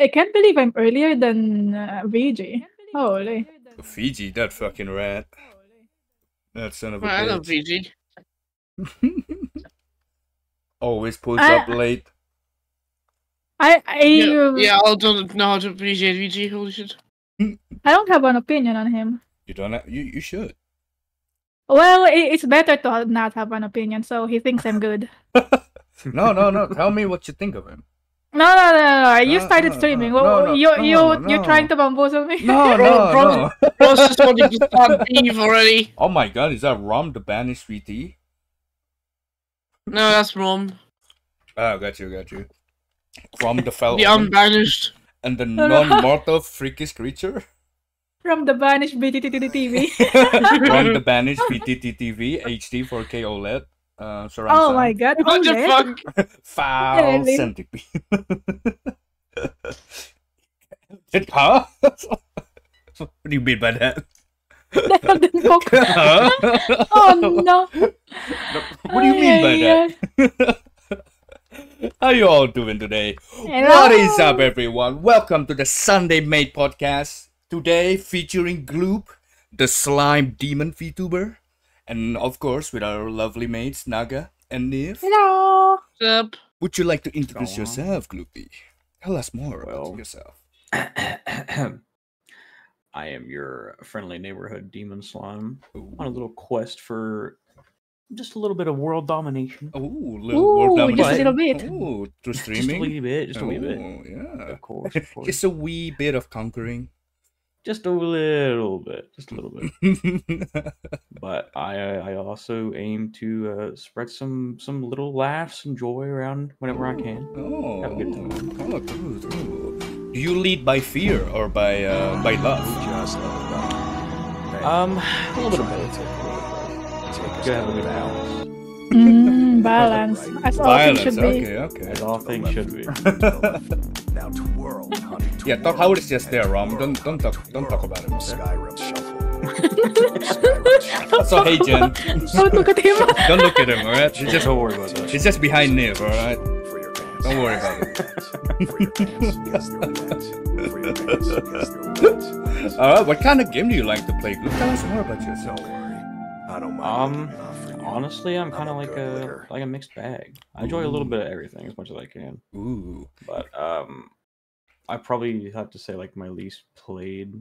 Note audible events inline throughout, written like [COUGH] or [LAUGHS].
I can't believe I'm earlier than uh, VG. Holy. Fiji, that fucking rat. That son of a I love bitch. VG. [LAUGHS] Always pulls I- up late. I I Yeah, yeah, I don't know how to appreciate VG. Holy shit. I don't have an opinion on him. You don't have, you, you should. Well, i- it's better to not have an opinion, so he thinks I'm good. [LAUGHS] No, no, no. Tell me what you think of him. No, no, no, no. You started uh, streaming. Well, no, no, you, no, you, you're trying to bamboozle me. No, Bro, no, bro. no. Bros just wanted to start beef [LAUGHS] already. Oh my god, is that Rom the banished VT? No, that's wrong. Oh, got you, got you. Rom the fell The unbanished. and the [LAUGHS] non-mortal freakish creature. From the banished BTTT TV. [LAUGHS] Rom the banished VTT TV HD 4K OLED. Uh, surround oh my god. What the OLED? fuck? [LAUGHS] [LAUGHS] Foul Yeah, they- centipede. [LAUGHS] It- huh? what do you mean by that? The hell did poke? Oh no. What do you mean by that? How you all doing today? Hello. What is up, everyone? Welcome to the Sunday Maid podcast. Today, featuring Gloop, the slime demon VTuber, and of course, with our lovely mates Naga and Niv. Hello. What's up? Would you like to introduce Go yourself, Gloopy? Tell us more about yourself. [CLEARS THROAT] I am your friendly neighborhood demon slime Ooh. on a little quest for just a little bit of world domination. Ooh, little word Ooh, just a little bit. Ooh, through Just a wee bit, just a wee bit. Oh, yeah. Of course, of [LAUGHS] course. Just a wee bit of conquering. Just a little bit, just a little bit. [LAUGHS] But I, I also aim to uh, spread some some little laughs and joy around whenever I can. Oh, Have a good time. Oh, true, true. Do you lead by fear or by uh, by love? Um, a little bit of both. Gotta have a good balance, Mm, balance. As all things Violence. should be. Okay, okay. as all things should be. [LAUGHS] now twirl, honey. Yeah, talk how is just there, Rom. Don't don't talk don't talk about it. okay? Skyrim shuffle. [LAUGHS] Skyrim shuffle. So hey Jen, [LAUGHS] Don't look at him. don't look at him, alright? She's just Don't worry about that. she's just behind Niv, alright? For your pants. Don't worry about it. For your pants. Yes, there was. For your pants. Yes, there was. Alright, what kind of game do you like to play? Tell us more about yourself. I don't mind. Um, looking out for you. honestly, I'm kind of like a licker. like a mixed bag. I enjoy a little bit of everything as much as I can, Ooh. but um, I probably have to say like my least played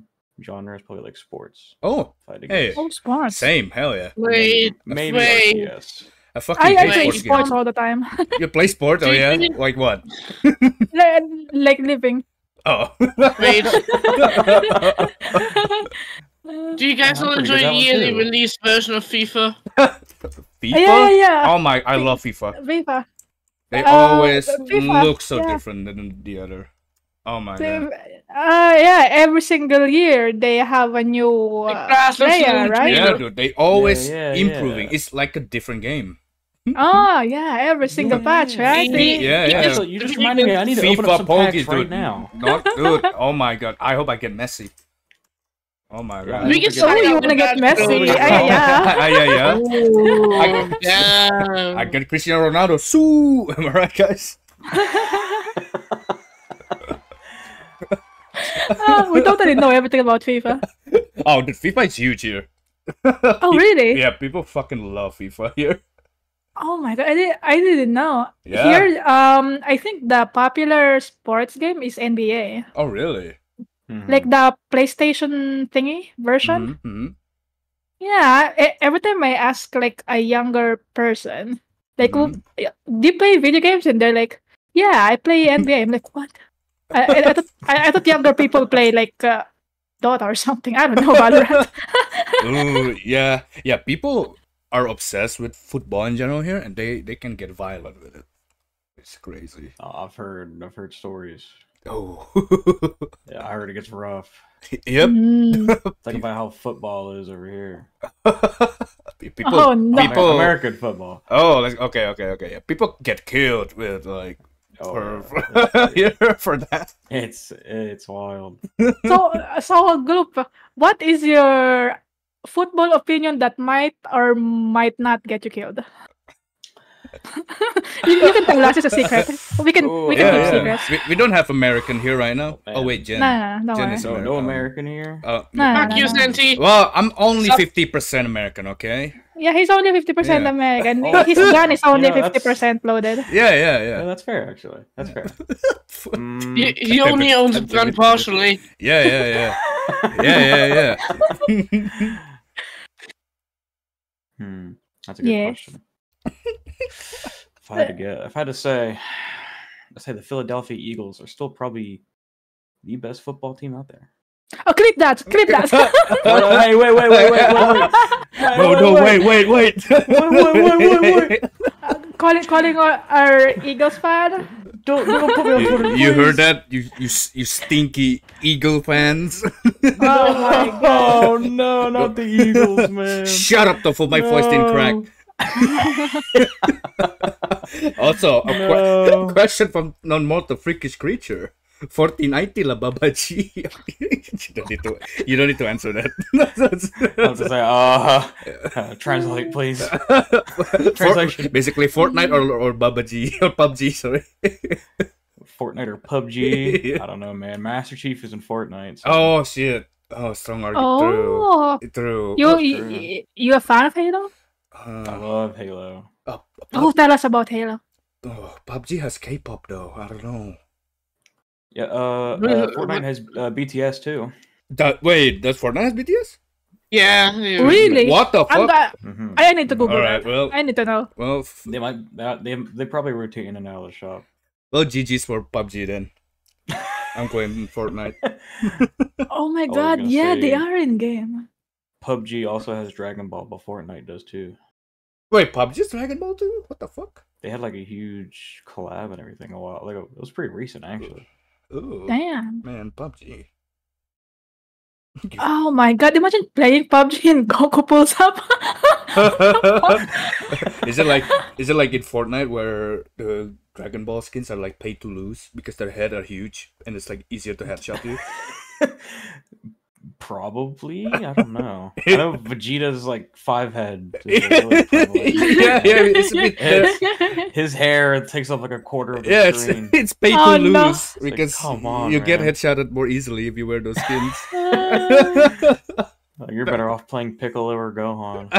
genre is probably like sports. Oh, Fighting Hey. games. Oh, sports. same, hell yeah. Wait, maybe wait. RTS. I fucking I, I hate play sports sports all the time. [LAUGHS] You play sport? Oh yeah? Like what? [LAUGHS] like, like living. Oh. Wait. [LAUGHS] Do you guys I'm all enjoy the at that one yearly too. release version of FIFA? [LAUGHS] FIFA? yeah, yeah, yeah. Oh my, I love FIFA. [LAUGHS] FIFA. They Uh, always FIFA, look so yeah. different than the other. Oh my They- god. uh, yeah, every single year they have a new uh, player, right? Yeah, dude, they always yeah, improving. yeah. It's like a different game. Oh, [LAUGHS] yeah, every single patch, right? Maybe- They- Yeah, yeah. So you just reminded me. I need to open up FIFA some packs right dude. now. Not dude. Oh my god. I hope I get Messi. Oh my god. We I can don't Oh, you up wanna with get that Messi? code. Ah, yeah. Ah, yeah, yeah. Oh, damn. I get Cristiano Ronaldo. Sue. [LAUGHS] Am I right, guys? oh, [LAUGHS] we totally know everything about FIFA. Oh, dude, FIFA is huge here. [LAUGHS] Oh, really? Yeah, people fucking love FIFA here. Oh my god, I, did, I didn't know. Yeah. Here, um, I think the popular sports game is NBA, Oh, really? Mhm. like the PlayStation thingy version. Mhm, mhm. Yeah, every time I ask like a younger person, like, Mhm. Do you play video games? And they're like, yeah, I play [LAUGHS] NBA. I'm like, what? I, I, I, thought, I, I thought younger people [LAUGHS] play like uh, Dota or something. I don't know Valorant. [LAUGHS] Ooh, yeah, yeah. People are obsessed with football in general here, and they they can get violent with it. It's crazy. Oh, I've heard. I've heard stories. Oh, [LAUGHS] Yeah, I heard it gets rough. yep. [LAUGHS] Mm. Think about how football is over here. [LAUGHS] people, Oh, no. people. American football. Oh, like, okay, okay, okay. Yeah, people get killed with like Oh, for yeah. yeah, for that. it's it's wild. so, so a group, what is your football opinion that might or might not get you killed? You, you can tell us it's a secret. We can we can yeah, keep yeah. secrets. We, we don't have American here right now. Man. Oh wait, Jen. No, no, no, Jen no. is So no American here. Uh, No, no, Fuck no, you. Santi. Well, I'm only fifty percent American. Okay. Yeah, he's only fifty percent American. Oh. His gun is only Yeah, that's- fifty percent loaded. Yeah, yeah, Yeah, yeah. that's fair actually. That's fair. [LAUGHS] Mm, He, he only owns a gun partially. Yeah, yeah, yeah. [LAUGHS] Yeah, yeah, yeah. hmm, that's a good Yes. question. If I had to [LAUGHS] get, if I had to say, I'd say the Philadelphia Eagles are still probably the best football team out there. Oh, clip that! Clip that! Oh, wait, wait, wait, wait, wait, wait. No, no, wait, wait, wait. wait, wait, wait, wait. [LAUGHS] [LAUGHS] calling calling our, our Eagles fan. Don't, don't put me on Twitter. You, you heard that? You, you, you stinky Eagle fans. Oh my oh, god! Oh no, not the Eagles, man. Shut up, though, for my voice didn't crack. [LAUGHS] also, a que- [LAUGHS] question from non-mortal freakish creature. 1490 la babaji. [LAUGHS] you don't need to. You don't need to answer that. I was to say, uh, uh, translate, please. Translation. basically, Fortnite or or babaji or PUBG. Sorry. Fortnite or PUBG. Yeah. I don't know, man. Master Chief is in Fortnite. so- Oh shit. Oh, strong argument. True. Oh, True. you, That's you true. you you a fan of Halo? I Uh, love Halo. oh, Oh, tell us about Halo. oh, PUBG has K-pop though. I don't know. Yeah, uh, uh Fortnite has uh, BTS too. That wait, does Fortnite has BTS? Yeah. yeah. Really? What the I'm fuck? ga- hmm I need to Google All right. that. Well, I need to know. well, f- They might. Uh, they they probably rotate in and out of the shop. well. GG's for PUBG then. [LAUGHS] I'm going Fortnite. Oh my god! gonna Yeah, they are in game. PUBG also has Dragon Ball, but Fortnite does too. Wait, PUBG's Dragon Ball too? What the fuck? They had like a huge collab and everything a while. Like it was pretty recent actually. Ooh, Damn. man, PUBG. [LAUGHS] Oh my god! Imagine playing PUBG and Goku pulls up. [LAUGHS] is it like is it like in Fortnite where the Dragon Ball skins are like pay to lose because their head are huge and it's like easier to headshot you? [LAUGHS] Probably, I don't [LAUGHS] know. I know Vegeta's like five head. really [LAUGHS] yeah, yeah, it's a bit, It's- [LAUGHS] His hair takes up like a quarter of the yeah, it's, screen. it's pay to Oh, no. lose like, because come on, you get headshotted more easily if you wear those skins. You're better off playing Piccolo or Gohan.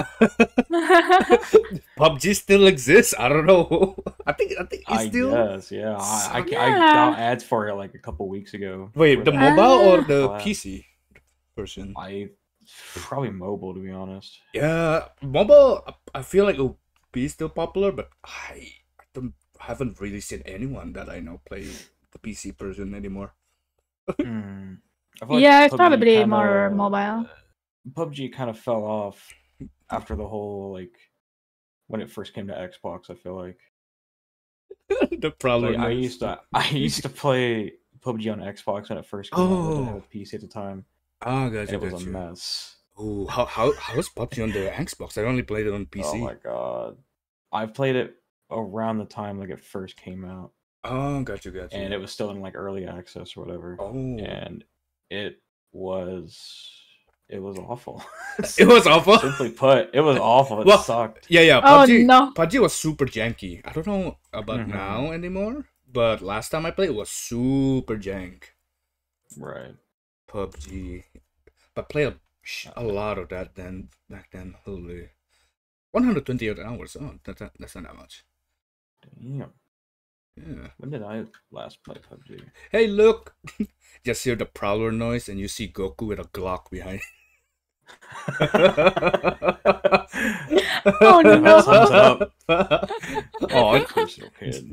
PUBG still exists. I don't know. I think I think it's I still. guess, yeah. I, I, I Yeah. got ads for it like a couple weeks ago. Wait, the that. mobile or the Ah. PC version? I probably mobile to be honest. Yeah, mobile. I- I feel like it'll be still popular, but I, I don't haven't really seen anyone that I know play the PC version anymore. [LAUGHS] Hmm. I feel like yeah, it's PUBG probably kinda- more mobile. Uh, PUBG kind of fell off after the whole like when it first came to Xbox. I feel like [LAUGHS] the problem. Like, I used to [LAUGHS] I used to play PUBG on Xbox when it first came out. I didn't oh. have Oh. a PC at the time. Ah, and gotcha, it was a mess. Oh, how how how's PUBG on the Xbox? I only played it on PC. Oh my god. I played it around the time like it first came out. Oh, gotcha, gotcha. And it was still in like early access or whatever. oh, And it was it was awful. [LAUGHS] [LAUGHS] it was awful. Simply put, it was awful. It Well, sucked. Yeah, yeah. Oh, PUBG, no. PUBG was super janky. I don't know about Mhm. now anymore, but last time I played it was super jank. Right. PUBG. But play a, a lot of that then back then. Holy. 128 hours. Oh, that, that, that's not that much. Damn. Yeah. When did I last play PUBG? Hey, look! [LAUGHS] Just hear the prowler noise and you see Goku with a Glock behind. [LAUGHS] Oh, no. [LAUGHS] That sums it up. oh.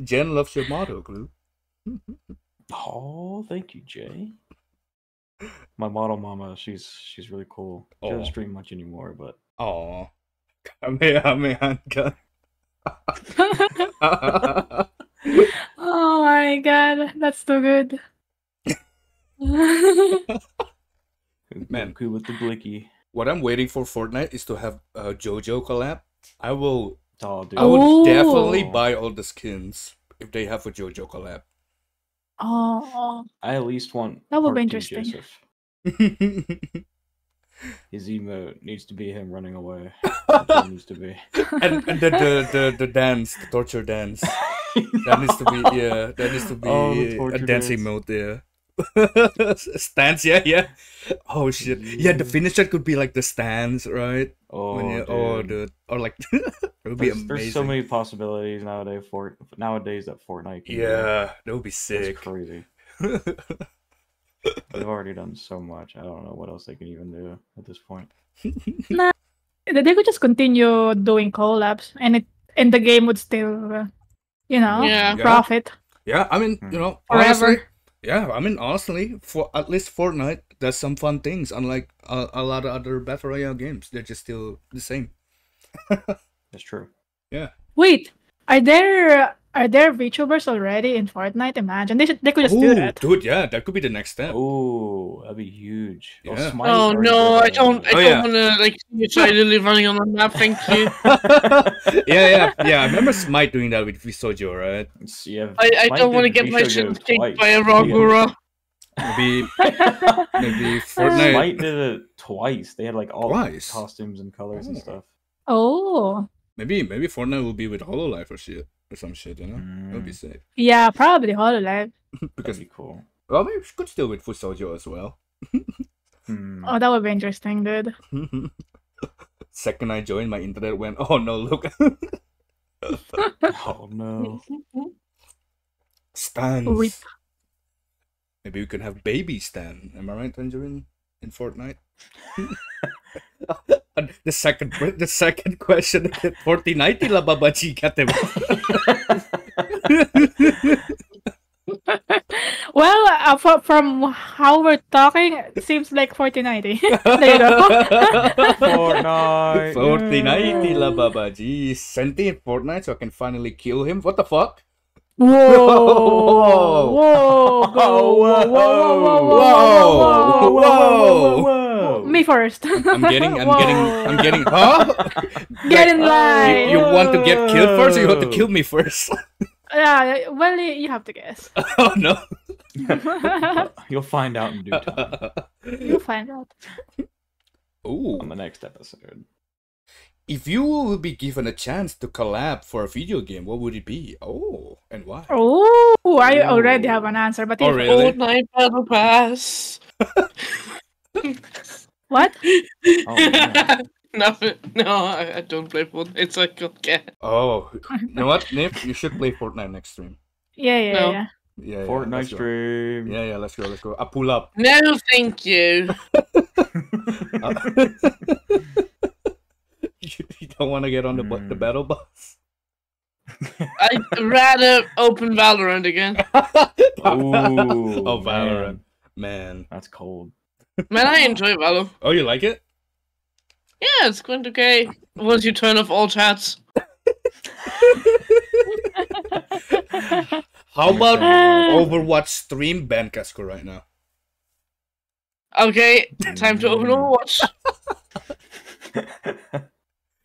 Jen loves your motto, Glue. Oh, thank you, Jay. My model mama, she's she's really cool. She doesn't stream much anymore, but Oh. Kamehameha. [LAUGHS] oh my god, that's too good. Man. Goku with the blicky. what I'm waiting for Fortnite is to have a JoJo collab. I will Oh, dude. I would definitely Oh. buy all the skins if they have a JoJo collab. Oh, I at least want. That would be interesting. Joseph. his emote needs to be him running away. It needs to be. and, and the, the the the dance, the torture dance. [LAUGHS] That needs to be yeah. That needs to be Oh, a torture dancing dance. mode there. [LAUGHS] stance, yeah, yeah. Oh shit, yeah. The finisher could be like the stance, right? Oh, when you, oh, dude. or like [LAUGHS] it would be there's, amazing. there's so many possibilities nowadays. For nowadays that Fortnite. Can do. Yeah, that would be It's sick. crazy. [LAUGHS] They've already done so much. I don't know what else they can even do at this point. nah, They could just continue doing collabs, and it and the game would still, uh, you know, Yeah. Yeah. profit yeah, I mean, Hmm. you know, honestly, forever. Yeah, I mean, honestly, for at least Fortnite, there's some fun things. Unlike a, a lot of other battle royale games, they're just still the same. That's true. Yeah. Wait, are there are there VTubers already in Fortnite? Imagine they should, they could just do that. dude, yeah, that could be the next step. Oh, that'd be huge. Oh, Yeah. Smite Oh no, I don't. I Oh, don't yeah. want to like see you try literally running on the map. Thank you. [LAUGHS] yeah, yeah, yeah. I remember Smite doing that with VShojo, right? It's- yeah, I, I Smite don't want to get my VShojo shit kicked by a Yeah. Rogura. Maybe, [LAUGHS] maybe uh, Smite Fortnite. did it twice. They had like all Twice? costumes and colors and Oh. stuff. Oh, Maybe, maybe Fortnite will be with Hololive or shit or some shit. You know, that would be Mm, sick. yeah, probably Hololive. [LAUGHS] Because that'd be cool. well, maybe could still with VShojo as well. [LAUGHS] Hmm. Oh, that would be interesting, dude. [LAUGHS] Second I joined, my internet went. Oh no! Look, Oh no. stands. Rip. Maybe we can have baby Stan. Am I right, Tangerine? In Fortnite. And the second, the second question. Fortnite la babaji kate mo. Well, uh, fro- from how we're talking, it seems like 4090. there you go. Fortnite. Fortnite la yeah. babaji. Sent in Fortnite so I can finally kill him. What the fuck? Whoa! Whoa. Whoa! Go! Oh, Whoa! Whoa! Whoa! Whoa! Whoa. Whoa! Whoa! Whoa. Me first. I'm getting, I'm [LAUGHS] getting, I'm getting. Huh? [LAUGHS] Get in You, line. you want to get killed first, or you want to kill me first? [LAUGHS] Yeah. Well, you have to guess. oh no. You'll find out in due time You'll find out. Ooh. on the next episode. If you will be given a chance to collab for a video game, what would it be? Oh, and why? Oh, I already have an answer, but Oh, if- really? Fortnite Battle Pass. What? [LAUGHS] Oh, man. [LAUGHS] Nothing. No, I, I don't play Fortnite, so I don't care. Oh, [LAUGHS] you know what, Nip? You should play Fortnite next stream. Yeah, yeah, No. yeah. Yeah, yeah Fortnite let's stream. Yeah, yeah, let's go, let's go. I pull up. No, thank you. Uh, you, you don't want to get on the bu- the Mm. battle bus. I'd rather open Valorant again. Ooh, oh, Valorant, man. man. That's cold. Man, I enjoy Valo. Oh, you like it? Yeah, it's quite okay. Once you turn off all chats. [LAUGHS] How about Overwatch stream ban Casco right now? Okay, time to open Overwatch. [LAUGHS]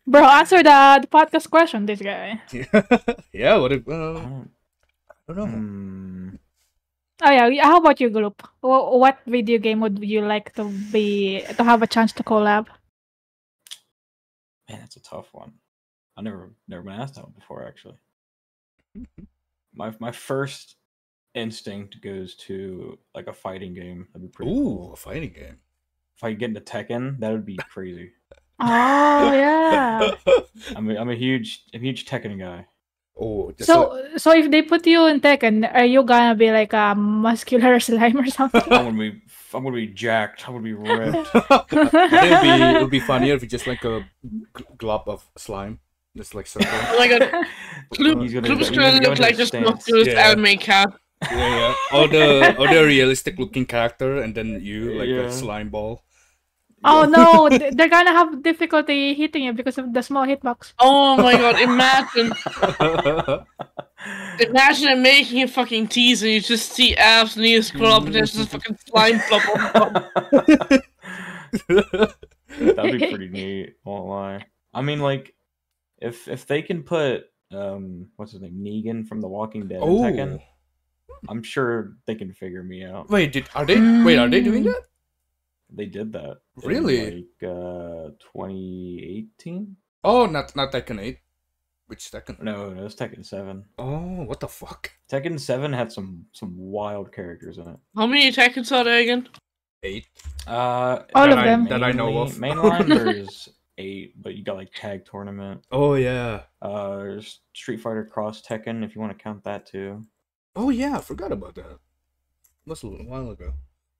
Bro, answer the, the podcast question, this guy. [LAUGHS] yeah, what if? I Uh, don't- I don't know. hmm. Oh yeah, how about you, Gloop? What video game would you like to be to have a chance to collab? Man, that's a tough one. I never never been asked that one before actually. [LAUGHS] my my first instinct goes to like a fighting game. That'd be pretty Ooh, cool. a fighting game. If I could get into Tekken, that would be [LAUGHS] crazy. Oh yeah. [LAUGHS] I'm a, I'm a huge I'm a huge Tekken guy. Oh, just So so if they put you in Tekken, are you gonna be like a muscular [LAUGHS] slime or something? I'm gonna be I'm gonna be jacked. I'm gonna be ripped. [LAUGHS] it'd be it'll be funnier if it's just like a glob of slime, just like circle. Oh my god, Gloop, He's gonna Gloop's he's gonna gonna go look like a the stance. smokeless Yeah. anime cat. yeah, yeah. Or the or the realistic looking character, and then you like a slime ball. Oh no, [LAUGHS] they're gonna have difficulty hitting you because of the small hitbox. Oh my god, imagine [LAUGHS] imagine making a fucking tease and you just see abs and you scroll up and there's just a fucking slime flop on top. [LAUGHS] That'd be pretty neat. Won't lie. I mean, like, if if they can put um, what's his name, Negan from The Walking Dead, in oh, Tekken, I'm sure they can figure me out. wait, did are they? Wait, are they doing that? They did that. Really? like uh, 2018? Oh, not not Tekken 8. Which Tekken? No, no, it was Tekken 7. Oh, what the fuck? Tekken 7 had some some wild characters in it. How many Tekkens are there again? 8. Uh, All of I- them. that I know of. Mainline, there's [LAUGHS] eight, but you got like tag tournament. Oh yeah. Uh, there's Street Fighter Cross Tekken, if you want to count that too. Oh yeah, I forgot about that. Was a little while ago.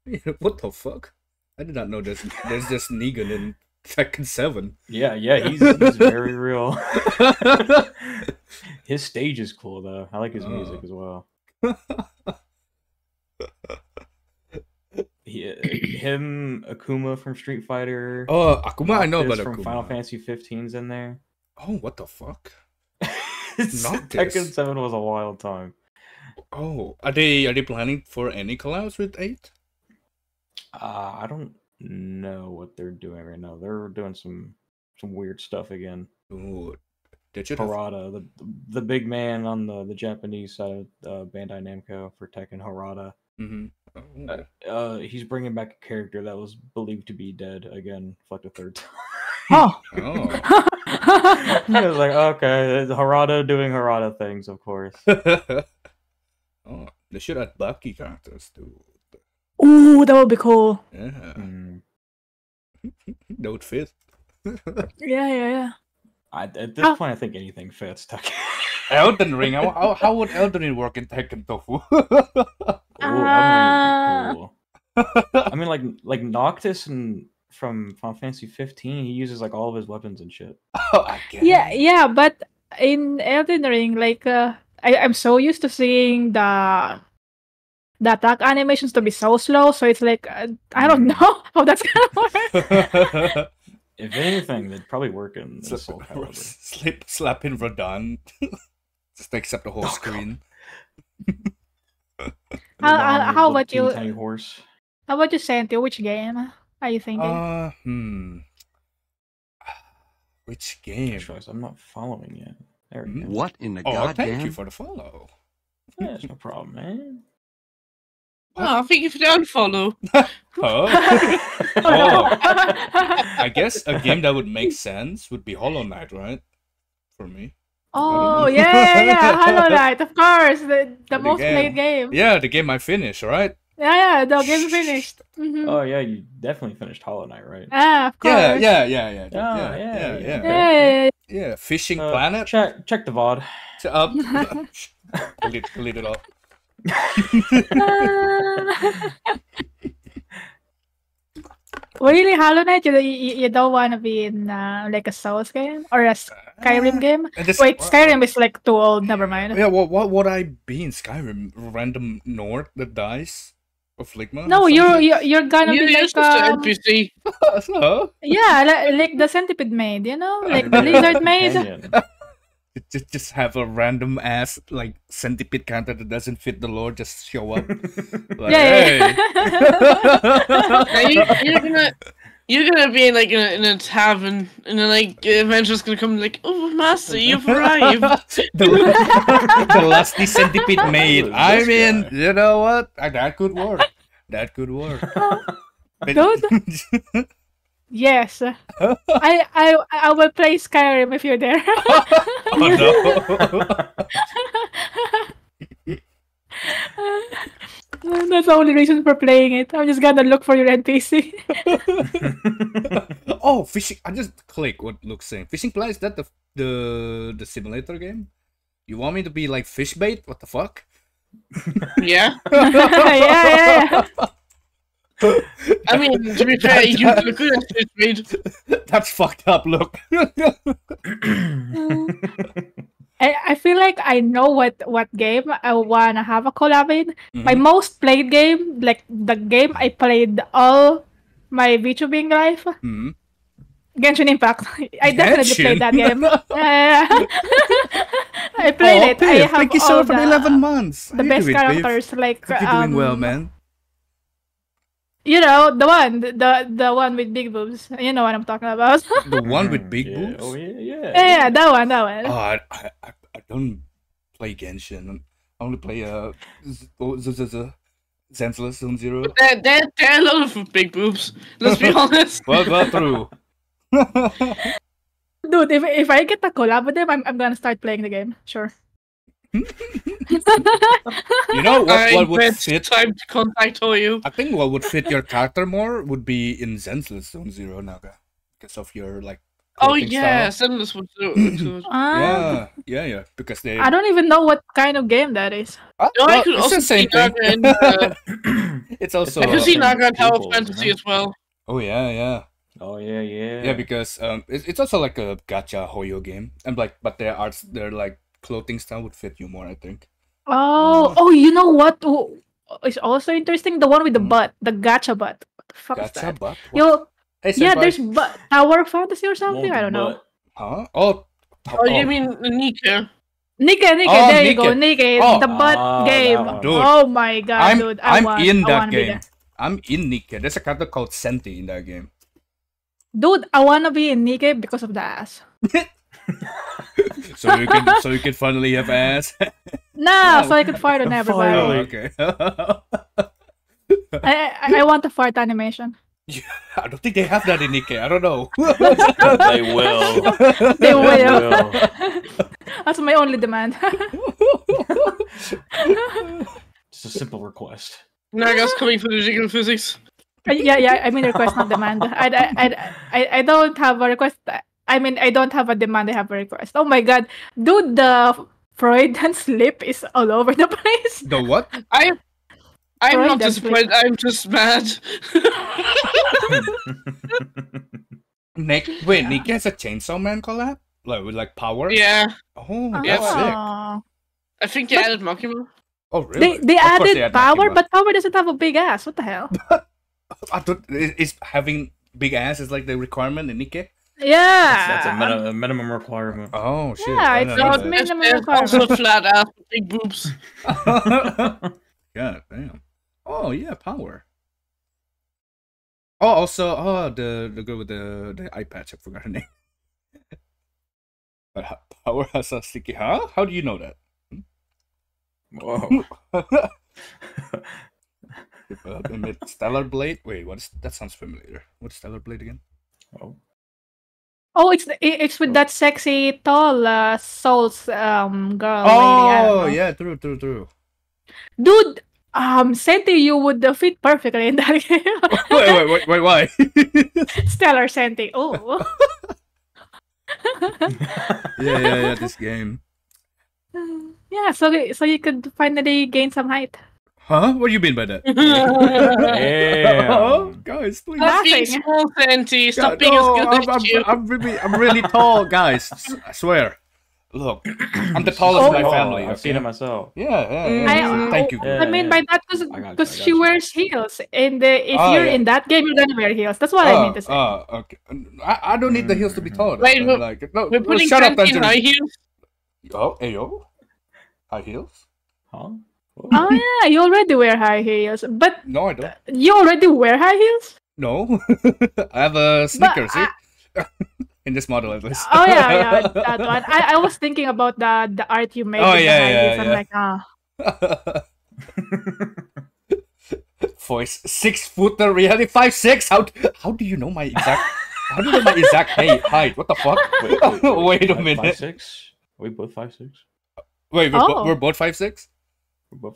[LAUGHS] what the fuck? I did not know there's there's just Negan in Tekken 7. Yeah, yeah, he's, he's very real. [LAUGHS] his stage is cool though. I like his oh. music Oh. as well. He, uh, him, Akuma from Street Fighter. oh, Akuma, I know about from Akuma. Final Fantasy 15's in there. Oh, what the fuck? [LAUGHS] Noctis. Noctis. Tekken 7 was a wild time. Oh, are they are they planning for any collabs with 8? Uh, I don't know what they're doing right now. They're doing some some weird stuff again. Ooh, they should. Harada, the the big man on the, the Japanese side of uh, Bandai Namco for Tekken Harada. Mhm. Oh. Uh, he's bringing back a character that was believed to be dead again for like the third [LAUGHS] time. Oh. Oh. I was like, okay, Harada doing Harada things, of course. [LAUGHS] oh, they should add Bucky characters too. Ooh, that would be cool. Yeah, Hmm. that would fit. Yeah, yeah, yeah. I, at this Ah. point, I think anything fits Tekken. [LAUGHS] Elden Ring. How, how, how would Elden Ring work in Tekken Tofu? [LAUGHS] Ooh, Elden. Would be cool. I mean, like like Noctis and from Final Fantasy 15, he uses like all of his weapons and shit. [LAUGHS] oh, I guess. Yeah, yeah, but in Elden Ring, like uh, I, I'm so used to seeing the the attack animations to be so slow, so it's like uh, I don't know [LAUGHS] how that's gonna [LAUGHS] work. [LAUGHS] If anything, they'd probably work in, in Slap, Soul Calibur. slip, slap in Radahn. Just takes up the whole Oh, screen. How- Radahn, how- his how little about you- Tiny horse. How about you, Santi? Which game are you thinking? Uh, hmm. [SIGHS] Which game? Choice. I'm not following yet. There we go. What in the Oh, goddamn? thank you for the follow. Yeah, no problem, man. Oh, thank you for the unfollow. [LAUGHS] [LAUGHS] Oh. oh, I guess a game that would make sense would be Hollow Knight, right? For me. oh yeah, yeah, yeah, [LAUGHS] Hollow Knight, of course, the the The most game. played game. Yeah, the game I finished, right? Yeah, yeah, the game finished. Mhm. Oh yeah, you definitely finished Hollow Knight, right? Ah, of course. Yeah, yeah, yeah, yeah, Yeah, yeah, yeah, yeah, yeah. yeah, Yeah. yeah. Fishing Uh, Planet. Check check the VOD. To up. delete, delete it all. [LAUGHS] really, Hollow Knight? You, you, you don't want to be in uh, like a Souls game or a Skyrim game? This- Wait, Skyrim is like too old. Never mind. Yeah, what what would I be in Skyrim? Random Nord that dies? Of Fligma? No, you're you're, you're gonna You're be like just an um, NPC. so, [LAUGHS] yeah, like, like the centipede maid, you know, like the lizard maid. Companion. just just have a random ass like centipede character that doesn't fit the lore just show up. [LAUGHS] Like, Yeah, hey. yeah. [LAUGHS] Now you, you're gonna you're gonna be like in a, in a tavern and then like Adventure's gonna come like, oh master, you've arrived. [LAUGHS] the, the lusty centipede maid. I mean, guy? you know what? That could work. That could work. But- Dude. Yes, I I I will play Skyrim if you're there. [LAUGHS] oh no. [LAUGHS] That's the only reason for playing it. I'm just gonna look for your NPC. [LAUGHS] oh, fishing! I just click what looks saying. Fishing Planet is that the the the simulator game? You want me to be like fish bait? What the fuck? yeah. yeah, yeah, yeah. I mean, [LAUGHS] to be fair, you look good at this. That's fucked up. Look. [LAUGHS] I, I feel like I know what what game I wanna have a collab in. My Mhm. most played game, like the game I played all my VTubing life, Mhm. Genshin Impact. [LAUGHS] I definitely played that game. I played oh, it. I Piff, have thank you all so much for the the, 11 months. the How you best doing, Piff? characters, like Hope you're doing well, um, man. You know the one, the the one with big boobs. You know what I'm talking about. [LAUGHS] The one with big yeah. boobs? Oh yeah, yeah. yeah, yeah, that one, that one. Oh, I, I, I- I don't play Genshin. I only play uh, Z- Z- Z- Z- Zenless Zone Zero. They're, they're, they're a lot of big boobs. Let's be [LAUGHS] honest. Well, well, true. [LAUGHS] Dude, if if I get a collab with them, I'm I'm gonna start playing the game. Sure. [LAUGHS] You know what? I What would fit? time to contact you. I think what would fit your character more would be in Zenless Zone Zero Naga, because of your like. Oh clothing yeah, style. Zenless would do Ah, Yeah, yeah, yeah. Because they. I don't even know what kind of game that is. Ah, No, I well, could it's also the see same thing. [LAUGHS] Naga in, uh, it's also. I could uh, see Naga in Tower Fantasy right? as well. Oh yeah, yeah, Oh yeah, yeah. yeah. Because um, it's, it's also like a gacha Hoyo game, and like, but their arts, they're like clothing style would fit you more, I think. Oh, oh, you know what? Oh, is also interesting. The one with the Mm. butt, the gacha butt. What the fuck is Gacha, that? but Yo, hey, yeah, senpai. there's but Tower of Fantasy or something. I don't know. Huh? Oh. Oh, you mean Nikke? Nikke, Nikke, Oh, there you go, Nikke. Nikke, Oh. the butt Ah, game. Dude. Oh my god, I'm dude, I I'm want, in that wanna game. I'm in Nikke. There's a character called Senti in that game. Dude, I wanna be in Nikke because of the ass. [LAUGHS] So you can so you can finally have ass. [LAUGHS] Nah, Yeah. so I could fart on oh, everybody. Finally. Oh, okay. [LAUGHS] I, I I want the fart animation. I don't think they have that in Nikke. I don't know. they will. [LAUGHS] They will. will. That's my only demand. Just a simple request. Naga's coming for the jiggle physics. Uh, yeah, yeah. I mean request, not demand. I, I, I, I, I don't have a request. I mean, I don't have a demand. I have a request. Oh my god, dude, the Freudian [LAUGHS] slip is all over the [LAUGHS] place. the what? I, I'm Right, not that's disappointed. I'm just mad. [LAUGHS] Nikke, wait, Nikke has a Chainsaw Man collab? Like with like power? yeah, Oh, Yeah, that's sick. Ah. I think they added Makima. Oh, really? They they Of course added had power, Makima. but power doesn't have a big ass. What the hell? I thought i- is having big ass is like the requirement in Nikke. Yeah, That's, that's a, min- a minimum requirement. Oh shit! Yeah, I it's- didn't know it's that. made- Minimum There's also requirement. flat ass big boobs. [LAUGHS] God damn. Oh yeah, power. Oh, also, oh the the girl with the the eye patch. I forgot her [LAUGHS] name. but ho- power has a sticky. Huh? How do you know that? Whoa. [LAUGHS] uh, Stellar Blade. Wait, what is that? Sounds familiar. What's Stellar Blade again? Oh. Oh, it's it's with that sexy tall uh, Souls um girl. lady, Oh know. yeah, true, true, true. dude. Um, Senti, you would fit perfectly in that [LAUGHS] game. [LAUGHS] wait, wait, wait, wait, why? [LAUGHS] Stellar Senti. Oh. yeah, yeah, yeah. This game. yeah, so so you could finally gain some height. Huh? What do you mean by that? [LAUGHS] Damn. Oh, guys, please. Stop being small, Santi. Stop God, being no, as good I'm, as I'm, you. I'm really, I'm really tall, guys. I swear. Look, I'm the tallest in my Oh, family. I've seen it myself. Yeah, yeah. yeah. Mm. I- Thank you. Yeah. I mean by that because I got you, I because got she you. wears heels, and if Oh, you're yeah. in that game, you're gonna wear heels. That's what I mean to ah, say. Oh, okay. I, I don't need the heels to be tall. Wait, I'm we're- like, no, We're no, putting shut up, Santi in Tangerine. high heels. Oh, hey, yo. High heels? Huh? Oh yeah, you already wear high heels, but No, I don't. you already wear high heels. No. [LAUGHS] I have a sneaker, see? I- [LAUGHS] in this model, at least. Oh yeah, yeah, [LAUGHS] that one. I, I was thinking about the the art you made Oh, with yeah, yeah. I'm yeah. like, ah, Voice six footer reality five six. How how do you know my exact? How do you know my exact height? Height? What the fuck? Wait, wait, wait, Wait a minute. Five six? Are we both five six? Wait, we're, Oh. we're both five six. We're both five six.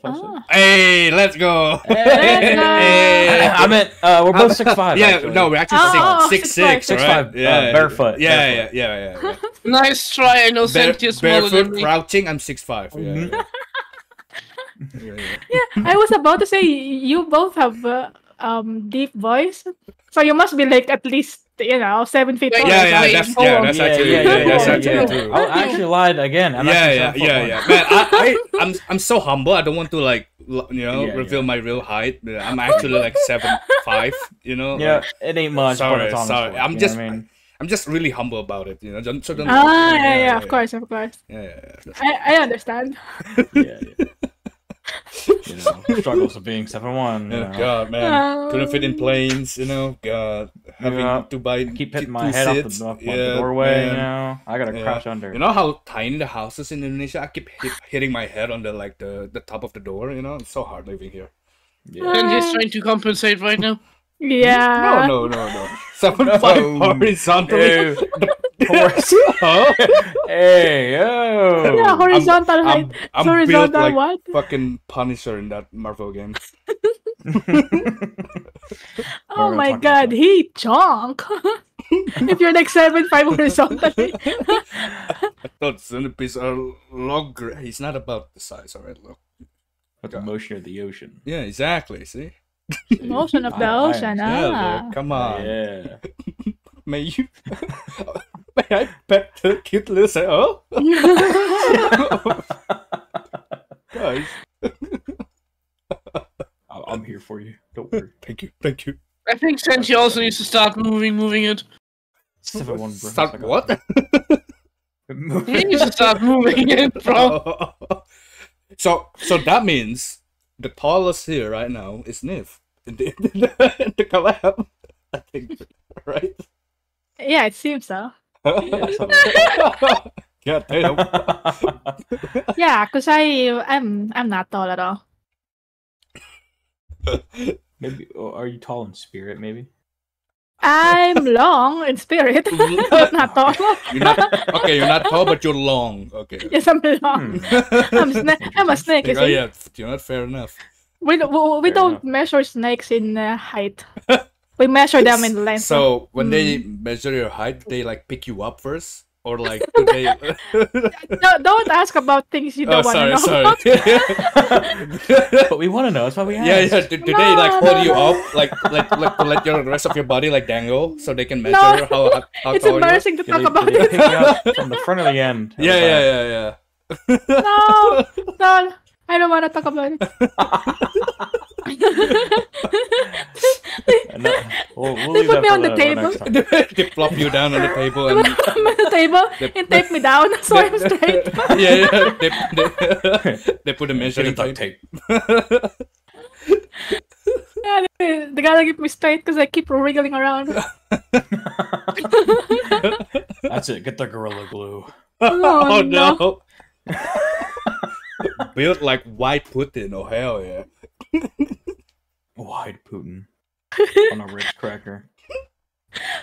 Ah. Hey, let's go. Let's go. [LAUGHS] Hey. I meant uh, we're both six five. yeah, actually. no, we're actually Oh, six, six, six, five, six, six, right? five, uh, barefoot, Yeah, barefoot. yeah, yeah, yeah. yeah. Nice try. I know Bare, Santi is smaller than barefoot, me. crouching. I'm six five. Yeah, yeah. yeah, yeah. I was about to say you both have uh, um deep voice, so you must be like at least you know seven feet tall. Yeah, or yeah, that's yeah, that's actually yeah, that's actually true. I I actually lied again. I'm yeah, yeah, yeah, one. yeah. Man, I, I, I'm, I'm so humble. I don't want to like, you know, Yeah, reveal yeah. my real height. I'm actually like seven five. You know. Yeah, like, it ain't much. Sorry, it's sorry. work, I'm you know just- I mean, I'm just really humble about it. You know. Don't, so don't. Ah, yeah, yeah, of course, of course. Yeah, yeah, yeah. I, I understand. [LAUGHS] yeah, yeah. [LAUGHS] you know, struggles of being seven one. You Oh, know. God, man, oh. couldn't fit in planes. You know, God, having Yeah. to buy I keep hitting my head off the, off the Yeah, doorway. man. You know, I gotta Yeah. crouch under. You know how tiny the houses in Indonesia? I keep hit, hitting my head on the like the the top of the door. You know, it's so hard living here. And he's trying to compensate right now. Yeah. No, no, no, no. [LAUGHS] Seven No. five horizontally. [LAUGHS] Huh? [LAUGHS] [LAUGHS] hey, yo. Yeah, horizontal I'm, height. I'm horizontal built like what? fucking Punisher in that Marvel game. [LAUGHS] Oh my god, about- he chunk. if you're like seven five horizontally. I thought centipedes are longer. He's not about the size, alright, look. But the motion of the ocean. Yeah, exactly, see? Motion of the I- I ocean. understand. Yeah, ah. look, come on. Yeah. May you... May I pet the cute little say, oh? [LAUGHS] Guys, I- I'm here for you. Don't worry. thank you, thank you. I think Senti also needs to start moving, moving it. Seven one. bro. Start I got what? you. He needs to start moving it, bro. [LAUGHS] Oh. so, so that means the tallest here right now is Niv in [LAUGHS] the, in the, in the collab. I think, right? Yeah, it seems so. [LAUGHS] [LAUGHS] yeah, damn. Yeah, because I I'm I'm not tall at all. [LAUGHS] maybe. oh, Are you tall in spirit? Maybe. I'm long in spirit, not tall. You're not okay. You're not tall, but you're long. Okay. yes, I'm long. I'm, sna- I'm a snake. You oh see? yeah, you're not fair enough. We, we, we Fair don't enough. measure snakes in uh, height. We measure them in length. So when they Hmm. measure your height, they like pick you up first, or [LAUGHS] like do they? no, don't ask about things you oh, don't want to sorry, know. sorry. [LAUGHS] [LAUGHS] but we want to know. That's why we asked. yeah, yeah. Do, do they like hold no, you no. up, like like like to let your rest of your body like dangle, so they can measure No. how how it's tall you are? embarrassing to talk they, about do it. pick you up from the front of the end? Yeah, yeah, yeah, yeah. no, no, I don't want to talk about it. [LAUGHS] And that- we'll, we'll They put me on the for table. [LAUGHS] they plop you down on the table and I'm on the table and tape me down so I'm straight. [LAUGHS] yeah, yeah. They, they, they put a Get a measuring duct tape. tape. Yeah, they, they gotta keep me straight because I keep wriggling around. That's it. Get the gorilla glue. oh Oh, no. Built like white Putin. Oh hell yeah. Wide Putin on a Ritz cracker. [LAUGHS]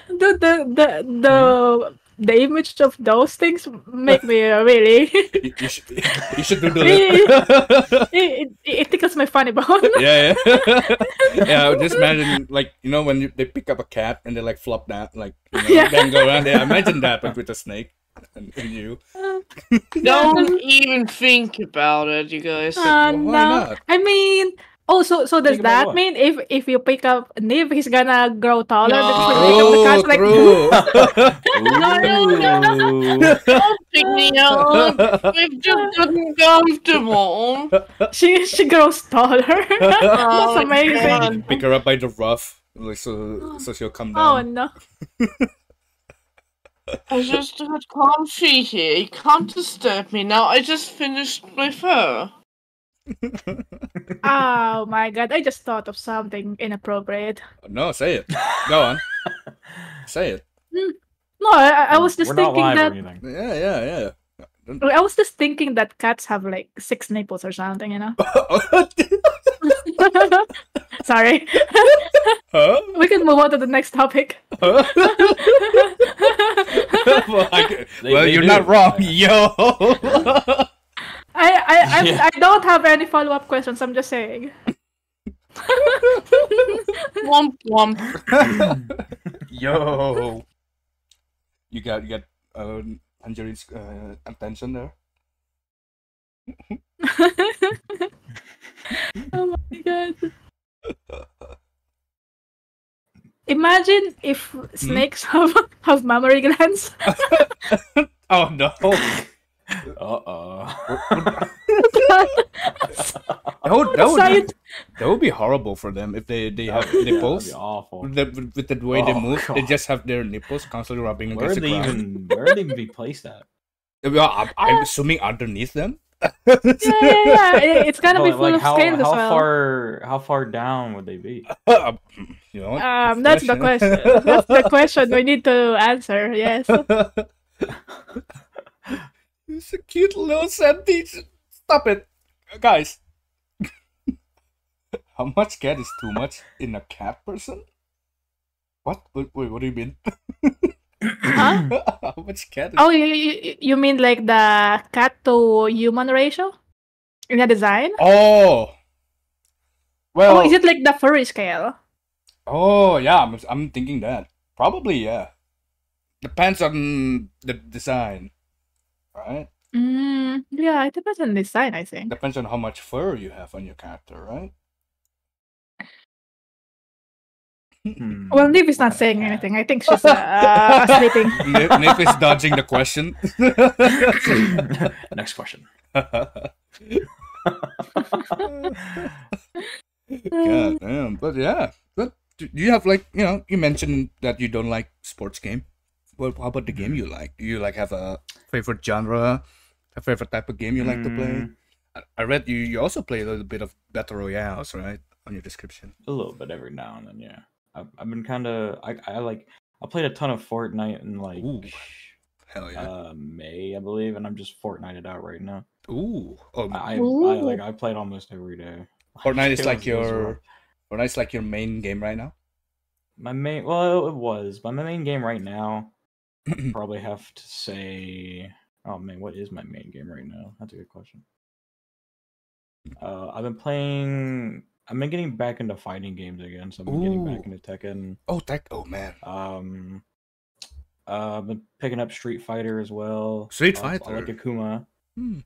The the the the the image of those things make me uh, [LAUGHS] really You, you [LAUGHS] should, you should do the. it, it, it tickles my funny bone. yeah, yeah. yeah, just imagine like you know when you, they pick up a cat and they like flop down, like you know, Yeah. then go around. Yeah, imagine that, but with a snake and, and you. Don't even think about it, you guys. Uh, Why no. not? I mean, oh, so so does that what? mean if if you pick up Niv, he's gonna grow taller? No. because we pick up the True, like true. [LAUGHS] No, no, no. Don't pick me up. We've just gotten comfortable. she she grows taller. [LAUGHS] Oh, That's amazing. God. Pick her up by the ruff, like so, so she'll come oh, down. Oh no. I just got comfy here. You can't disturb me now. I just finished my fur. [LAUGHS] Oh my god, I just thought of something inappropriate. No, say it. Go on. [LAUGHS] say it. Mm, no, I, I was just We're not thinking live that anything. Yeah, yeah, yeah. I was just thinking that cats have like six nipples or something, you know? [LAUGHS] Sorry. huh? we can move on to the next topic. Huh? well, I- They- well, they you're do. not wrong, yo. I I I'm, Yeah. I don't have any follow up questions. I'm just saying. [LAUGHS] Womp womp. [LAUGHS] yo. You got you got uh, Angeline's uh, attention there. [LAUGHS] oh my god. Imagine if snakes have have mammary glands. Oh no. Uh oh. [LAUGHS] That would, that, would, Science- that would be horrible for them if they, they have That'd be nipples. awful. With the, with the way they Oh, move, they just have their nipples constantly rubbing Where against are the they ground. even? Where are they even be placed at? [LAUGHS] Well, I'm, I'm assuming underneath them. yeah, yeah, yeah. It- It's gonna be full like of how, scales as how well. far how far down would they be? Uh, [LAUGHS] you know, what? Um, that's the question. That's the question we need to answer. Yes. It's a cute little sandwich. Stop it, uh, guys. [LAUGHS] How much cat is too much in a cat person? What? Wait, wait what do you mean? Huh? [LAUGHS] How much cat is Oh, you, you, you mean like the cat to human ratio in the design? Oh. Well, oh, is it like the furry scale? Oh yeah, I'm I'm thinking that. Probably yeah. Depends on the design. Right? Mm, yeah, it depends on the design, I think. Depends on how much fur you have on your character, right? Hmm, Well, Niv is not saying cat? anything. I think she's uh, [LAUGHS] sleeping. Nip, Nip is dodging the question. [LAUGHS] Next question. [LAUGHS] God damn. But yeah. But do do you have like you know, you mentioned that you don't like sports game. Well how about the game you like? Do you like have a favorite genre? A favorite type of game you like to play? Mm, I- I read you you also play a little bit of battle royales, right? On your description. A little bit every now and then, yeah. I've, I've been kind of I, I like I played a ton of Fortnite in like Ooh. Hell yeah. uh May, I believe, and I'm just Fortnited out right now. Ooh. Oh, I, I, I like I played almost every day. [LAUGHS] Fortnite [LAUGHS] is like was- it was rough. your Fortnite's like your main game right now. my main. Well, it was, but my main game right now [CLEARS THROAT] probably have to say. Oh man, what is my main game right now? That's a good question. Uh, I've been playing. I've been getting back into fighting games again, so I've been getting back into Tekken. oh, tech. Oh man. Um, uh, I've been picking up Street Fighter as well. Street I- I like Fighter. Akuma. Hmm.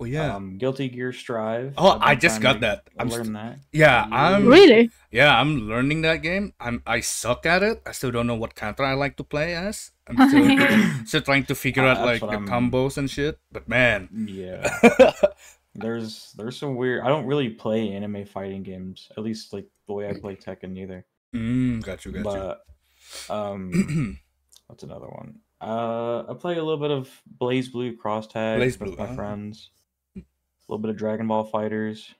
Oh yeah. Um, Guilty Gear Strive. Oh, I've been I just got that. I'm learning st- that. yeah, I'm Really? yeah, I'm learning that game. I'm I suck at it. I still don't know what character I like to play as. I'm still, [LAUGHS] still trying to figure Uh, out like the I'm- combos and shit. But man. Yeah. [LAUGHS] There's there's some weird. I don't really play anime fighting games. At least like the way I play Tekken either. mm, got you, got But um, you. [CLEARS THROAT] what's another one? Uh, I play a little bit of BlazBlue Cross Tag Blaze with Blue, my ah. friends. A little bit of Dragon Ball FighterZ.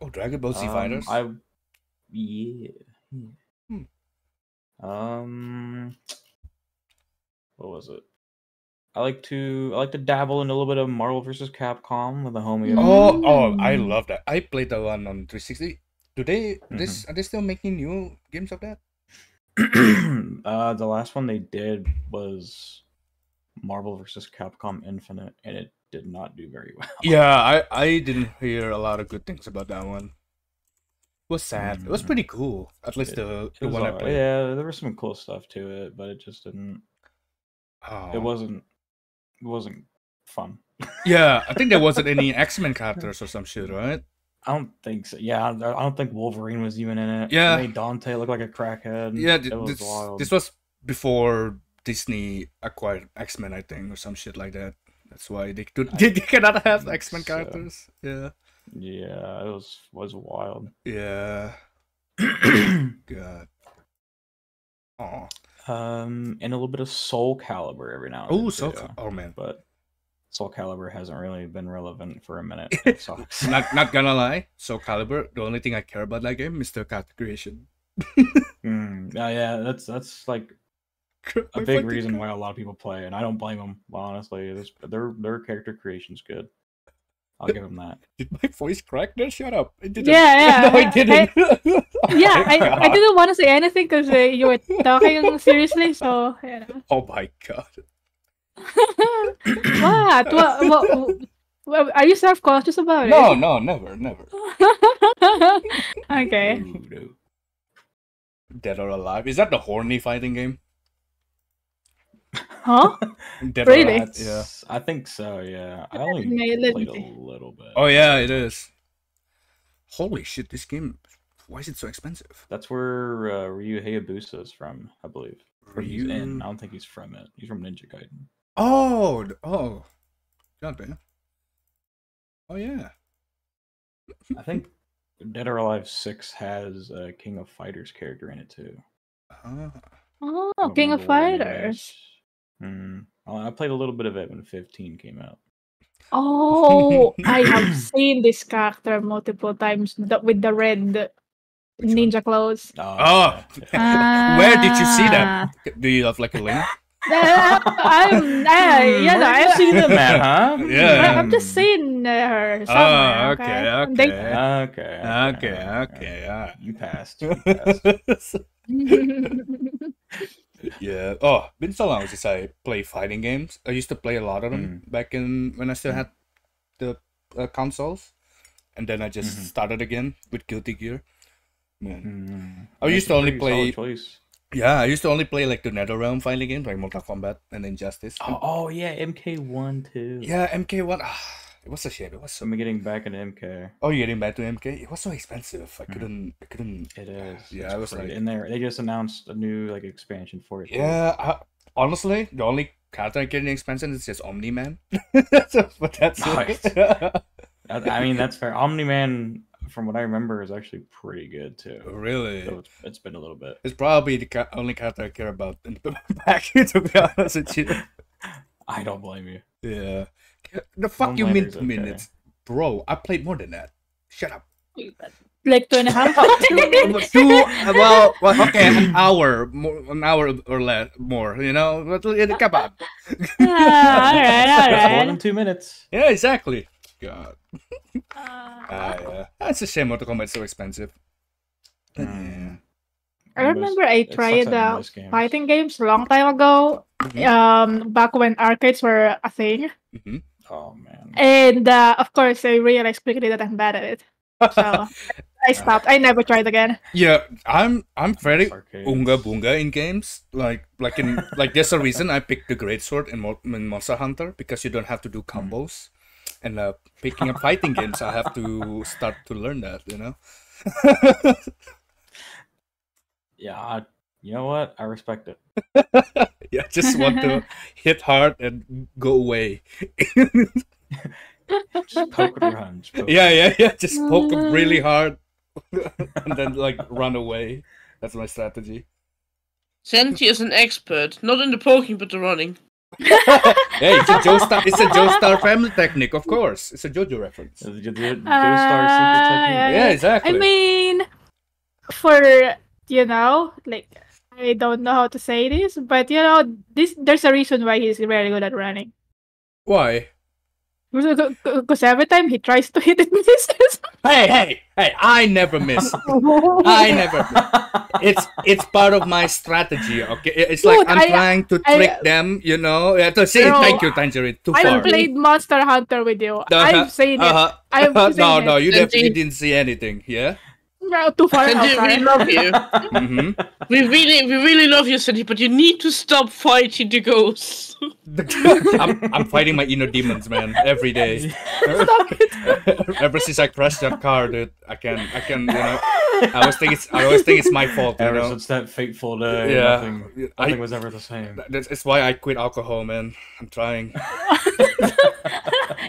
oh, Dragon Ball Z Um, Fighters. I yeah. yeah. Hmm. Um, what was it? I like to I like to dabble in a little bit of Marvel versus Capcom with a homie. of Oh, mine. oh, I Mm. love that. I played the one on 360. Do they Mm-hmm. this are they still making new games of that? [CLEARS THROAT] uh, the last one they did was Marvel versus Capcom Infinite, and it did not do very [LAUGHS] well. Yeah, I I didn't hear a lot of good things about that one. It was sad. It was Mhm. pretty cool. At least It- the, the was one I played. Yeah, there was some cool stuff to it, but it just didn't. Oh. It um, wasn't. It wasn't fun. [LAUGHS] Yeah, I think there wasn't any X Men characters or some shit, right? I don't think so. Yeah, I don't think Wolverine was even in it. Yeah. It made Dante look like a crackhead. Yeah, th- was this wild. this was before Disney acquired X Men, I think, or some shit like that. That's why they could I [LAUGHS] they cannot have X Men so. characters. Yeah, Yeah, it was was wild. yeah. [CLEARS THROAT] God. Oh, um, and a little bit of Soul Calibur every now and oh, then. so too. oh man. but Soul Calibur hasn't really been relevant for a minute. [LAUGHS] It sucks. [LAUGHS] not not gonna lie. Soul Calibur, the only thing I care about that game is the character creation. Mm, yeah, yeah, that's that's like [LAUGHS] a big reason why a lot of people play, and I don't blame them. Honestly, their their character creation's good. I'll give them that. Did my voice crack there? Shut up. It didn't. Yeah, yeah, [LAUGHS] no, I- it didn't. Yeah, I, I [LAUGHS] [LAUGHS] didn't want to say anything because uh, you were talking seriously, so you know. Oh my god. what? What, what, what? Are you self conscious about No, it? No, no, never, never. okay. Ooh, no. Dead or Alive. Is that the horny fighting game? Huh? [LAUGHS] Dead Really? or Alive. Yeah. I think so. Yeah, I only May- let me played a little bit. Oh yeah, it is. Holy shit! This game. Why is it so expensive? That's where uh, Ryu Hayabusa is from, I believe. Or he's in. I don't think he's from it. He's from Ninja Gaiden. Oh, oh. God damn. Oh yeah. I think Dead or Alive Six has a King of Fighters character in it too. I Oh, King of remember what Fighters. Is. Mm. I I played a little bit of it when 15 came out. Oh, [LAUGHS] I have seen this character multiple times with the red Which one? ninja clothes. Oh. yeah, yeah. [LAUGHS] Where did you see them? Do you have like a link? Uh, [LAUGHS] I'm, I, you know, Where did you I'm, see them at, huh? Yeah. I'm just seeing uh, her somewhere. Oh, okay, okay, They- okay. Okay. Okay, okay, alright. You passed. You passed. Yeah. Oh, been so long since I play fighting games. I used to play a lot of them Mm. back in when I still had the uh, consoles, and then I just Mhm. started again with Guilty Gear. Man. Mm. I used to only play- Yeah, I used to only play like the NetherRealm fighting games like Mortal Kombat and Injustice. Oh, oh yeah, MK1 too. Yeah, MK1. Ah, it was a shame. It was so. I'm getting back into MK. Oh, you're getting back to MK? It was so expensive. I Mhm. couldn't. I couldn't. It is. Yeah, it's I was like- in there. They just announced a new like expansion for it. Yeah, I, honestly, the only character I get in expansion is just Omni Man. [LAUGHS] but that's Nice. [LAUGHS] it. I, I mean that's fair. Omni Man, from what I remember, is actually pretty good too. really. So it's, it's been a little bit. It's probably the only character I care about in the [LAUGHS] pack, to be honest with you. I don't blame you. Yeah. The fuck you mean two okay. minutes? Bro, I played more than that. Shut up. like two and a half. [LAUGHS] Two, well, well, okay, an hour, more, an hour or less, more, you know? But, uh, Come on. Ah, all right, all That's more than two minutes. Yeah, exactly. God. Uh, Ah, yeah. That's a shame Mortal Kombat's so expensive. But, Mm. I Most- remember I tried that uh, games- fighting games a long time ago. Mhm. Um, back when arcades were a thing, Mhm. Oh man. and uh, of course I realized quickly that I'm bad at it. So [LAUGHS] I stopped. I never tried again. yeah, I'm I'm very Arcades. unga bunga in games. Like like in like there's a reason I picked the great sword in, Mo- in Monster Hunter because you don't have to do combos. And uh, picking up fighting games, I have to start to learn that. You know. [LAUGHS] Yeah. I, you know what? I respect it. [LAUGHS] yeah, just want to [LAUGHS] hit hard and go away. [LAUGHS] Just poke with your hands. poke. yeah, yeah, yeah. Just poke them really hard and then like run away. That's my strategy. Senti is an expert, not in the poking but the running. Hey, it's a Joestar. It's a Joestar family technique, of course. It's a JoJo reference. Ah, Joestar secret technique. yeah, Yeah, I mean, for you know, like I don't know how to say this, but you know, this there's a reason why he's very good at running. Why? Because every time he tries to hit it misses. [LAUGHS] Hey, hey, hey! I never miss. I never. It's it's part of my strategy. Okay, it's like I'm I- trying to I- trick them. You know. Yeah, to say Bro, thank you, Tangerine. Too I far. played Monster Hunter with you. Uh-huh, I've seen it. uh-huh. I've [LAUGHS] no, seen no, it. you definitely Indeed. didn't see anything. Yeah. No, too far Senti, we love you. [LAUGHS] hmm We really, we really love you, Senti, but you need to stop fighting the ghosts. [LAUGHS] I'm I'm fighting my inner demons, man, every day. [LAUGHS] Stop it. Ever since I crashed that car, dude, I can I can you know I always think it's I always think it's my fault, you Ever know. since that fateful day, Yeah, nothing, I- was ever the same. That's, that's why I quit alcohol, man. I'm trying.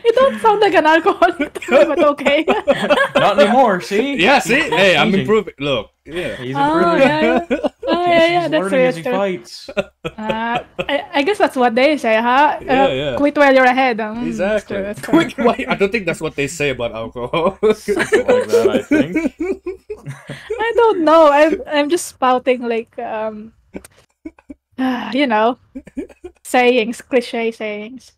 You don't sound like an alcoholic, [LAUGHS] but okay. [LAUGHS] Not anymore. See? Yeah, see, hey, I'm Changing. improving. Look, yeah. He's Oh, improving. yeah, yeah. [LAUGHS] Oh, yeah, yeah, He's that's learning as true. he fights. Uh, I, I guess that's what they say, huh? Yeah, Uh, yeah. Quit while you're ahead. Um, that's Exactly. true, that's true. Quick, why? I don't think that's what they say about alcohol. Like that, I think. I don't know. I'm I'm just spouting like um, [SIGHS] you know, sayings, cliche sayings.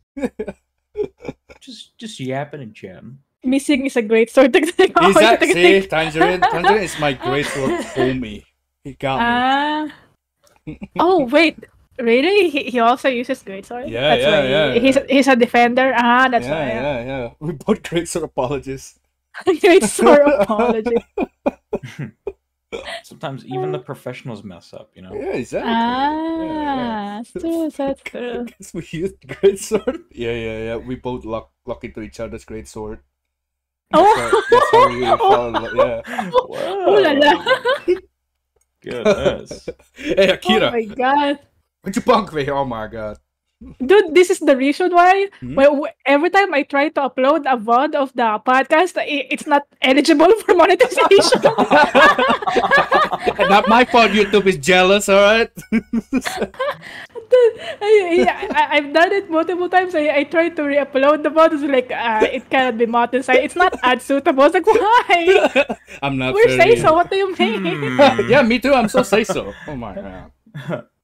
Just, just yapping and chatting. Missing is a great sort of thing. Is that [LAUGHS] see, Tangerine? Tangerine is my great sword homie. He got me. Ah. oh wait, really? He, he also uses great sword. Yeah, that's yeah, why yeah, he- He's he's a defender. Ah, that's yeah, why. yeah, yeah. We both great sword apologists. [LAUGHS] great sword apology. [LAUGHS] Sometimes even the professionals mess up, you know? Yeah, exactly. Yeah, yeah. Ah, that's true. [LAUGHS] That's true. We used great sword. Yeah, yeah, yeah. We both lock lock into each other's great sword. That's Oh. how- that's how we [LAUGHS] fell in love, yeah. Oh la la. Goodness. [LAUGHS] Hey Akira. Oh Akira, my god. would you punk me? Oh my god. Dude, this is the reason why Hmm? well, every time I try to upload a VOD of the podcast, it's not eligible for monetization. Not my fault. YouTube is jealous. All right. [LAUGHS] Dude, I, I, I've done it multiple times. I, I tried to re-upload the VOD. It's like, uh, it cannot be monetized. It's not ad suitable. I was like, why? I'm not. We're very- say so. What do you mean? Hmm. [LAUGHS] yeah, me too. I'm so say so. Oh my god. [LAUGHS]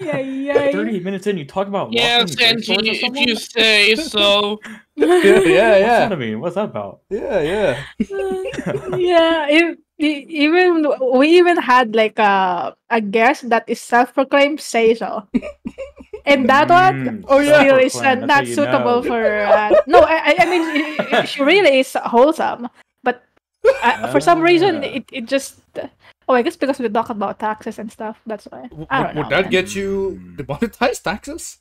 Yeah, [LAUGHS] yeah. Thirty minutes in, you talk about Yeah, locking great Senti, swords with if someone? you say so. [LAUGHS] [LAUGHS] yeah, What's yeah, that mean? What's that about? yeah, yeah. yeah, if, e- even we even had like a a guest that is self-proclaimed say so, and that one Mm, Oh, yeah. still is uh, not suitable know. for. Uh, no, I, I- I mean i- i- she really is wholesome, but uh, for some reason Ah. it, it just. Oh, I guess because we talk about taxes and stuff. That's why. W- I would, don't know. would that man. get you demonetized taxes?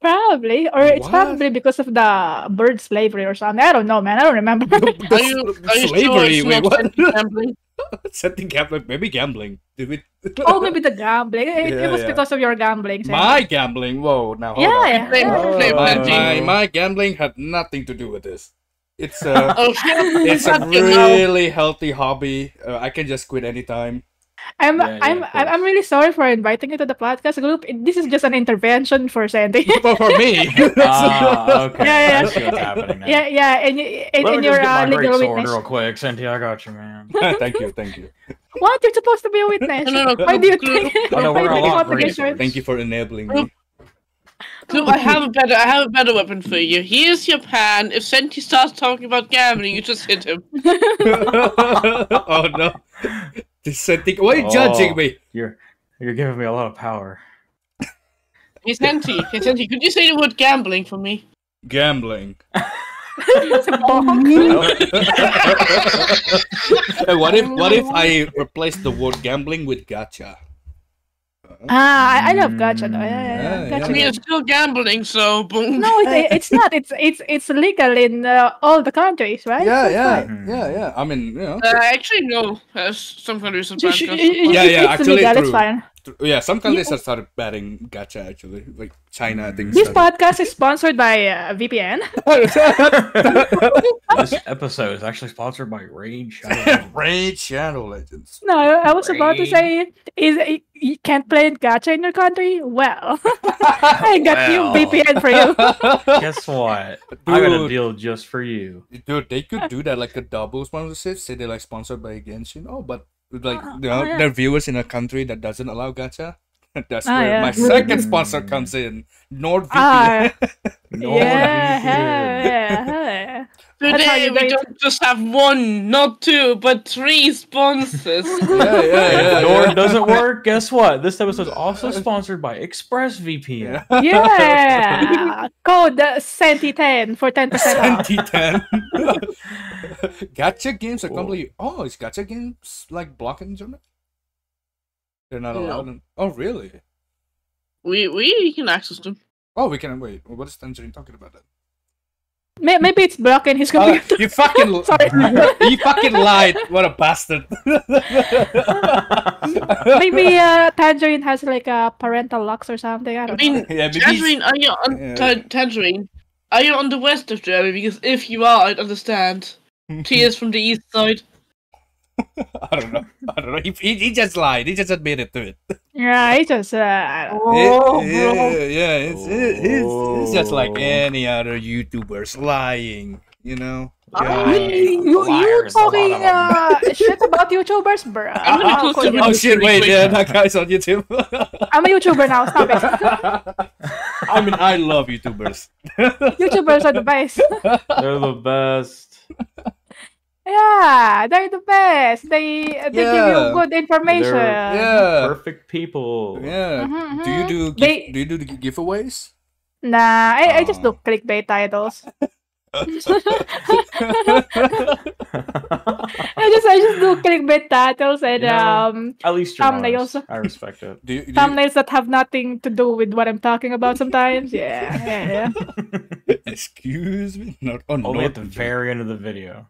Probably, or it's What? probably because of the bird slavery or something. I don't know, man. I don't remember. [LAUGHS] Are you, are you Slavery, sure wait, what? Gambling? [LAUGHS] Setting gambling, maybe gambling. Did we? [LAUGHS] oh, maybe the gambling. It, it was yeah. because of your gambling. Senti. My gambling. Whoa, now hold Yeah, on. yeah, Blame- yeah. blame My, my, my gambling had nothing to do with this. It's a [LAUGHS] Oh, [LAUGHS] it's a really healthy hobby. Uh, I can just quit anytime. I'm Yeah, yeah, I'm of I'm I'm really sorry for inviting you to the podcast group. It- This is just an intervention for Senti. [LAUGHS] But for me, Ah, okay. Yeah, yeah. I see what's happening now. yeah, yeah, and y- and, Let and me your just get uh, my great legal sword witness. real quick, Cynthia. I got you, man. thank you, thank you, What? You're supposed to be a witness. No, no, no. Why do you think? Oh, no, we're do a lot want to great get swords. short? thank you for enabling me. Dude, I have a better I have a better weapon for you. Here's your pan. If Senti starts talking about gambling, you just hit him. [LAUGHS] oh no, this setting. Why are you judging Oh. me? You're you're giving me a lot of power. Hey Senti, hey Senti, could you say the word gambling for me? Gambling. It's a bong. Hey, what if what if I replace the word gambling with gacha? Ah, I, I love gacha though. Yeah, yeah, Yeah, yeah. Gacha I mean, it's still gambling, so boom. No, it, it's not. It's it's it's legal in uh, all the countries, right? Yeah, So yeah, fine. fine. yeah, yeah. I mean, you know, Uh, actually, no. Uh, some countries Sh- sometimes. sh- got- it- Yeah, yeah, It's actually legal. It's true. fine. Th- yeah. Some countries have started batting gacha actually, like China. I think. This started- podcast is sponsored by uh, VPN. [LAUGHS] This episode is actually sponsored by Rage. Shadow [LAUGHS] Raid Shadow Legends. No, I I was about to say, is you can't play gacha in your country? Well, [LAUGHS] I got Well. you VPN for you. Guess what? I got a deal just for you. Dude, they could do that like a double sponsorship. Say they're like sponsored by Genshin. Oh, but like Uh, you know, yeah. their viewers in a country that doesn't allow gacha. [LAUGHS] That's Ah, where yeah. my second sponsor comes in. NordVPN. Ah, No yeah, [LAUGHS] VPN. yeah, yeah. Today we don't just have one, not two, but three sponsors. [LAUGHS] yeah, yeah, yeah. Nord yeah. doesn't work. Guess what? This episode is also sponsored by ExpressVPN. Yeah. Yeah, code uh, Senti10 for 10% off. 2010. gacha games are Cool. completely. Oh, is gacha games like blocking in Germany? They're not No. allowed. In... Oh, really? we we can access them. Oh, we can wait. What is Tangerine talking about? Then? Maybe it's broken his Oh, computer. you fucking [LAUGHS] Sorry. [LAUGHS] you fucking lied. What a bastard. [LAUGHS] Maybe uh, Tangerine has like a parental locks or something. I I don't know. mean, Yeah, maybe Tangerine, are you on Yeah. Ta- Tangerine? Are you on the west of Germany? Because if you are, I'd understand. Tears from the east side. [LAUGHS] I don't know. I don't know. He, he, he just lied. He just admitted to it. Yeah, he just. Uh, [LAUGHS] I don't- Oh, yeah, bro. yeah, it's, it- it's, it's just like Oh. any other YouTubers lying, you know? You, you, you Liars, talking of 'em. uh, shit about YouTubers, bro? [LAUGHS] I'm gonna How put could the you- Oh shit, wait, yeah, that guy's on YouTube. I'm a YouTuber now. Stop it. I mean, I love YouTubers. YouTubers are the best. They're the best. Yeah, they're the best. They they give Yeah. you good information. They're Yeah. perfect people. Yeah. Mhm, Do you mhm. do gi- They- do you do the giveaways? Nah, I, I just do Oh. clickbait titles. [LAUGHS] [LAUGHS] I just I just do clickbait titles and Yeah. um At least you're Thumbnails. honest. I respect it. [LAUGHS] Do you, do you, thumbnails that have nothing to do with what I'm talking about sometimes. Yeah, yeah, yeah. excuse me? Not oh, Only not at the very end of the video.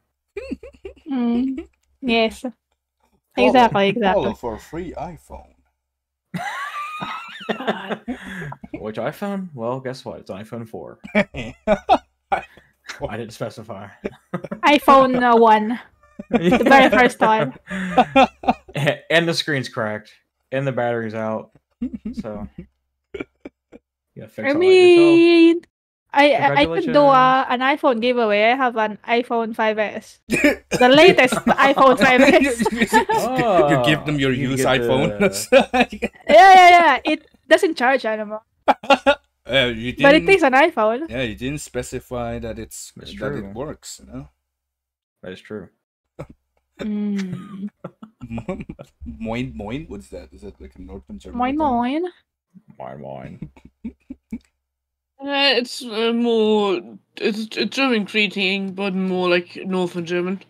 Mm. Yes. [LAUGHS] Exactly, exactly. Follow for a free iPhone. [LAUGHS] Which iPhone? Well, guess what? It's iPhone 4. [LAUGHS] I didn't specify. iPhone uh, one. the very first time. and the screen's cracked. And the battery's out. So. Yeah, fix I all that yourself. mean, I I I could do Congratulations. uh, an iPhone giveaway. I have an iPhone 5s, the latest [LAUGHS] iPhone 5s. you give them your Oh, you used get iPhone. [LAUGHS] yeah, yeah, yeah. It doesn't charge anymore. [LAUGHS] Uh, you But it takes an iPhone. yeah, you didn't specify that it's That's that it works. You know, That is true. Mm. moin moin. What's that? Is that like a northern German? Moin thing? moin. Wine, wine. Uh, it's uh, more it's a German greeting, but more like Northern German.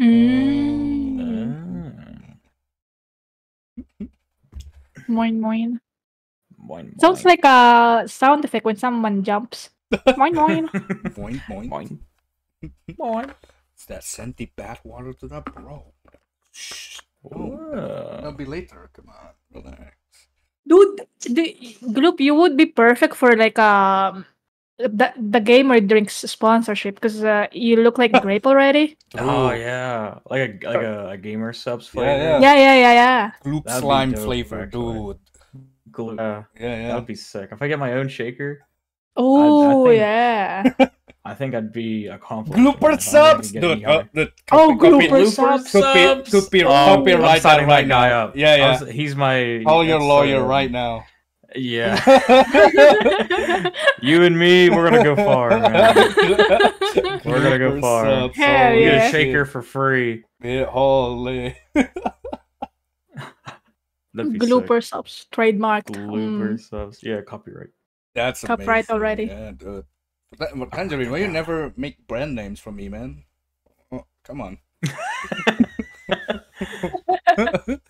Mm. Ah, Moin moin. wine, Sounds like a sound effect when someone jumps. Moin moin. [LAUGHS] Moin moin. wine. Wine. It's that scenty bad water to that bro. Shh. Oh, Ah. that'll be later. Come on, relax. Dude, the Gloop, you would be perfect for like um the the gamer drinks sponsorship because uh, you look like [LAUGHS] grape already. Oh yeah, like a like a, a Gamer Supps flavor. yeah. Yeah, yeah, yeah, yeah. Gloop That'd slime dope, flavor, actually. dude. Glue. Yeah, Yeah, yeah. that'd be sick. If I get my own shaker, Oh think- yeah. [LAUGHS] I think I'd be accomplished. Glooper I subs, dude. Uh, the Oh, copy- copy- Glooper Glooper subs. Could be, could be Oh, copyright I'm signing right that guy now. up. Yeah, yeah. was- he's my. Call your lawyer uh, right now. Yeah, [LAUGHS] you and me, we're gonna go far, man. [LAUGHS] We're gonna go far. subs, Hell holy You get yeah. a shaker for free. Yeah, holy. [LAUGHS] That'd be subs trademarked. Glooper Mm. subs. Yeah, copyright. That's Copyright amazing. already. Yeah, dude. But that- but Tangerine, why you never make brand names for me, man? Oh, come on. [LAUGHS] [LAUGHS]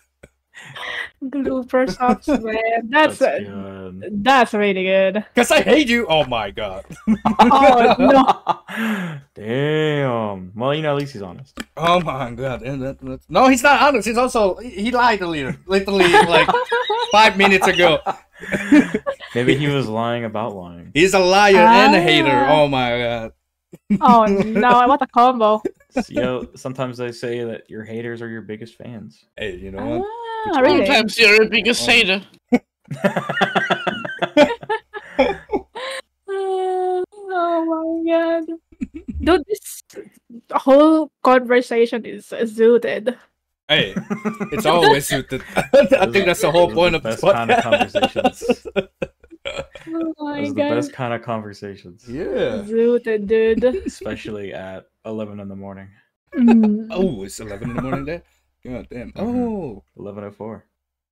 Glooper subs, man. [LAUGHS] That's That's uh, good. that's really good. Cause I hate you. Oh my god. Oh no. [LAUGHS] Damn. Well, you know, at least he's honest. Oh my god. And that, that- no, he's not honest. He's also he he lied earlier, literally like [LAUGHS] five minutes ago. Maybe he was lying about lying. He's a liar and a hater. Ah. Oh my god. Oh no, what a combo. you know, sometimes they say that your haters are your biggest fans. Hey, you know what? Ah, really? Sometimes you're a bigger Oh. hater. Oh my god. Dude, this whole conversation is zooted. Hey, it's always suited. [LAUGHS] I think that's the whole point the of this kind of podcast. conversations. Oh my Those are the best kind of conversations. yeah. Zooted, dude. Especially at 11 in the morning. Mm. Oh, it's eleven in the morning there. God damn. Mhm. Oh, 11.04.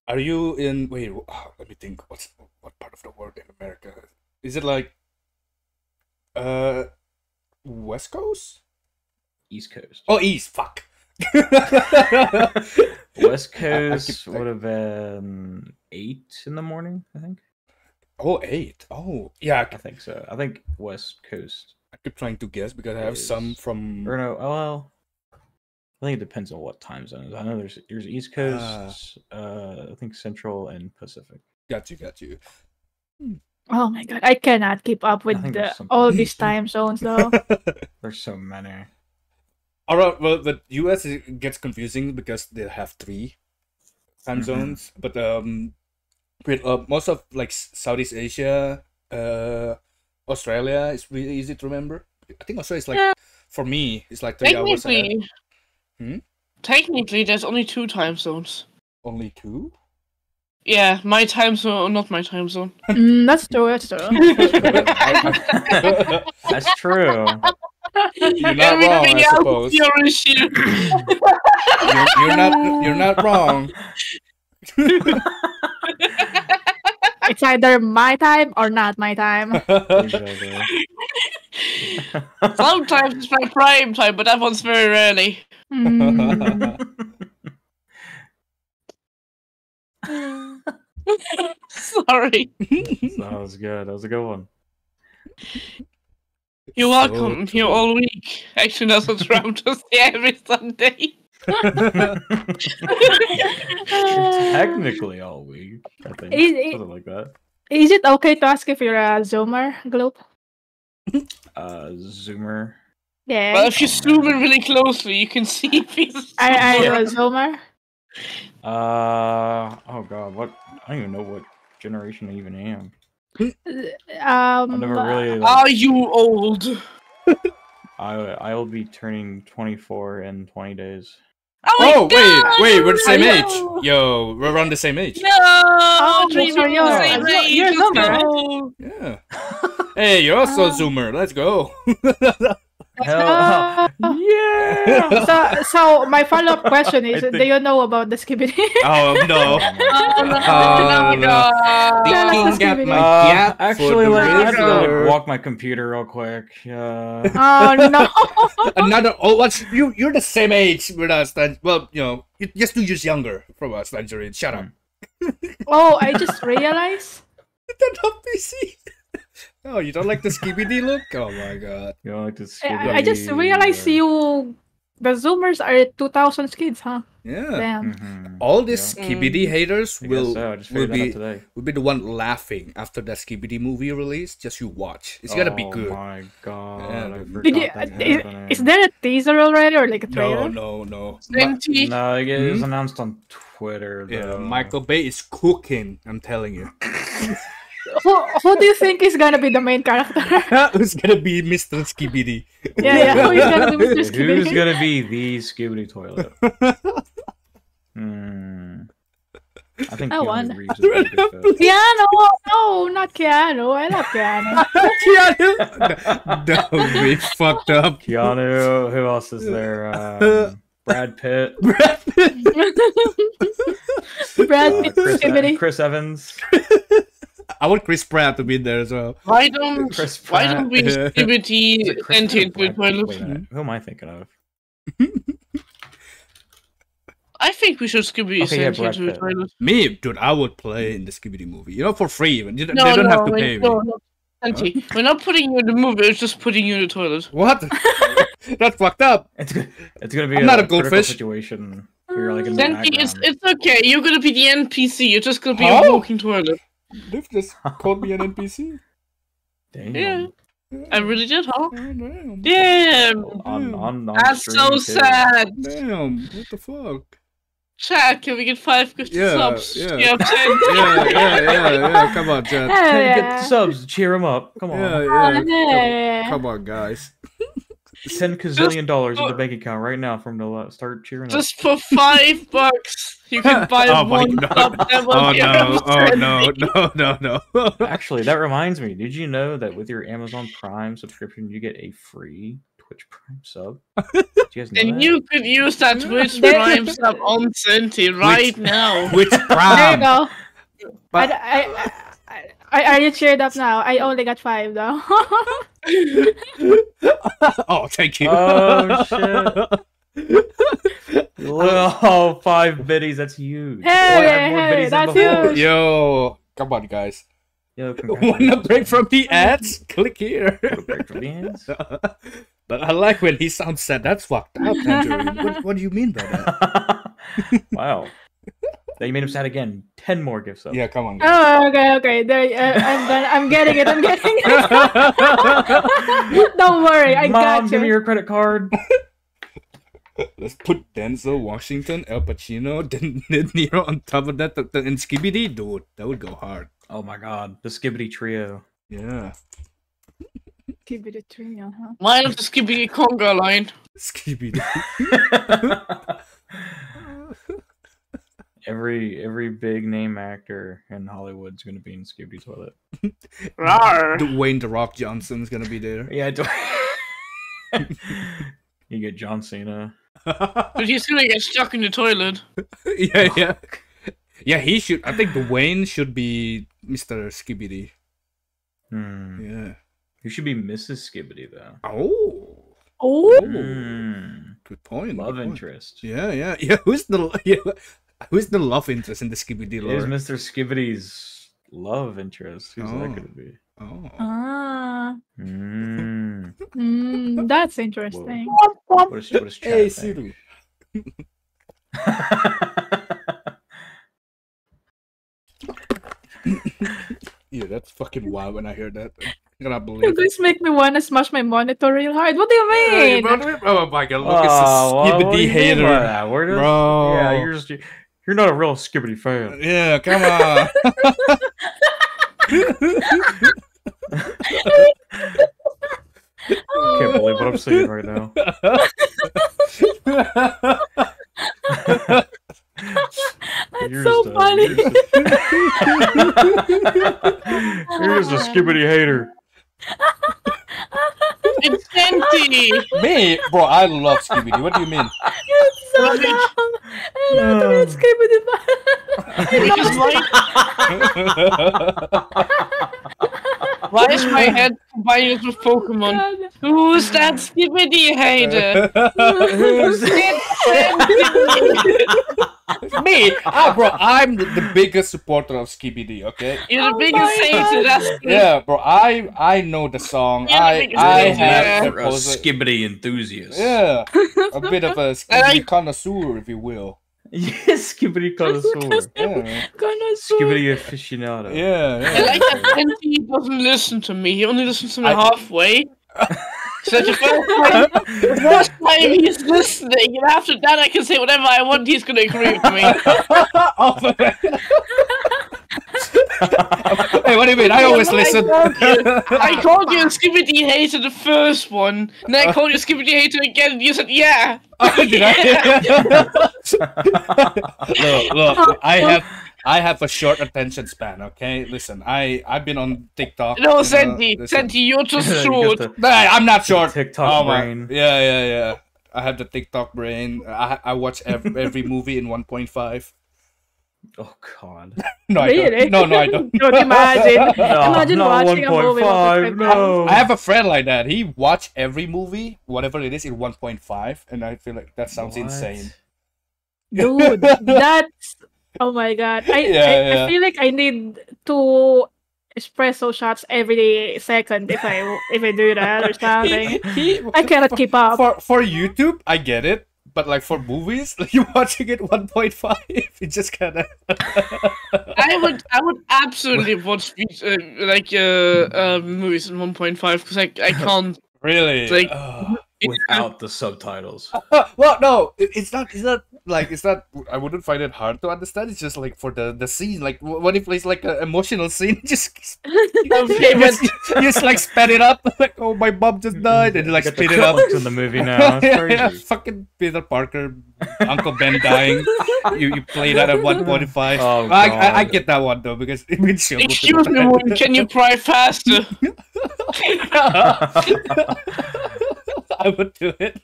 are you in? Wait, oh, let me think. What's what part of the world in America? Is it like, uh, West Coast? East Coast. Oh, East. Fuck. [LAUGHS] West I- I Coast would have been 8 in the morning, I think. Oh, eight. Oh, yeah. I I think so. I think West Coast. I keep trying to guess because I have some from. Or no, oh, well, I think it depends on what time zones. I know there's there's East Coast, uh, I think Central and Pacific. Got you. Got you. Oh my god, I cannot keep up with the, all [LAUGHS] these time zones though. [LAUGHS] There's so many. All right. Well, the U.S. is- gets confusing because they have three time Mhm. zones, but um, with uh, most of like Southeast Asia, uh, Australia is really easy to remember. I think Australia is like Yeah. for me, it's like three hours ahead. Technically, Hmm? technically, there's only two time zones. Only two. Yeah, my time zone, or not my time zone. [LAUGHS] mm, that's true, that's true. [LAUGHS] That's true. You're not wrong, I Everything else suppose. your issue. you're, you're not. You're not wrong. [LAUGHS] it's either my time or not my time. Sometimes it's my prime time, but that one's very rarely. Mm. [LAUGHS] Sorry. that was good. That was a good one. You're So welcome. Here true. all week. Actually, that's what's around just every Sunday. Technically all week, I think. Is it- Something like that. Is it okay to ask if you're a zoomer, Gloop? Uh, Zoomer. Yeah. Well, if you zoom in really closely, you can see if he's. Are, are you a zoomer? Uh, oh god, what? I don't even know what generation I even am. Um, I've never really. Like, Are you old? [LAUGHS] I I will be turning 24 in 20 days. Oh, Oh wait, God! wait, we're the same Are age. Yo, we're around the same age. No, Oh, Dreamy, so we're you're- the same you're- age. you're Let's Zoomer. Yeah. Hey, you're also a zoomer. Let's go. [LAUGHS] Hell, [LAUGHS] [LAUGHS] yeah. so, so my follow-up [LAUGHS] question is: I Do you know about the Skibidi? oh no. Oh, no, Oh, no, no. no. Yeah, Thinking the at Scooby-Doo. my Uh, gap actually, the like, I have to like, walk my computer real quick. Uh, oh no! Another. Oh, what's you? You're the same age with us. Then, well, you know, you're just two years younger from us, Tangerine. Shut up. Oh, I just realized. That's not PC. Oh, you don't like the Skibidi [LAUGHS] look? Oh my god. you know, like this. I, I just realized you. The Zoomers are 2000 kids, huh? Yeah. Damn. Mhm. All these Yeah. Skibidi haters I will so. Will be today. will be the one laughing after that Skibidi movie release. Just you watch. It's gonna be good. Oh my god! Yeah, I dude. forgot Did you? Is, is there a teaser already or like a No, trailer? no, no. Ma- Senti. No, it was Hmm? announced on Twitter. yeah. Michael Bay is cooking. I'm telling you. [LAUGHS] Who, who do you think is gonna be the main character? [LAUGHS] Who's gonna be Mr. Skibidi? yeah, yeah. Who is gonna be Mr. [LAUGHS] Who's gonna be the Scooby toilet? [LAUGHS] Hmm. I think I Keanu won. Reeves is a good. Keanu? No, not Keanu. I love Keanu. Keanu, that would be fucked up. Keanu. Who else is there? Um, Brad Pitt. Brad uh, Pitt, Chris, Skibidi. Chris Evans. I want Chris Pratt to be there as well. Why don't Chris why don't we Is Skibidi it Chris enter Pratt into or a Brad- toilet? Wait a minute. Who am I thinking of? [LAUGHS] I think we should Skibidi Okay, yeah, send Brad into Pitt. toilet. Me, dude, I would play in the Skibidi movie. You know, for free even. You, No, they don't no, have to wait, pay me. no, no. Senti, we're not putting you in the movie. It's just putting you in the toilet. What? [LAUGHS] That's fucked up. It's it's gonna be I'm a, not a goldfish. situation. Where you're like in the Senti, it's it's okay. You're gonna be the NPC. You're just gonna be How? a walking toilet. They've just called me an NPC. Damn. Yeah, I really did, huh? Oh, damn. Damn, On, on, on that's so too. sad. Damn. What the fuck? Chat, can we get five good Yeah, subs? yeah. [LAUGHS] Yeah, Senti. Yeah, yeah, yeah, yeah. Come on, Chad. Hell Hey, get yeah. subs, cheer him up. Come on. Yeah, yeah. yeah. Come on, guys. Ten gazillion dollars in the bank account right now from the le- start cheering up. Just for five [LAUGHS] bucks, you can buy [LAUGHS] Oh my one God. sub oh, oh no! Oh [LAUGHS] no! No! No! No! Actually, that reminds me. Did you know that with your Amazon Prime subscription, you get a free Twitch Prime sub? You guys know And that? you could use that Twitch Prime sub on Senti right now. Which There you go. But- I, I, I, I, are you cheered up now? I only got five though. [LAUGHS] oh, thank you. Oh, shit. [LAUGHS] Oh, five biddies. That's huge. Hey, oh, I hey, more hey, that's huge. Yo, come on, guys. Yo, Want a congratulations. break from the ads? Click here. Want break from the ads? [LAUGHS] but I like when he sounds sad. That's fucked up, Tangerine. what, what do you mean by that? wow. Now you made him sad again. Ten more gifts subs. Yeah, come on. Guys. oh, okay, okay. There, uh, I'm done. I'm getting it. I'm getting it. [LAUGHS] Don't worry, I Mom, got give you. me your credit card. [LAUGHS] Let's put Denzel Washington, Al Pacino, De, [LAUGHS] De Niro on top of that, th- th- and Skibidi, dude. That would go hard. Oh my god, the Skibidi Trio. Yeah, Give it a trio, huh? Why not just give me a conga line? Skibidi. Every every big name actor in Hollywood's gonna be in Skibidi Toilet. Rawr. Dwayne the Rock Johnson's gonna be there. Yeah, do- [LAUGHS] you get John Cena. But he's gonna get stuck in the toilet. [LAUGHS] yeah, yeah, yeah. He should. I think Dwayne should be Mr. Skibidi. Hmm. Yeah. he should be Mrs. Skibidi though? Oh, Oh, Hmm. good point. Love good point. interest. Yeah, yeah, yeah. Who's the [LAUGHS] yeah, Who's the love interest in the Skibidi Is lore? Mr. Skibidi's love interest? Who's Oh. that gonna be? Oh. ah, Hmm. mm, that's interesting. What is what is chat Hey, think? Siru. Yeah, that's fucking wild when I hear that. I cannot believe You it. guys make me wanna smash my monitor real hard. What do you Hey, mean? bro, Oh my god, look, Oh, it's what- a what do Skibidi mean by hater. that? We're just- Bro. Yeah, you're just you're not a real Skibidi fan. Uh, yeah, come on. [LAUGHS] I can't believe what I'm seeing right now. [LAUGHS] That's so funny. Here's a, [LAUGHS] here's a skibidi hater. It's Senti. Me, bro, I love Scooby Doo. What do you mean? It's so Right. dumb. I love the red Skibidi Because why, why is my head combined with Pokemon? Who's that skibidi hater? Who's It's Me, ah, bro, I'm the, the biggest supporter of Scooby Doo. Okay. You're the Oh biggest my hater. That's Yeah, bro, I I know the song. You're the I biggest I hater. have You're a composed- skibidi enthusiast. Yeah, a bit of a [LAUGHS] Scooby like- connoisseur, if you will. [LAUGHS] Yes, skibidi connoisseur. Yeah, Skibidi aficionado. yeah, I yeah. like that Senti doesn't listen to me. He only listens to me I- halfway. [LAUGHS] So the first time, the first time he's listening, and after that I can say whatever I want. He's gonna agree with me. [LAUGHS] hey, what do you mean? I always I listen. told. I [LAUGHS] called you a Skibidi hater the first one, and then I uh. called you a Skibidi hater again, and you said yeah. [LAUGHS] Oh, did I? [LAUGHS] look, look, I have I have a short attention span. Okay, listen, I I've been on TikTok. No, know, Senti, listen. Senti, you're just You got short. the Nah, I'm not short. TikTok Oh my- brain. Yeah, yeah, yeah. I have the TikTok brain. I I watch every, every movie in 1.5. Oh god. [LAUGHS] No, I Really? don't. No, no, I don't. [LAUGHS] Don't imagine. [LAUGHS] No, Imagine not watching a movie 1.5, no. I have a friend like that. He watch every movie, whatever it is, in 1.5, and I feel like that sounds What? insane. Dude, that's oh my god. I, Yeah, I, yeah. I feel like I need two espresso shots every second if I if I do that or something. He- I cannot keep up. for for YouTube, I get it, but like for movies, [LAUGHS] like you watching it 1.5, [LAUGHS] it just kind of. [LAUGHS] I would, I would absolutely watch uh, like uh, uh, movies in 1.5 because I, I can't. really. Like-. Without the subtitles. [LAUGHS] Well, no, it, it's not. It's not like it's not. I wouldn't find it hard to understand. It's just like for the the scene, like when he plays like an emotional scene, [LAUGHS] [LAUGHS] just Okay, you but just, you just like sped it up, like oh my mom just died, and you like Get the speed it up. clips in the movie now. Yeah, yeah, fucking Peter Parker, Uncle Ben dying. you you play that at one point five. Oh, I, I I get that one though because it means she'll look at excuse me, woman, can you cry faster? [LAUGHS] I would do it.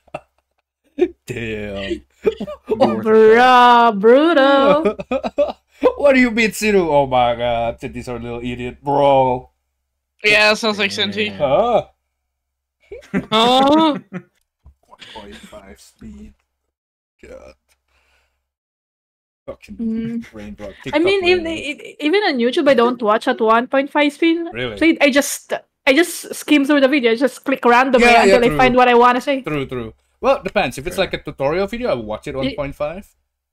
[LAUGHS] Damn. Bruh, brutal. [LAUGHS] what do you mean, Siru? Oh my god, Senti's our little idiot, bro. yeah, that sounds like Senti. Yeah. Huh? Oh, 1.5 speed. God. Fucking Mm. brain rot. I mean, TikTok even even on YouTube, I don't watch at 1.5 speed. really? So I just I just skim through the video. I just click randomly Yeah, yeah, until I find what I want to say. True, true. Well, it depends. If it's like a tutorial video, I watch it Y- 1.5.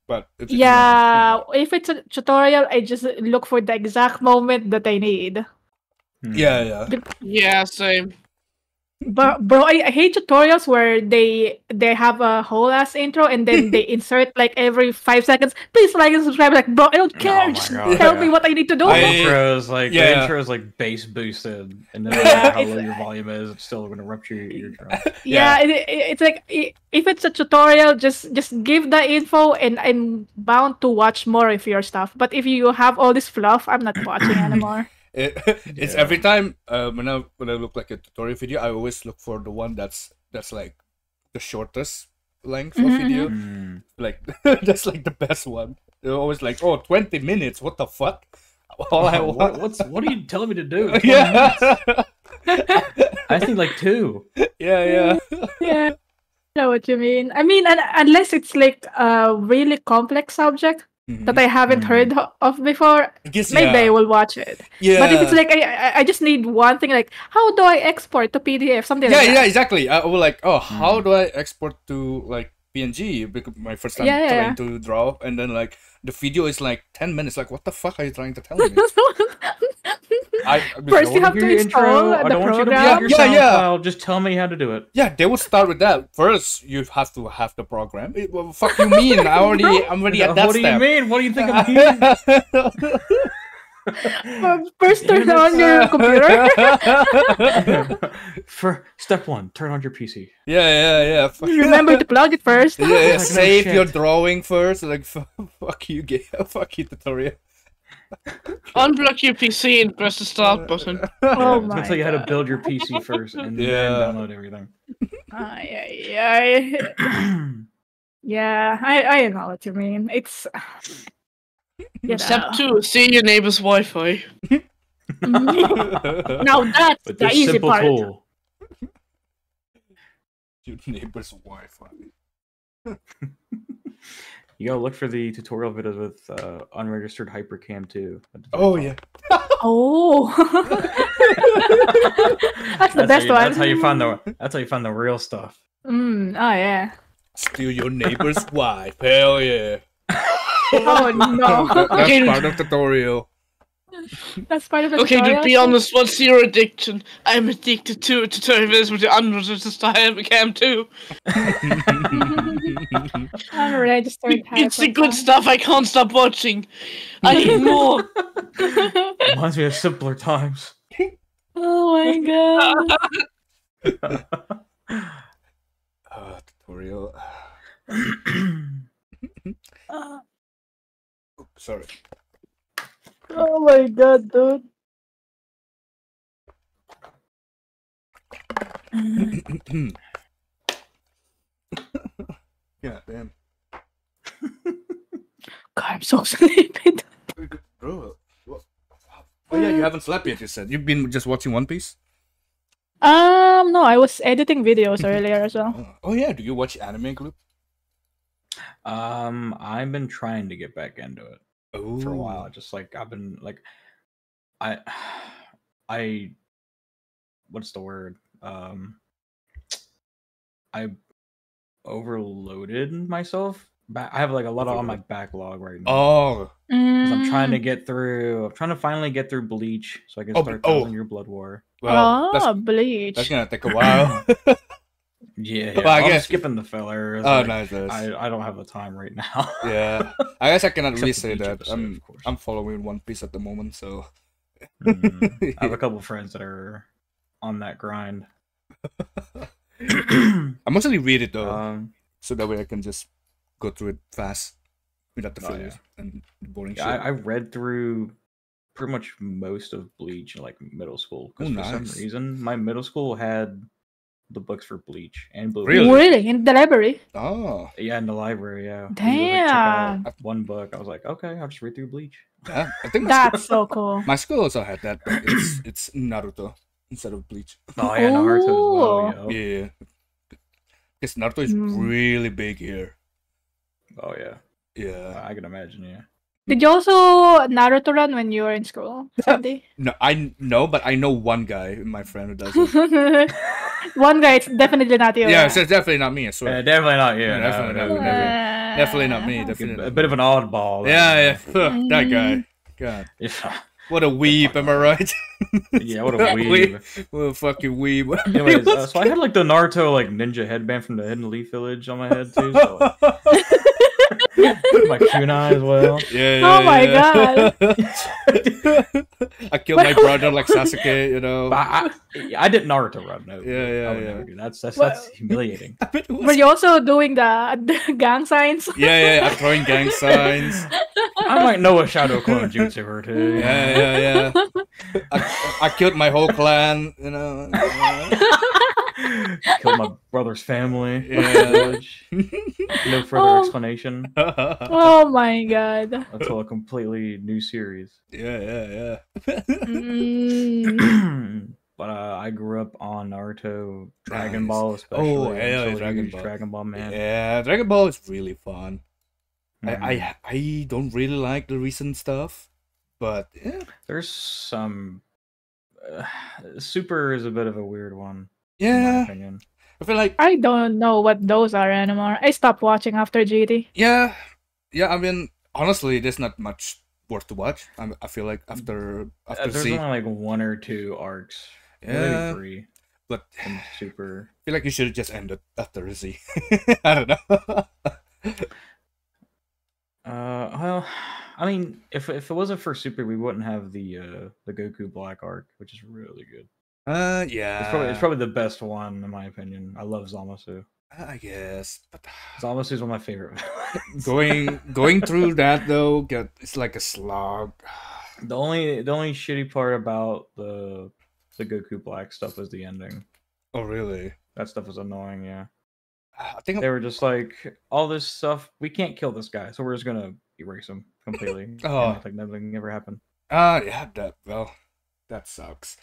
But if it's Yeah, if it's a tutorial, I just look for the exact moment that I need. Hmm. yeah, yeah. yeah, same. But bro, I, I hate tutorials where they they have a whole ass intro and then they [LAUGHS] insert like every five seconds. Please like and subscribe. Like, bro, I don't oh care. my Just God. tell me what I need to do. The I- intro is like yeah. the intro is like bass boosted, and then no Yeah, matter how low your volume is, it's still gonna rupture your [LAUGHS] eardrum. yeah, it, it- it's like i- if it's a tutorial, just just give the info, and I'm bound to watch more of your stuff. But if you have all this fluff, I'm not watching [CLEARS THROAT] anymore. It, [LAUGHS] it's Yeah. every time uh, when I when I look like a tutorial video, I always look for the one that's that's like the shortest length of Mhm, video. Hmm. Like [LAUGHS] that's like the best one. They're always like, oh, 20 minutes. What the fuck? [LAUGHS] All I want. what, what's what are you telling me to do? yeah. I think like two. yeah, yeah. yeah, I know what you mean. I mean, un- unless it's like a really complex subject that I haven't Mhm. heard of before, I guess, maybe yeah. I will watch it. yeah. But if it's like I, I- I just need one thing, like how do I export to PDF, something yeah, like yeah, that. exactly. I was like, oh, how Mm. do I export to like PNG? Because my first time Yeah, yeah, trying yeah. to draw, and then like the video is like 10 minutes. Like, what the fuck are you trying to tell [LAUGHS] me? I, [LAUGHS] First you have to hear your install I the don't want you to program. plug Yeah, sound yeah. Just tell me how to do it. yeah, they will start with that. First, you have to have the program. What the fuck you mean? I already, [LAUGHS] I'm already at that what do step. you mean? What do you think I'm [LAUGHS] here? Uh, first, turn Damn on your computer. For step one, turn on your PC. yeah, yeah, yeah. Remember to plug it first. Yeah, yeah, Like, no save your drawing first. Like, f- fuck you, gay. Fuck you, tutorial. [LAUGHS] Unblock your PC and press the start uh, button. [LAUGHS] [LAUGHS] Oh it's my gonna tell you how to build your PC first and Yeah. then download everything. Ay, ay, ay. [CLEARS THROAT] Yeah, I, I know what you mean. It's [SIGHS] you Step know. two: see your neighbor's Wi-Fi. now that's With the this easy simple part. tool, Your neighbor's Wi-Fi. You gotta look for the tutorial videos with uh, unregistered hypercam too. Oh yeah. Oh, [LAUGHS] that's the That's best how you, one. That's how you find the. That's how you find the real stuff. Mm, oh yeah. Steal your neighbor's [LAUGHS] wife. Hell yeah. Oh no. [LAUGHS] That's part of the tutorial. That's part of the Okay, to be honest, what's your addiction? I'm addicted to it to tutorial videos with the unregistered cam too. [LAUGHS] Unregistered. It's the good hypercam. stuff. I can't stop watching. I [LAUGHS] need more. Reminds me of simpler times. oh my god. [LAUGHS] Uh, tutorial. Oops, sorry. Oh my god, dude. [COUGHS] yeah, damn. God, I'm so [LAUGHS] sleepy. Bro, what? Oh yeah, you haven't slept yet. You said you've been just watching One Piece. Um, no, I was editing videos earlier as well. Oh, [LAUGHS] oh yeah, do you watch anime group? Um, I've been trying to get back into it Oh, for a while. Just like I've been like, I, [SIGHS] I, what's the word? Um, I overloaded myself. I have like a lot of on my backlog right now. Oh, 'Cause I'm trying to Mm. get through. I'm trying to finally get through Bleach so I can Oh, start oh. Thousand Year Blood War. well, oh, that's, bleach. that's gonna take a [CLEARS THROAT] while. [LAUGHS] Yeah, Well, I I'm guess- skipping the fillers. oh, like, nice, nice. I, I don't have the time right now. [LAUGHS] yeah, [LAUGHS] I guess I cannot really say that. episode, I'm. I'm following One Piece at the moment, so Mm, I have a [LAUGHS] couple friends that are on that grind. [COUGHS] um, I mostly read it though, so that way I can just go through it fast without the Oh, fillers and the boring yeah, I, shit. I read through pretty much most of Bleach in like middle school because Oh, for some reason my middle school had the books for Bleach and Blue. Really? Really? In the library? oh, Yeah, in the library. Yeah. You go, like, Damn. One book. I was like, okay, I'll just read through Bleach. yeah, I think my, That's so cool. [LAUGHS] my school also had that, but it's it's Naruto instead of Bleach. [LAUGHS] Oh yeah, Naruto as well. Yeah. Yeah, because Naruto is Mm. really big here. Oh yeah. Yeah, I can imagine. Yeah. Did you also Naruto run when you were in school, Sandy? [LAUGHS] no, I know, but I know one guy, my friend, who does it. One guy, it's definitely not you. yeah, it's definitely not me. I Yeah, definitely not you. Yeah, no, definitely no, not- no. definitely- Definitely not me. Definitely A bit of an oddball. Yeah, yeah. that guy. God, Yeah. what a weeb, am I right? Yeah, what a [LAUGHS] weeb. what a fucking weeb. [LAUGHS] Anyways, uh, so I had like the Naruto like ninja headband from the Hidden Leaf Village on my head too. So like, [LAUGHS] my kunai as well. Yeah, yeah, Oh my yeah. [LAUGHS] I killed my brother like Sasuke, you know. [LAUGHS] But I, I, I did Naruto run. No, Yeah, yeah, I would yeah. never do that. That's that's, Well- that's humiliating. [LAUGHS] I bet it was- Were you also doing the, the gang signs? yeah, yeah, I'm throwing gang signs. I might know a shadow clone jutsu or two. Yeah, yeah, yeah. I, I killed my whole clan, you know. Killed my brother's family. Yeah. [LAUGHS] No further Oh. explanation [LAUGHS] oh my god. until a completely new series. yeah, yeah, yeah. Mm. [CLEARS THROAT] but uh, I grew up on Naruto, Dragon Nice. Ball, especially. Oh, I'm yeah, Dragon Ball. Dragon Ball man. Yeah, Dragon Ball is really fun. Mhm. I, I I don't really like the recent stuff, but yeah, There's some. Uh, Super is a bit of a weird one, in my yeah. Opinion. I feel like I don't know what those are anymore. I stopped watching after GT. yeah, yeah. I mean, honestly, there's not much worth to watch. I, I feel like after Uh, after there's Z, only like one or two arcs, Yeah. maybe three but in I Super. feel like you should have just ended after Z. [LAUGHS] I don't know. [LAUGHS] Uh, well, I mean, if if it wasn't for Super, we wouldn't have the uh the Goku Black arc, which is really good. Uh, yeah. It's probably it's probably the best one in my opinion. I love Zamasu. I guess, but Zamasu is one of my favorite. going [LAUGHS] going through that though, get it's like a slog. the only the only shitty part about the the Goku Black stuff was the ending. Oh really? That stuff was annoying. Yeah, I think they were just like all this stuff. We can't kill this guy, so we're just gonna erase him completely. [LAUGHS] Oh. like nothing ever happened. Ah, yeah, that well, that sucks.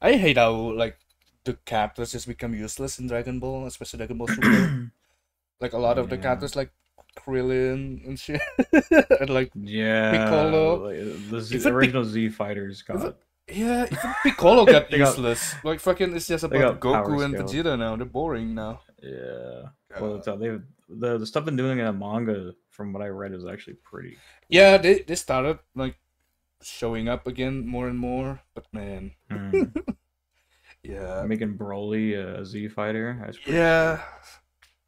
I hate how like the characters just become useless in Dragon Ball, especially Dragon Ball Super. [CLEARS THROAT] like a lot of the Yeah. characters, like Krillin and shit, [LAUGHS] and like Yeah, Piccolo. like, the Z, Even Pic- original Z fighters got. yeah, even Piccolo got [LAUGHS] They got- useless. like fucking, it's just about Goku and skills. Vegeta now. They're boring now. Yeah, well, Uh, they the the stuff they're doing in a manga, from what I read, is actually pretty. yeah, they they started like showing up again more and more, but man, Mm. [LAUGHS] yeah, Making Broly a Z fighter. That's pretty yeah,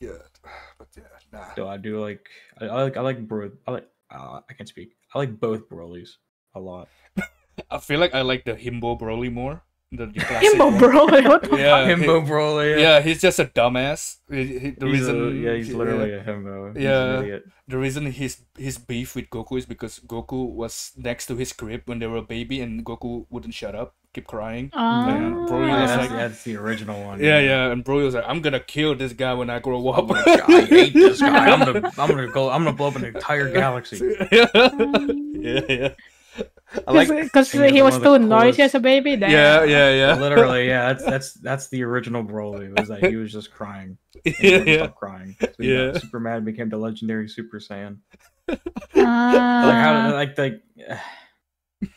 good, but yeah, nah. So I do like I, I like I like bro I like uh, I can't speak. I like both Broly's a lot. [LAUGHS] I feel like I like the Himbo Broly more. The, the [LAUGHS] classic Himbo, one. bro. What the Yeah, Himbo he- Broly. yeah, he's just a dumbass. He- he- the he's a- reason, yeah, he's literally a himbo. He's Yeah. an idiot. the reason his his beef with Goku is because Goku was next to his crib when they were a baby, and Goku wouldn't shut up, keep crying. Ah. Broly Yeah, was that's, like- that's the original one. Yeah, yeah, and Broly was like, "I'm gonna kill this guy when I grow up." I'm gonna- I hate this guy. I'm gonna, [LAUGHS] I'm gonna go. I'm gonna blow up an entire galaxy. [LAUGHS] yeah, yeah, yeah. I like. Because he was of the too noisy as a baby. Then. Yeah, yeah, yeah, [LAUGHS] Literally, yeah. That's that's that's the original Broly. Was that he was just crying. [LAUGHS] and yeah, wouldn't yeah. stop crying. So he Yeah. super mad, became the legendary Super Saiyan. Ah. like how like like [SIGHS]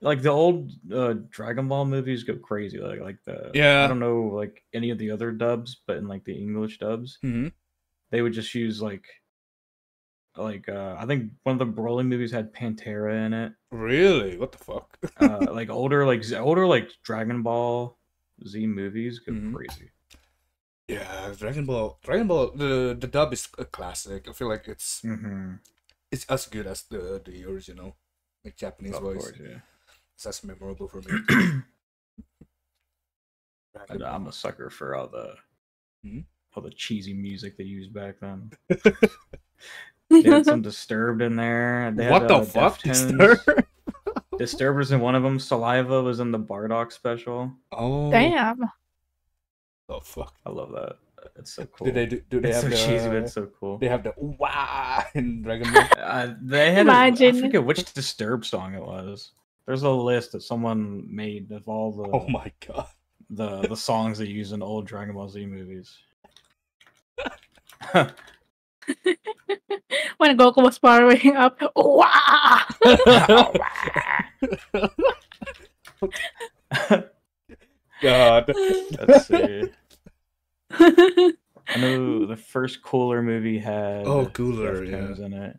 like the old uh Dragon Ball movies go crazy. Like like the Yeah. I don't know like any of the other dubs, but in like the English dubs, mm-hmm. they would just use like like uh I think one of the Broly movies had Pantera in it. Really? What the fuck? Uh [LAUGHS] like older like older like Dragon Ball Z movies go Mhm. crazy. Yeah, Dragon Ball. Dragon Ball. The the dub is a classic. I feel like it's Mm-hmm. it's as good as the the original, like Japanese Of voice. course, yeah. It's as memorable for me. [COUGHS] And I'm a sucker for all the Mhm. all the cheesy music they used back then. [LAUGHS] They had [LAUGHS] some Disturbed in there. They had, what the uh, fuck? Deftones. Disturbed? [LAUGHS] Disturbed was in one of them. Saliva was in the Bardock special. Oh, Damn. Oh fuck! I love that. It's so cool. Do they do? Do they it's have so the? cheesy, but it's so cool. They have the ooh, wah in Dragon [LAUGHS] Ball. Uh, they had. Imagine. I forget which Disturbed song it was. There's a list that someone made of all the oh my god! the the songs they use in old Dragon Ball Z movies. When Goku was powering up. Wow! God. Let's see. [LAUGHS] I know the first Cooler movie had Oh, Cooler, Deftones yeah. in it.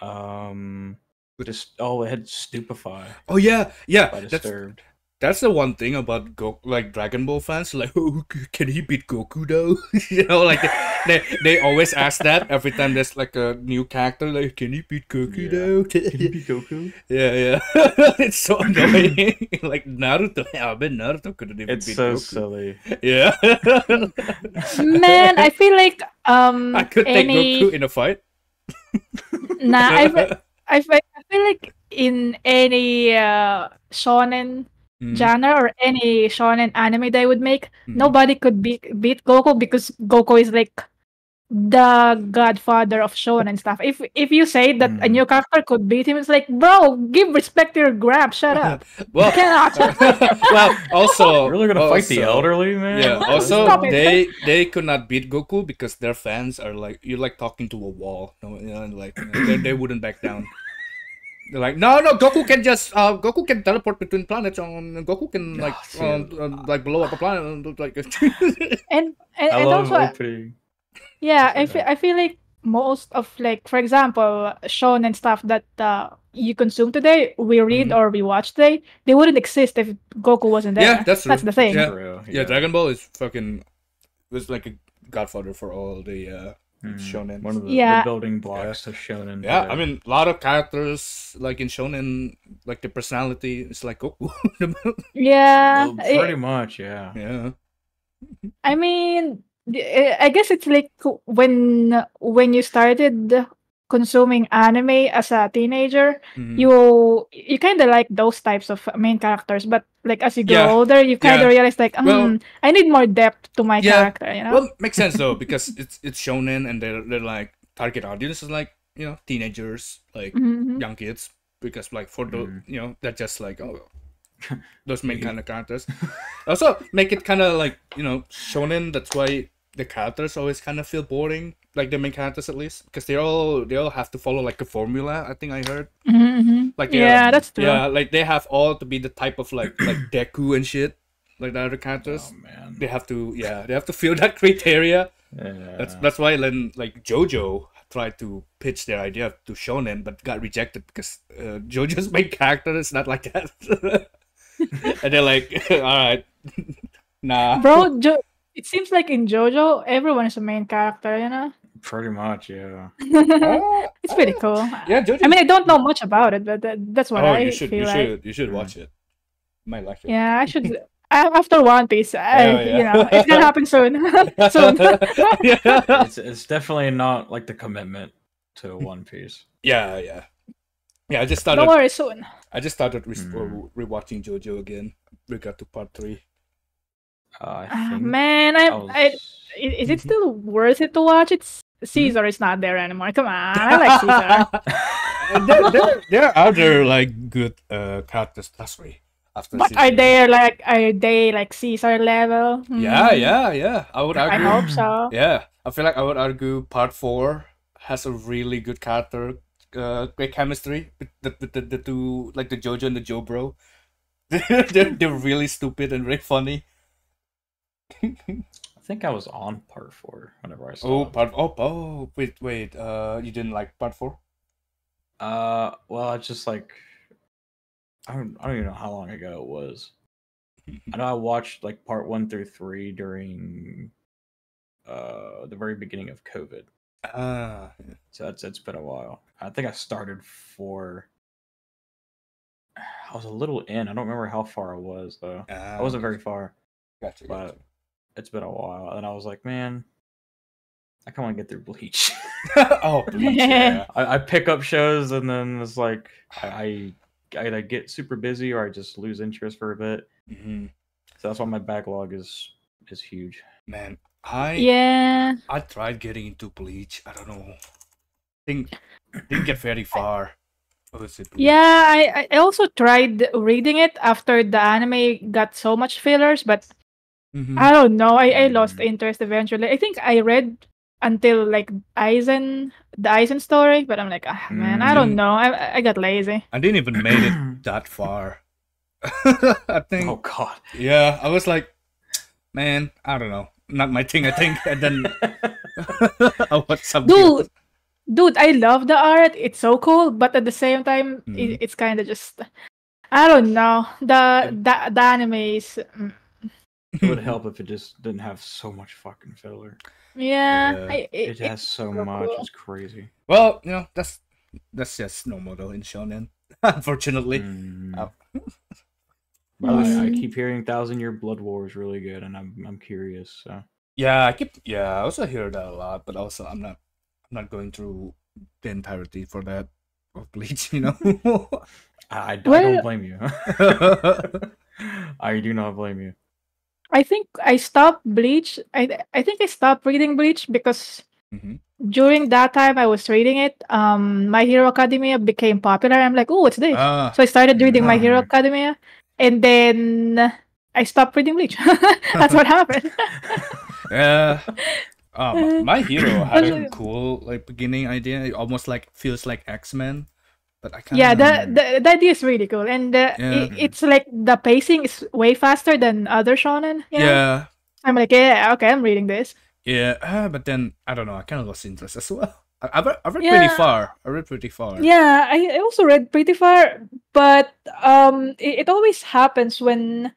Um, just oh, it had Stupefy Oh yeah, yeah. That's Disturbed. that's the one thing about Go like Dragon Ball fans. Like, [LAUGHS] oh, can he beat Goku though? [LAUGHS] you know, like they they always ask that every time there's like a new character. Like, can he beat Goku Yeah. though? Can he [LAUGHS] beat Goku? yeah, yeah. it's so annoying. like Naruto. Yeah, I bet Naruto couldn't even It's beat so Goku. silly. Yeah. Man, I feel like um I could take Goku in a fight. nah, I, fe- I, I feel like in any uh, shonen Mhm, genre or any shonen anime they would make, mhm. nobody could beat beat Goku because Goku is like the godfather of shonen and stuff. If if you say that a Mm. new character could beat him, it's like, bro, give respect to your grab. Shut up. [LAUGHS] Well, You cannot. [LAUGHS] well, also Really gonna fight the elderly man? Yeah. Also, they they could not beat Goku because their fans are like you're like talking to a wall. You know, like they, they wouldn't back down. They're like, no, no, Goku can just uh, Goku can teleport between planets. Um, Goku can like Yeah, um, um, like blow up a planet. and, Like, [LAUGHS] and and, I and love also opening. Yeah, I feel I feel like most of like for example shonen stuff that uh, you consume today, we read Mhm. or we watch today, they wouldn't exist if Goku wasn't there. Yeah, that's true. That's the thing. Yeah. True, yeah, Dragon Ball is fucking was like a godfather for all the uh Mm, shonen. One of the, the Yeah. building blocks to shonen. Yeah, today. I mean, a lot of characters like in shonen, like the personality is like Goku. [LAUGHS] Yeah. Well, I- pretty much, yeah. yeah. I mean, eh, I guess it's like when when you started consuming anime as a teenager, Mhm. you you kind of like those types of main characters, but like as you grow Yeah, older, you kind of yeah. realize like, Well- um, I need more depth to my Yeah, character. You know? Well, makes sense though because it's it's shonen and they're they're like target audience is like you know teenagers like Mhm. young kids because like for the Mhm. you know they're just like oh [LAUGHS] those main kind of characters. [LAUGHS] also make it kind of like you know shonen. That's why the characters always kind of feel boring, like the main characters at least, because they all they all have to follow like a formula. I think I heard Mhm, mhm. like yeah, that's true. yeah, like they have all to be the type of like like [CLEARS THROAT] Deku and shit, like the other characters. Oh man. They have to yeah, they have to fill [LAUGHS] that criteria. Yeah. That's that's why then like JoJo tried to pitch their idea to shonen, but got rejected because uh, JoJo's main character is not like that. [LAUGHS] and they're like, [LAUGHS] all right, nah. Bro, jo- it seems like in JoJo, everyone is a main character. You know, pretty much, yeah. [LAUGHS] Oh, it's pretty cool. yeah, JoJo. I mean, I don't know much about it, but that, that's what oh, I you should, feel you like. should, you should watch it. You might like it. Yeah, I should. After One Piece, I, Oh, yeah. you know, it's gonna [LAUGHS] happen soon. [LAUGHS] soon. yeah, It's it's definitely not like the commitment to One Piece. yeah, yeah. Yeah, I just started. Don't worry, soon. I just started re- Hmm. rewatching JoJo again. We got to part three. Uh, I Ah, think man, I, I was- I, i- is it Mm-hmm. still worth it to watch? It's Caesar is not there anymore. Come on, I like [LAUGHS] Caesar. there, there, there are other like good uh, characters. That's right. After But are they like are they like Caesar level? Yeah, Hmm. yeah, yeah. I would argue. I hope so. [CLEARS THROAT] Yeah, I feel like I would argue part four has a really good character, uh, great chemistry with the, the, the two, like the Jojo and the Joe bro. [LAUGHS] they're, they're, they're really stupid and very funny. I think I was on part four whenever I saw. Oh, it. part oh oh wait wait uh you didn't like part four? Uh, well, it's just like I don't I don't even know how long ago it was. I know I watched like part one through three during uh the very beginning of COVID. Ah, So that's it's been a while. I think I started for. I was a little in. I don't remember how far I was though. ah, I wasn't very far. Gotcha, but- gotcha. It's been a while, and I was like, man, I kind of want to get through Bleach. [LAUGHS] oh, Bleach, yeah. [LAUGHS] I, I pick up shows, and then it's like I, I either get super busy or I just lose interest for a bit. Mhm. So that's why my backlog is is huge. Man, I Yeah. I tried getting into Bleach. I don't know. Think didn't get very far. What was it? Bleach? Yeah, I, I also tried reading it after the anime got so much fillers, but Mhm. I don't know. I, I lost Mm. interest eventually. I think I read until like Aizen, the Aizen story, but I'm like, ah, man, I don't Mm. know. I I got lazy. I didn't even made it [CLEARS THROAT] that far. [LAUGHS] I think. Oh God. Yeah, I was like, man, I don't know, not my thing. I think, and then [LAUGHS] I watched some. Dude, dude, I love the art. It's so cool, but at the same time, Mhm. it, it's kind of just, I don't know. The the, the anime is, mm, It would [LAUGHS] help if it just didn't have so much fucking filler. yeah, Yeah. I, It, it, has so so much. cool. It's crazy. Well, you know, that's that's just normal though in shonen. [LAUGHS] Unfortunately. Mm. Uh, But I, I Mm. keep hearing Thousand Year Blood War is really good, and I'm I'm curious. So Yeah, I keep. Yeah, I also hear that a lot, but also I'm not. I'm not going through the entirety for that [LAUGHS] of Bleach. You know. I, I, I don't blame you. I do not blame you. I think I stopped Bleach. I I think I stopped reading Bleach because Mhm. during that time I was reading it. Um, My Hero Academia became popular. I'm like, oh, what's this? Ah, So I started reading My Hero. [LAUGHS] Academia, and then I stopped reading Bleach. [LAUGHS] That's what happened. [LAUGHS] yeah. Um, my hero had a cool like beginning idea. It almost like feels like X Men, but I can't. yeah, the, the the idea is really cool, and uh, Yeah. it, it's like the pacing is way faster than other shonen. You know? yeah, I'm like, yeah, okay, I'm reading this. yeah. Uh, but then I don't know. I kind of lost interest as well. I, I read, I read pretty far. I read pretty far. Yeah, I, I also read pretty far, but um, it, it always happens when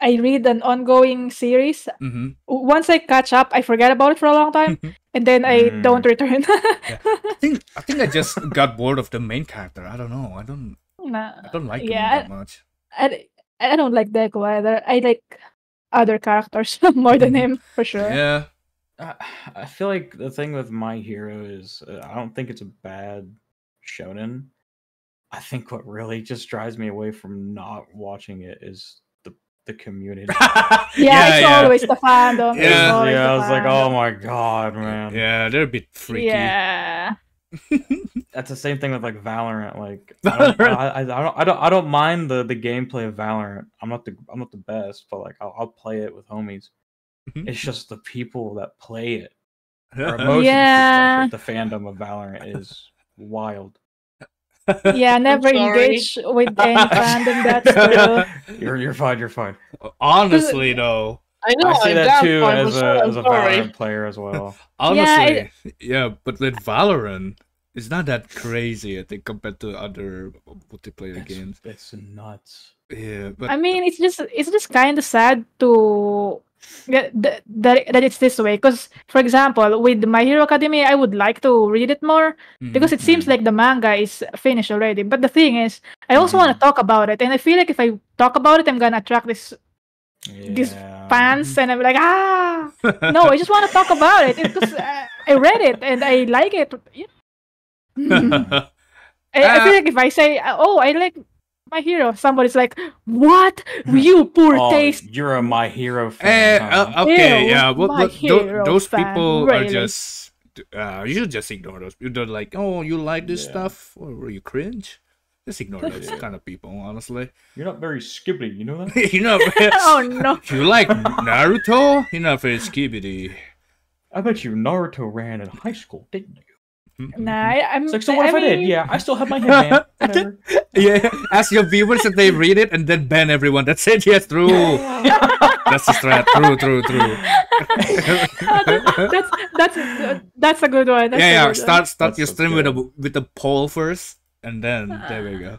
I read an ongoing series. Mm-hmm. Once I catch up, I forget about it for a long time, [LAUGHS] and then I Mm. don't return. [LAUGHS] I think I think I just got bored of the main character. I don't know. I don't Nah, I don't like him that much. I, I don't like Deku either. I like other characters [LAUGHS] more than him for sure. Yeah. I, I feel like the thing with My Hero is uh, I don't think it's a bad shonen. I think what really just drives me away from not watching it is the the community. [LAUGHS] Yeah, it's always the fandom. Yeah. yeah, the I was like, oh my god, man. Yeah, they're a bit freaky. Yeah. [LAUGHS] That's the same thing with like Valorant. Like I don't, I, I, I don't, I don't, I don't mind the the gameplay of Valorant. I'm not the, I'm not the best, but like I'll, I'll play it with homies. Mhm. It's just the people that play it. [LAUGHS] Or most Yeah. the, fandom of Valorant is wild. Yeah, [LAUGHS] never engage with any fandom. That's true. You're you're fine. You're fine. Honestly, though, I know. I say I'm that too as but a I'm as a sorry. Valorant player as well. [LAUGHS] honestly, yeah, But with Valorant, it's not that crazy. I think compared to other multiplayer It's, games. it's nuts. Yeah, but I mean, it's just it's just kind of sad to that that, that that it's this way. Because, for example, with My Hero Academia, I would like to read it more because it seems Mhm. like the manga is finished already. But the thing is, I also want to talk about it, and I feel like if I talk about it, I'm gonna attract this These fans, and I'm like, ah, [LAUGHS] no, I just want to talk about it because uh, I read it and I like it. You know? [LAUGHS] I, I feel like if I say, oh, I like my hero, somebody's like, what? You poor [LAUGHS] Oh, taste. you're a My Hero Eh, fan. huh? uh, okay, Ew, yeah. Well, my but tho- those fan, people are just. Uh, you should just ignore those. You don't like. Oh, you like this Yeah. stuff, or you cringe. Just ignore those [LAUGHS] kind of people. Honestly, You're not very skibidi, you know that? [LAUGHS] you know. oh no. you like Naruto? You're not very skibidi. I bet you Naruto ran in high school, didn't you? Nah, I, I'm. It's like, so what if I, did? mean, Yeah, I still have my headband. [LAUGHS] Whatever. [LAUGHS] Yeah, ask your viewers if they read it and then ban everyone. That's it. Yes, true. [LAUGHS] That's the strat. True, true, true. that's that's a, that's a good one. That's yeah, yeah. good one. Start start That's- your that's stream with a with a poll first, and then there we go.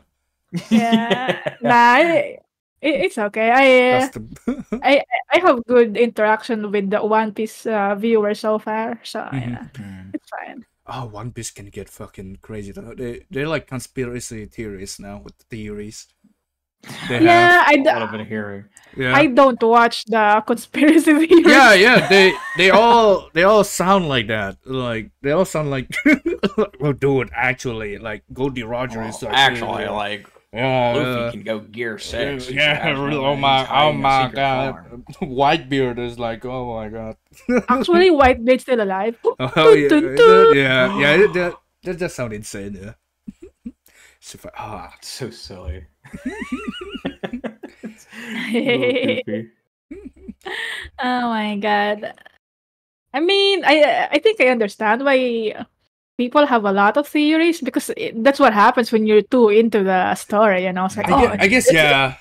Yeah. Nah, I, it, it's okay. I uh, the I I have good interaction with the One Piece uh, viewers so far, so yeah, Hmm. it's fine. Oh, One Piece can get fucking crazy. though. They they're like conspiracy theories now with the theories. They Yeah, I, What I've d- been hearing. yeah. I don't watch the [LAUGHS] conspiracy theories. yeah, yeah, [LAUGHS] they they all they all sound like that. Like they all sound like [LAUGHS] oh dude, actually, like Gol D. Roger is actually, actually, like yeah, Luffy yeah. can go gear six. Yeah, He yeah, has no really, oh my, oh hiding in a my god. Uh, farm. [LAUGHS] Whitebeard is like, oh my god. [LAUGHS] Actually, Whitebeard's still alive. Oh, [LAUGHS] oh yeah, Dun, dun, dun. yeah, yeah. it- [GASPS] That that just sound insane. Yeah. So ah. ah, It's so silly. It's a little goofy. oh my god. I mean, I I think I understand why people have a lot of theories because it, that's what happens when you're too into the story. You know, it's like, I, oh, guess, I guess yeah.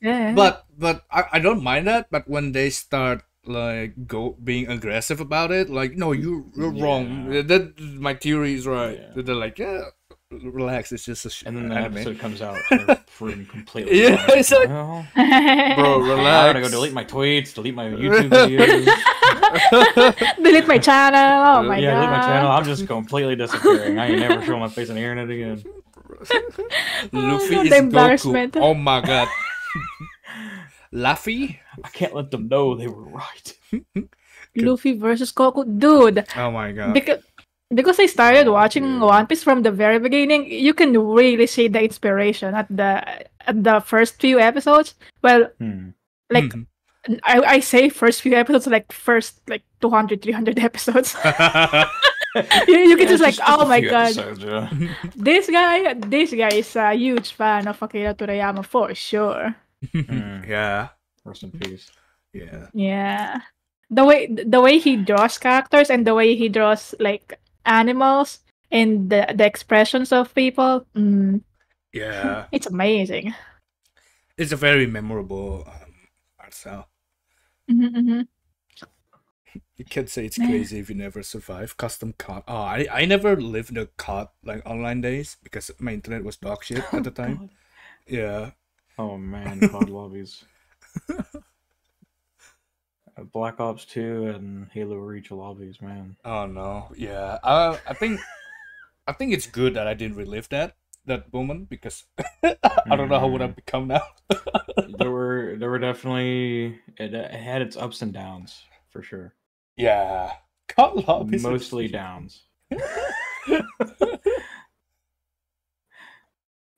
yeah. But but I, I don't mind that. But when they start like go being aggressive about it, like no, you you're wrong. Yeah. That my theory is right. Yeah. They're like, yeah, relax. It's just a sh- And then the anime. episode comes out [LAUGHS] and they're completely Yeah, wrong. it's like- Well, [LAUGHS] Bro, I'm gonna go delete my tweets, delete my YouTube videos. [LAUGHS] delete my channel. Oh my yeah, god. delete my channel. I'm just completely disappearing. I ain't never showing my face on the internet again. Luffy The is Goku. embarrassment. Oh my god. Luffy? I can't let them know they were right. Luffy versus Goku, dude. Oh my god. Because because I started Oh, watching dude. One Piece from the very beginning, you can really see the inspiration at the at the first few episodes. Well, Hmm. like Mhm. I, I say first few episodes like first like 200 300 [LAUGHS] episodes [LAUGHS] you, you can Yeah, just like just oh my god episodes, yeah. [LAUGHS] this guy this guy is a huge fan of Akira Toriyama for sure Hmm. yeah. Rest in peace. Yeah. yeah the way the way he draws characters and the way he draws like animals and the, the expressions of people mm, Yeah. [LAUGHS] it's amazing It's a very memorable um, art style. Mhm, mhm. You can't say it's crazy if you never survive. Custom card. Oh, I, I never lived the COD like online days because my internet was dog shit at the [LAUGHS] time. Yeah. Oh man, [LAUGHS] COD lobbies. Uh, Black Ops 2 and Halo Reach lobbies, man. Oh no, yeah. Uh, I think, [LAUGHS] I think it's good that I didn't relive that that moment because [LAUGHS] I don't know how would I Mhm. become now. [LAUGHS] there were there were definitely it, it had its ups and downs for sure. yeah, COD lobbies. Mostly downs.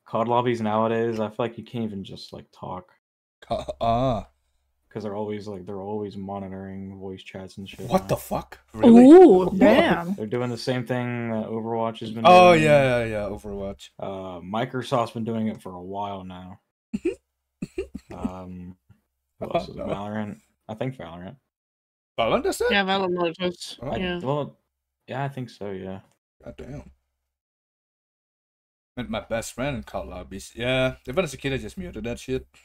COD lobbies nowadays, I feel like you can't even just like talk Ah, because they're always like they're always monitoring voice chats and shit. what now. the fuck? Really? Ooh, damn. They're doing the same thing that Overwatch has been. Oh doing. yeah, yeah, yeah. Overwatch. Uh, Microsoft's been doing it for a while now. [LAUGHS] um, who else is it? Valorant? I think Valorant. Valorant does that? Yeah, Valorant does. Oh. I, Yeah. Well, yeah, I think so. Yeah. God damn. Met my best friend in COD lobbies. Yeah, even as a kid, I just muted that shit. [LAUGHS]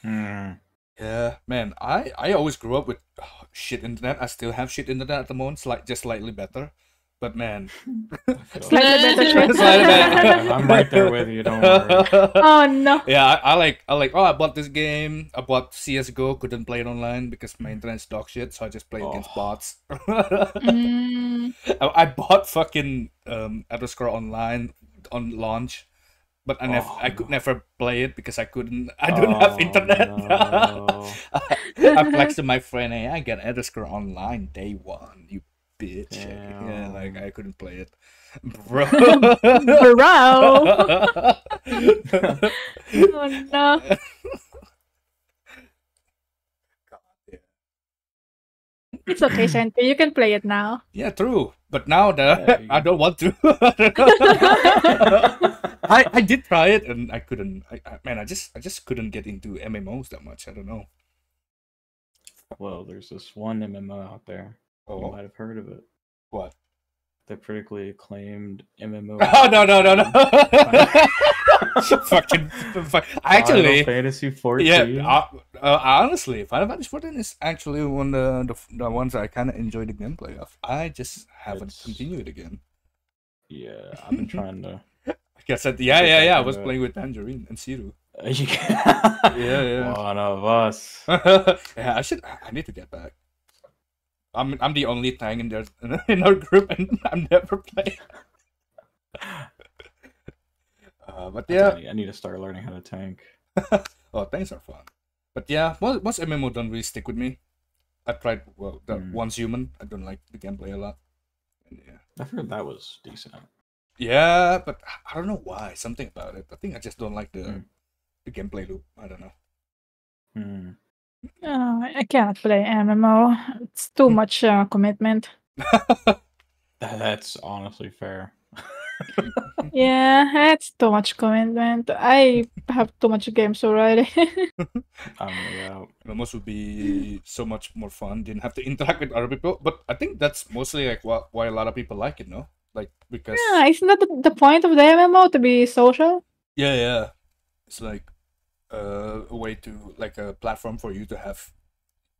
Hmm. Yeah, man, I I always grew up with oh, shit internet. I still have shit internet at the moment, like just slightly better. But man, [LAUGHS] Slightly better. [LAUGHS] Slightly better. [LAUGHS] I'm right there with you. Don't worry. Oh no. Yeah, I, I like I like. Oh, I bought this game. I bought CS:GO. Couldn't play it online because my internet's dog shit. So I just play against Oh. bots. Mm, I, I bought fucking um Elder Scrolls Online on launch, but I never Oh, I could oh, no. never play it because I couldn't. [LAUGHS] I don't have Oh, internet. no. [LAUGHS] I flexed to my friend. Hey, I get Elder Scrolls Online day one. You bitch. Yeah, like I couldn't play it, [LAUGHS] bro. Bro. oh no. It's okay, Senti. You can play it now. Yeah, true. But now the [LAUGHS] I don't want to. [LAUGHS] I I did try it and I couldn't. I, I man, I just I just couldn't get into MMOs that much. I don't know. well, there's this one MMO out there. You Oh, might have heard of it. what? The critically acclaimed MMO. [LAUGHS] Oh no no no no! [LAUGHS] Fucking, fuck. actually, Final Fantasy 14. yeah. Uh, uh, honestly, Final Fantasy 14 is actually one of the the, the ones I kind of enjoy the gameplay of. I just haven't It's- continued again. yeah, I've been [LAUGHS] trying to. I said, yeah, yeah, yeah. I was playing with Tangerine and Siru. [LAUGHS] yeah, yeah. One of us. yeah, I should. I need to get back. I'm I'm the only tank in there in our group, and I'm never playing. Uh, but Yeah. yeah, I need to start learning how to tank. [LAUGHS] oh, tanks are fun. But yeah, most, most MMO don't really stick with me. I tried well, the Mm. once human. I don't like the gameplay a lot. And yeah, I heard that was decent. yeah, but I don't know why. Something about it. I think I just don't like the Mm. the gameplay loop. I don't know. Hmm. Oh, I cannot play MMO. It's too much uh, commitment. [LAUGHS] That's honestly fair. Yeah, it's too much commitment. I have too much games already. I'm [LAUGHS] yeah. MMOs would be so much more fun. Didn't have to interact with other people. But I think that's mostly like why, why a lot of people like it, no? Like because yeah, isn't that the, the point of the MMO to be social? yeah, yeah, it's like uh, a way to like a platform for you to have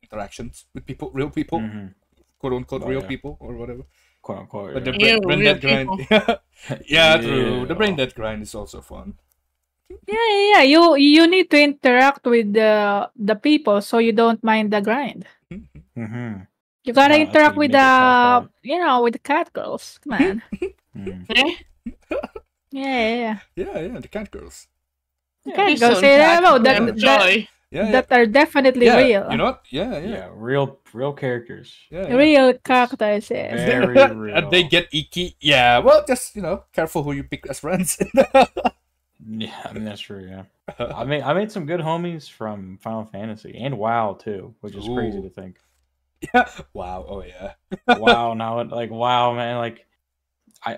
interactions with people, real people, Mhm. quote unquote Oh, real yeah. people or whatever. Quote unquote. But the yeah. Yeah, brain, brain real dead grind, people. [LAUGHS] yeah, true. The brain Yeah. dead grind is also fun. Yeah, yeah, yeah. You you need to interact with the the people so you don't mind the grind. Mhm. You gotta Wow, interact how you with the fast, you know with the cat girls. Come on. [LAUGHS] Mm. Eh? [LAUGHS] yeah, yeah, yeah. Yeah, yeah, the cat girls. The Yeah, cat Please girls don't say attack MMO them, that, that Yeah, are definitely yeah. real. You know what? Yeah, yeah, Yeah, real real characters. yeah. yeah. real characters. Yes. Very [LAUGHS] and they get icky. Yeah, well, just you know, careful who you pick as friends. [LAUGHS] Yeah, I mean that's true. Yeah, [LAUGHS] I made I made some good homies from Final Fantasy and WoW too, which is crazy to think. yeah. Wow. Oh yeah. WoW now, like WoW, man, like I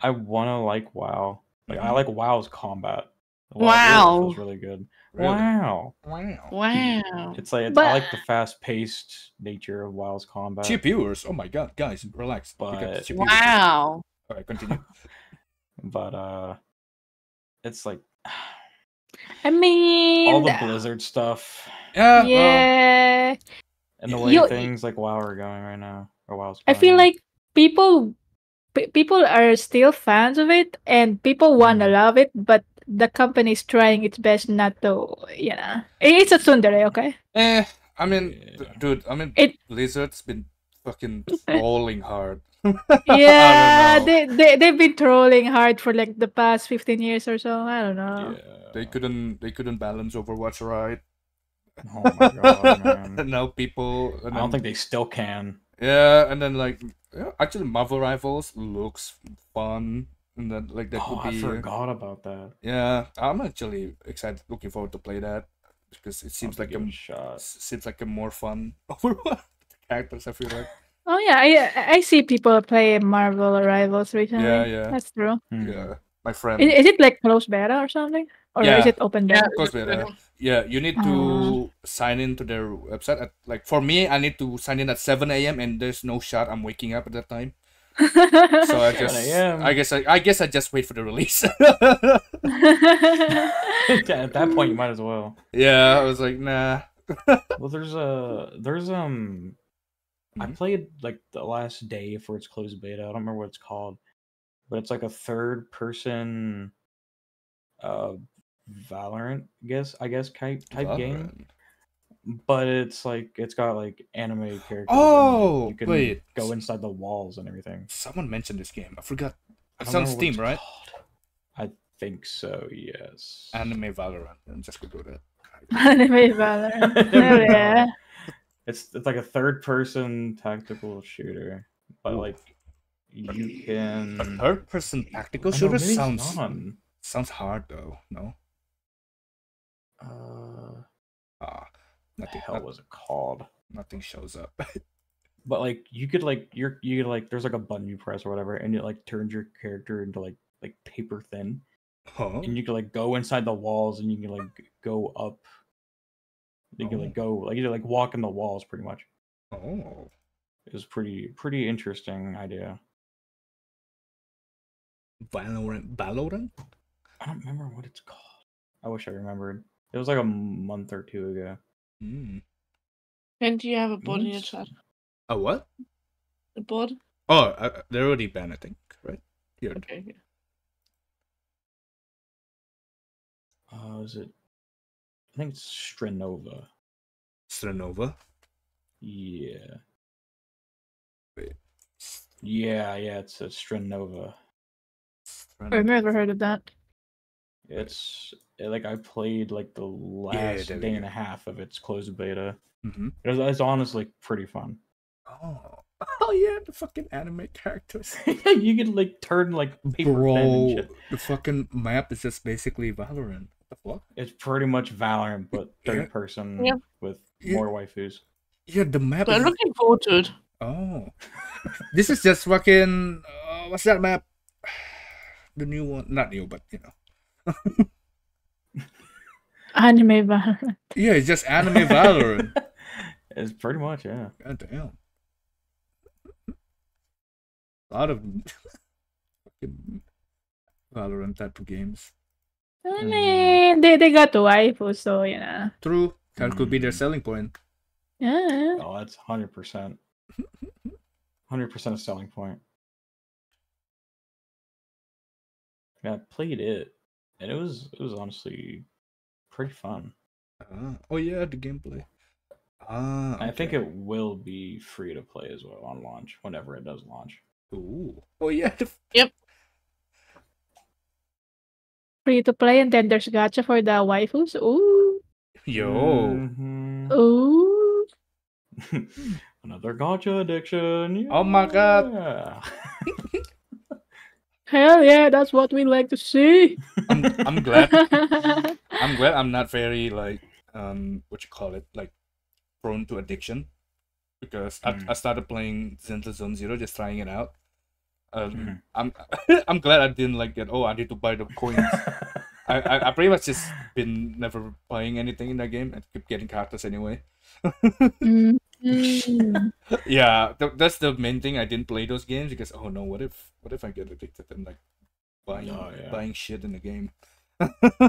I want to like WoW. Like I Mhm. like WoW's combat. WoW Wow. feels really good. Really? Wow, Wow. Wow. it's like it's, But- I like the fast paced nature of WoW's combat. GPUers. Oh my god, guys, relax. But- Wow. All right, continue. [LAUGHS] [LAUGHS] but uh, it's like [SIGHS] I mean, all the Blizzard stuff Yeah. well, and the way You- things like WoW are going right now, or WoW's. I going. feel like people people are still fans of it and people want to Mhm. love it, but the company is trying its best not to, you know. It's a tsundere, okay? eh, I mean, Yeah. dude. I mean, It- Blizzard's been fucking [LAUGHS] trolling hard. [LAUGHS] Yeah, they they they've been trolling hard for like the past fifteen years or so. I don't know. Yeah. They couldn't. They couldn't balance Overwatch right. [LAUGHS] Oh my god, man. and now people. And I don't then- think they still can. Yeah, and then like yeah, actually Marvel Rivals looks fun, and then like that oh, could I be. forgot about that. Yeah, I'm actually excited, looking forward to play that because it seems like a a shot. seems like a more fun [LAUGHS] Overwatch characters. I feel like. Oh yeah, I I see people play Marvel Rivals recently. Yeah, yeah. That's true. Hmm. Yeah, my friend. Is, is it like closed beta or something, or Yeah. is it open beta? Of course, beta. Yeah, you need to sign in to their website. At, like for me, I need to sign in at 7 a.m. and there's no shot I'm waking up at that time. So I [LAUGHS] 7 just. I guess, I, I guess I just wait for the release. [LAUGHS] At that point, you might as well. yeah, I was like, nah. [LAUGHS] Well, there's a there's um, I Mhm. played like the last day for its closed beta. I don't remember what it's called, but it's like a third person, uh, Valorant. I guess I guess type type game. Valorant. But it's like it's got like anime characters. and Oh, you can wait. go inside the walls and everything. Someone mentioned this game. I forgot. It's don't on Steam, it's right? called. I think so. Yes. Anime Valorant. I'm just gonna do that. Anime Valorant. [LAUGHS] Hell yeah. It's it's like a third person tactical shooter, but Ooh. like you A can. third-person tactical I know, shooter sounds not. sounds hard though. No. Uh, Ah, the hell was it called? nothing shows up. [LAUGHS] But like you could like you're you could like there's like a button you press or whatever, and it like turns your character into like like paper thin, huh? and you can like go inside the walls, and you can like go up. You can like oh. go like you can, like walk in the walls pretty much. Oh. It was pretty pretty interesting idea. Valorant. Valorant. I don't remember what it's called. I wish I remembered. It was like a month or two ago. Hmm. And do you have a bud in your chat? A what? A board? Oh, uh, they're already banned. I think. Right. Here. Okay. yeah. Uh, is it? I think it's Strinova. Strinova. Yeah. Wait. Yeah, yeah, it's a Strinova. I've never heard of that. It's like I played like the last there we day and a half of its closed beta. Mm-hmm. It was, it's honestly pretty fun. Oh. Oh yeah, the fucking anime characters. [LAUGHS] you can like turn like paper thin and Bro, shit. the fucking map is just basically Valorant. What the fuck? It's pretty much Valorant, but Yeah. third person Yeah. with Yeah. more waifus. Yeah, the map But I'm looking forward to it. Oh. this is just fucking. Uh, what's that map? [SIGHS] The new one. Not new, but you know. [LAUGHS] Anime Valorant. Yeah, it's just anime Valorant. [LAUGHS] It's pretty much yeah. God damn. A lot of fucking Valorant type of games. I mean, they, they got the waifu, so you know. True. That could be their Mm. selling point. Yeah. Oh, that's hundred percent. Hundred percent a selling point. Yeah, I played it, and it was it was honestly pretty fun. Ah, oh yeah, the gameplay. Ah, I think it will be free to play as well on launch whenever it does launch. Ooh. Oh yeah. The... f- Free to play, and then there's gacha for the waifus. Ooh. Yo. Mhm. Ooh. [LAUGHS] Another gacha addiction. Oh my God. [LAUGHS] yeah. Hell yeah, that's what we like to see. I'm I'm glad. [LAUGHS] I'm glad I'm not very like um what you call it like prone to addiction because I, Mm. I started playing Zenless Zone Zero just trying it out. Um, Mhm. I'm [LAUGHS] I'm glad I didn't like get oh I need to buy the coins. [LAUGHS] I, I I pretty much just been never buying anything in that game and keep getting characters anyway. Mm. [LAUGHS] yeah, th- that's the main thing. I didn't play those games because oh no, what if what if I get addicted and like buying Oh, yeah. buying shit in the game?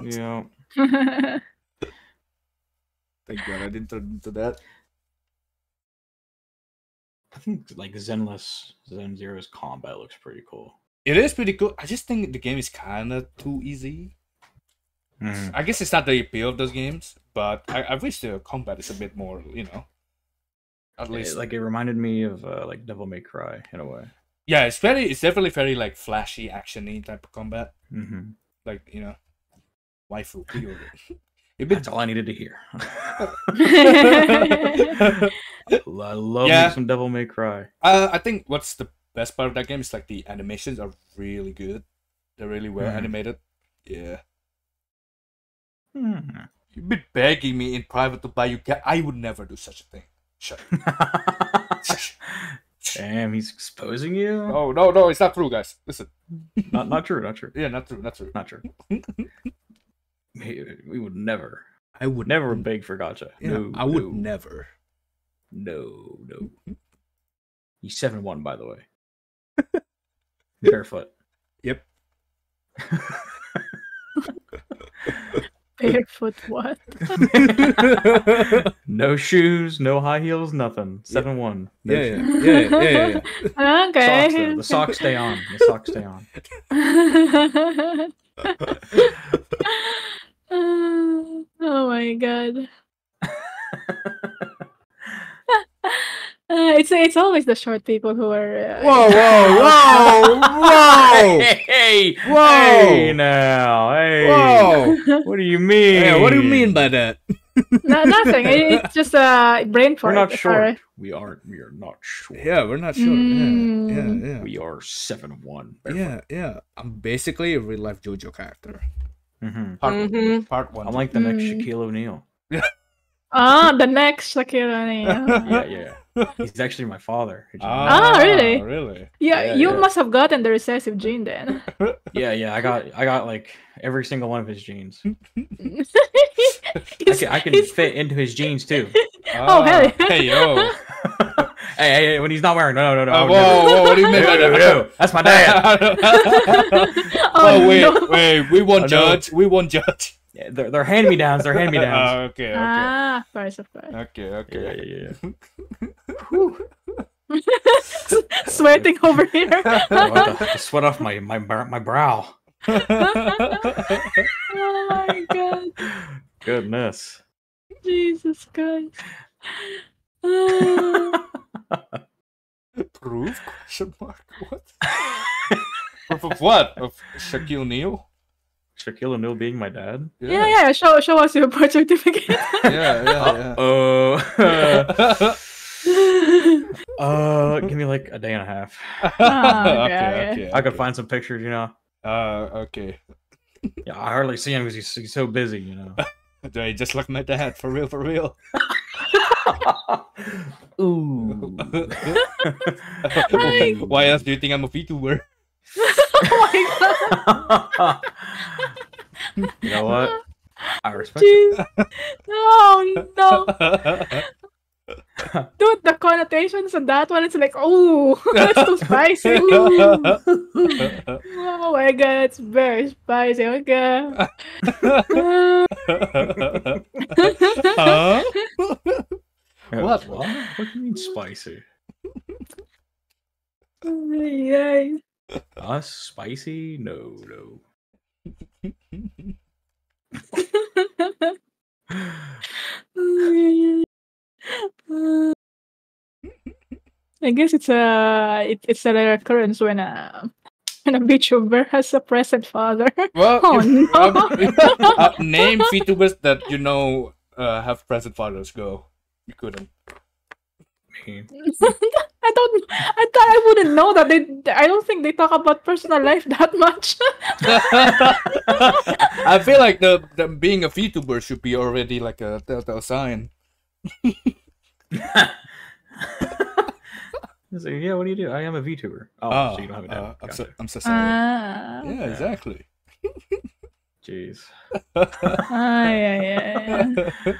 yeah. [LAUGHS] Thank God I didn't turn into that. I think like Zenless Zone Zero's combat looks pretty cool. It is pretty cool. I just think the game is kind of too easy. Mhm. I guess it's not the appeal of those games, but I, I wish the combat is a bit more, you know. At It- least, like it reminded me of uh, like Devil May Cry in a way. yeah, it's very, it's definitely very like flashy, actiony type of combat. hmm Like you know, waifu. [LAUGHS] A That's all I needed to hear. [LAUGHS] I love Yeah. some Devil May Cry. Uh, I think what's the best part of that game is like the animations are really good. They're really well Mhm. animated. Yeah. Hmm. You've been begging me in private to buy you. Ga- I would never do such a thing. Shut. up. [LAUGHS] Damn, he's exposing you. no, no, no! It's not true, guys. Listen. Not not true. Not true. Yeah, not true. Not true. Not true. [LAUGHS] we, we would never, I would never beg for gacha. Yeah, no, I would no, never. No, no. [LAUGHS] He's seven one, by the way. Barefoot. Yep. Barefoot what? [LAUGHS] no shoes, no high heels, nothing. Seven one. No Yeah, yeah, yeah, yeah, yeah, yeah. okay. Socks, though. The socks stay on. The socks stay on. [LAUGHS] oh my god. [LAUGHS] Uh, it's it's always the short people who are. Uh, Whoa, whoa, whoa, Hey, [LAUGHS] hey, Whoa. hey now, hey. whoa, whoa! What do you mean? Yeah, what do you mean by that? no, nothing. It, it's [LAUGHS] just uh, brain fart. We're not sorry. short. We aren't. We are not short. Yeah, we're not sure. Mm. Yeah, yeah, yeah. We are seven one. Yeah, yeah. I'm basically a real life JoJo character. hmm Part, Mhm. part one. I'm like the next Mm. Shaquille O'Neal. Ah, the next Shakira. [LAUGHS] Yeah, yeah. [LAUGHS] He's actually my father. Did you know? Ah, really? Really? Yeah, Yeah, you yeah. must have gotten the recessive gene then. [LAUGHS] Yeah, yeah. I got, I got like every single one of his genes. [LAUGHS] I can, I can fit into his jeans too. Oh, hey. Ah, Hey, yo. hey, hey, hey, when he's not wearing. No, no, no, Uh, no. whoa, whoa, what do you mean by No, no, no. That's my dad. oh, oh, wait, no. wait. We won't Oh, no. judge. We won't judge. Yeah, they're, they're hand me downs. They're hand me downs. Ah, okay, okay. Ah, of course, of course. Okay, yeah, okay. yeah, yeah. [LAUGHS] Sweating over here. [LAUGHS] Oh, the, the sweat off my my my brow. [LAUGHS] oh my god. Goodness. Jesus Christ. Proof? Question mark. What? Proof of what? Of Shaquille O'Neal? Shaquille O'Neal being my dad. yeah, yeah. Show show us your birth certificate. yeah, yeah. Oh. yeah. uh, [LAUGHS] give me like a day and a half. [LAUGHS] Ah, okay, okay. I could find some pictures. You know. Uh, okay. Yeah, I hardly see him because he's, he's so busy. You know. [LAUGHS] Do I just like my dad? For real, for real. Ooh. my- Why else do you think I'm a VTuber? oh my god. you know what? I respect it. Jeez. Oh no. Dude, the connotations on that one, it's like, oh, [LAUGHS] that's too spicy. [LAUGHS] oh my god, it's very spicy. Okay. huh? What? What? What do you mean spicy? yeah. [LAUGHS] Us spicy? No, no. I guess it's a it, it's a rare occurrence when a when a VTuber has a present father. Well, [LAUGHS] Oh, no. um, uh, name VTubers that you know uh, have present fathers. Go. You couldn't. [LAUGHS] I don't. I thought I wouldn't know that they. I don't think they talk about personal life that much. [LAUGHS] I feel like the, the being a VTuber should be already like a telltale sign. He's like, yeah, what do you do? I am a VTuber. Oh, Ah, so you don't have a dad. uh, I'm, so, Gotcha. I'm so sorry. Ah, yeah, exactly. Jeez. ah, yeah, yeah, yeah.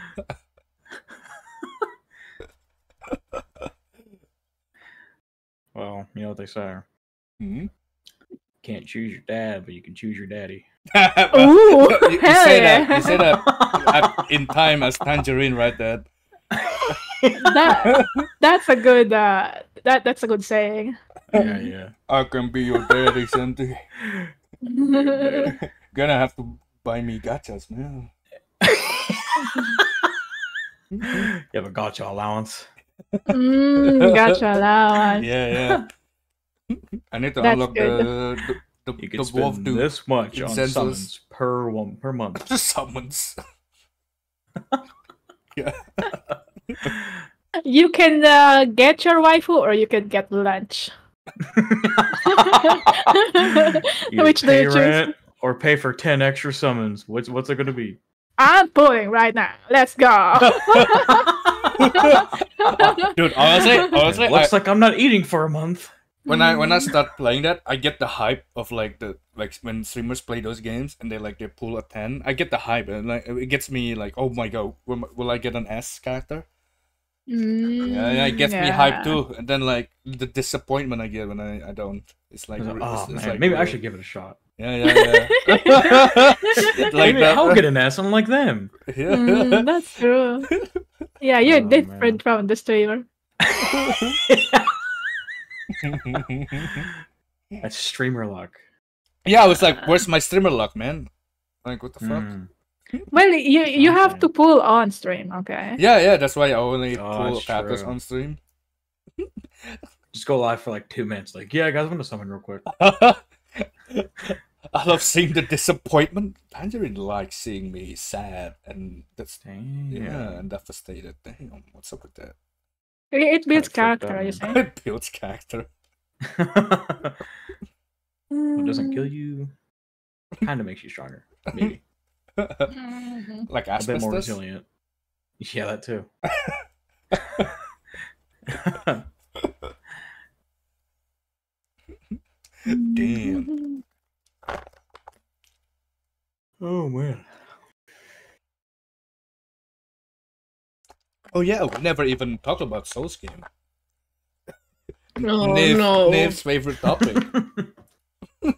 Well, you know what they say. Hmm? Can't choose your dad, but you can choose your daddy. [LAUGHS] Ooh, you, you hell say yeah. that. You say that in time as Tangerine, right? That. [LAUGHS] that that's a good. Uh, that that's a good saying. yeah, [LAUGHS] yeah. I can be your daddy someday. [LAUGHS] Gonna have to buy me gachas, man. you have a gacha allowance. Mm, gacha allowance. Yeah, yeah. I need to That's unlock good. the the, the, You the can wolf spend dude this much on consensus. summons per one per month. The summons. Yeah. [LAUGHS] You can uh, get your waifu or you can get lunch. [LAUGHS] Which do you choose? rent or pay for ten extra summons. What's what's it gonna be? I'm pulling right now. Let's go. [LAUGHS] Dude, honestly, honestly, I, Looks like I'm not eating for a month. When I when I start playing that, I get the hype of like the like when streamers play those games and they like they pull a ten. I get the hype and like it gets me like, oh my god, will, will I get an S character? Yeah, yeah, it gets me hyped too. And then like the disappointment I get when I, I don't. It's like, I it's- oh it's man, like maybe I should give it a shot. Yeah, yeah, yeah. [LAUGHS] like maybe that. I'll get an S. I'm like them. Yeah. Mm, that's true. [LAUGHS] Yeah, you're Oh, different from the streamer. [LAUGHS] [LAUGHS] That's streamer luck. yeah, I was like, where's my streamer luck, man? Like, what the fuck? Mm. Well, you you have to pull on stream, okay? Yeah, yeah, that's why I only Oh, pull that's characters on stream. [LAUGHS] Just go live for like two minutes. Like, yeah, guys, I'm gonna summon real quick. [LAUGHS] I love seeing the disappointment. Tangerine likes seeing me sad and that's Damn. yeah, and devastated. Damn, what's up with that? It, it builds Kinda character, out, you man. say? [LAUGHS] It builds character. [LAUGHS] it doesn't kill Mm, you kind of makes you stronger. Maybe like [LAUGHS] like a bit more resilient. Yeah, that too. Damn. oh man. Oh yeah, we never even talked about Souls game. Oh Niv, no. Niv's favorite topic. [LAUGHS]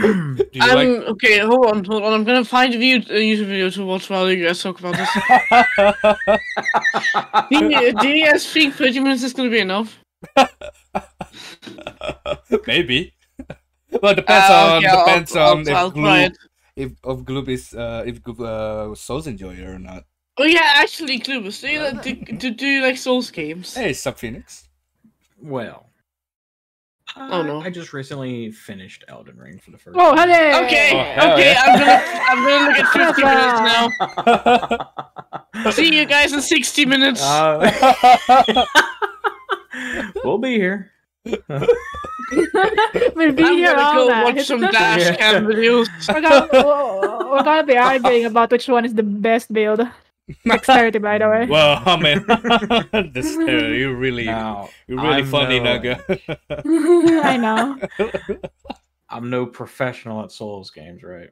I'm like okay. Hold on, hold on. I'm gonna find a, view, a YouTube video to watch while you guys talk about this. [LAUGHS] do, you, do think 30 minutes is gonna be enough? Maybe. well, depends Uh, on I'll- depends I'll- on I'll if Gloop it. if of Gloop is uh if uh Souls enjoyer or not. Oh yeah, actually, Clubus, do you like, do, do, do you like Souls games? Hey, Sub Phoenix. Well. Oh, no. I just recently finished Elden Ring for the first Oh, time. honey! Okay, Oh, hell okay, yeah. I'm gonna I'm gonna look at [LAUGHS] 50 minutes now. [LAUGHS] See you guys in 60 minutes. Uh, [LAUGHS] we'll be here. we'll be I'm here gonna all go night. watch some dash cam videos. we're, gonna, we're gonna be arguing about which one is the best build. Dexterity, by the way. [LAUGHS] well, I mean, [LAUGHS] this uh, you really Now, you're really I'm funny, no- Naga. [LAUGHS] I know. I'm no professional at Souls games, right?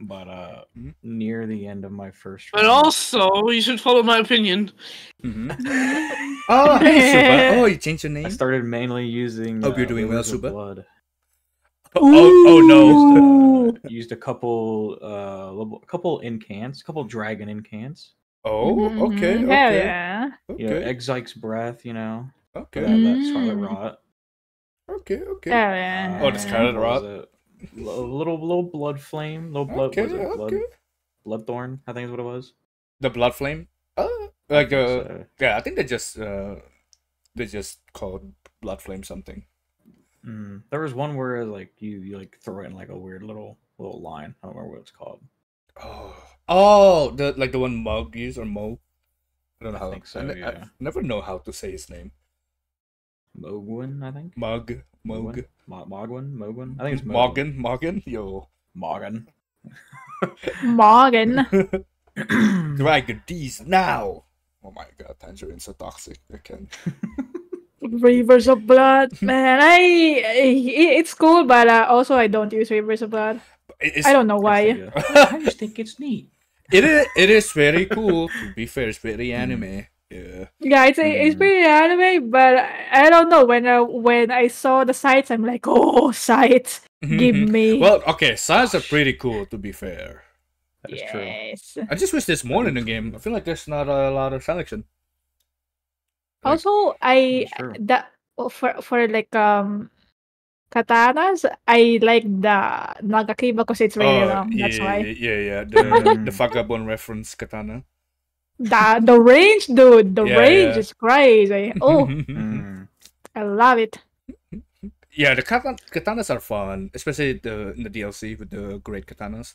But uh, Mhm. near the end of my first, But run, also, you should follow my opinion. Mhm. Oh, hey, Super. Oh, you changed your name. I name. started mainly using. Hope you're uh, doing well, Rivers Suba. Blood. Oh, oh no. Used, uh, [LAUGHS] used a couple, uh, a couple incants, a couple dragon incants. Oh, okay, Mhm. Hell okay, yeah. You know, okay, Ekzykes's breath. You know, okay, that, that Scarlet Mm. Rot. okay, okay. Hell yeah. Oh, the Scarlet what was Rot. it? L- little little blood flame, little blood. Okay, was it blood, okay. Bloodthorn, I think is what it was. The blood flame. Oh, like It's, uh, uh, yeah, I think they just uh, they just called blood flame something. Mm, there was one where like you, you like throw it in like a weird little little line. I don't remember what it's called. Oh, oh, the like the one Mug used or Mo. I don't know I how. think so, ne- yeah. never know how to say his name. Mohgwyn, I think. Mug, Mug, Mohgwyn? Mo- Mohgwyn, Mohgwyn. I think it's Mohgwyn. Morgan, Morgan. Yo, Morgan. Morgan. [LAUGHS] drag these now. Oh my god, Tangerine's so toxic. I can. [LAUGHS] Rivers of Blood. [LAUGHS] Man, I. i- It's cool, but uh, also I don't use Rivers of Blood. It's, I don't know why. I just think it's neat. [LAUGHS] It is. It is very cool. To be fair, it's very anime. Yeah. Yeah, it's it's Mm. pretty anime, but I I don't know. When I, when I saw the sites, I'm like, oh, sites, give me. Well, okay, sides are pretty cool. To be fair, That is true. I just wish there's more in the game. I feel like there's not a lot of selection. Like- Also, I That's true. that oh, for for like um katanas, I like the Nagakiba because it's really oh, long. That's yeah, why. Yeah, yeah. The [LAUGHS] the vagabond reference katana. The the range, dude. The Yeah, range yeah. is crazy. Oh, [LAUGHS] Mm. I love it. yeah, the katan- katanas are fun, especially the in the DLC with the great katanas.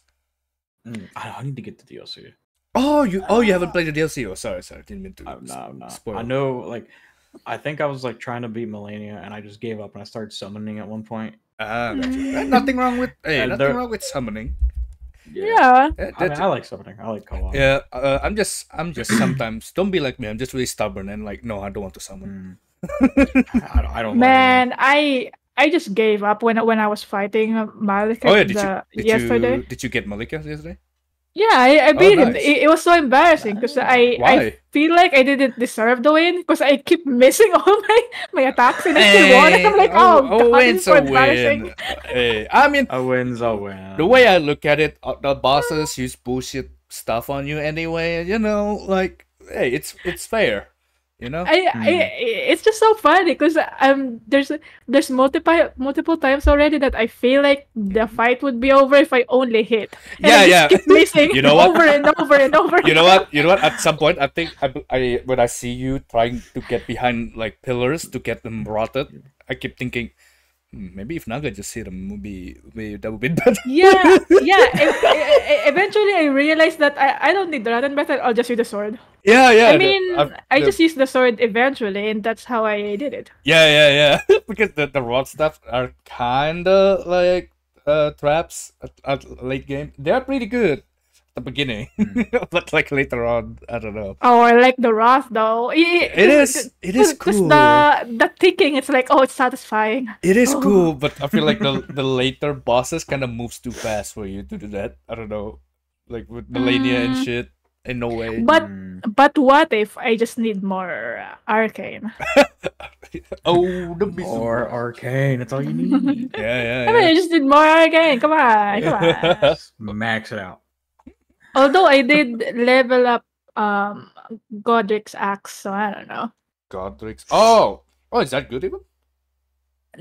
Mm. I, I need to get the DLC. Oh, you oh you haven't played the DLC. Oh, sorry, sorry, didn't mean to. I'm not, I'm not. spoil. I know, like, I think I was like trying to beat Malenia, and I just gave up, and I started summoning at one point. Ah, gotcha. Eh, nothing wrong with hey, nothing there- wrung with summoning. Yeah. Eh, I, mean, I like summoning. I like co-op. yeah, uh, I'm just I'm just [CLEARS THROAT] sometimes don't be like me. I'm just really stubborn and like no, I don't want to summon. Mm. [LAUGHS] I, don't- I don't. Man, I I just gave up when when I was fighting Maliketh Oh yeah, did you the- did yesterday. you did you get Maliketh yesterday? Yeah, I, I Oh, beat him. It, it was so embarrassing because I I Why? feel like I didn't deserve the win because I keep missing [LAUGHS] all my my attacks and I still won. And I'm like, oh, a god, win's so a win. Hey, I mean, A win's a win. the way I look at it, uh, the bosses use bullshit stuff on you anyway. You know, like, hey, it's it's fair. You know. I, I it's just so funny because um there's there's multiple multiple times already that I feel like the fight would be over if I only hit. And Yeah, I yeah. Keep missing You know what? over and over and over. you know what? You know what? At some point, I think I, I when I see you trying to get behind like pillars to get them rotted, I keep thinking, hmm, maybe if Naga just hit them, would be maybe that would be better. Yeah, [LAUGHS] yeah. eventually, I realized that I, I don't need the rotten method. I'll just use the sword. Yeah, yeah. I the- mean, I've- I the- just used the sword eventually, and that's how I did it. Yeah, yeah, yeah. [LAUGHS] because the, the rod stuff are kinda like uh traps at, at late game. They're pretty good the beginning. [LAUGHS] but like later on, I don't know. Oh, I like the wrath though. I- It is it is Because cool. the the ticking, it's like, oh, it's satisfying. It is Oh. cool, but I feel like the the later bosses kind of moves too fast for you to do that. I don't know, like with Malenia and Mm. shit. In no way. But Mm. but what if I just need more uh, arcane? [LAUGHS] oh, the Mizumo. Or arcane. That's all you [LAUGHS] need. yeah, I mean, yeah, I just need more arcane. Come on, come on. Max it out. Although I did level up um Godrick's axe, so I don't know. Godrick's. Oh, oh, is that good even?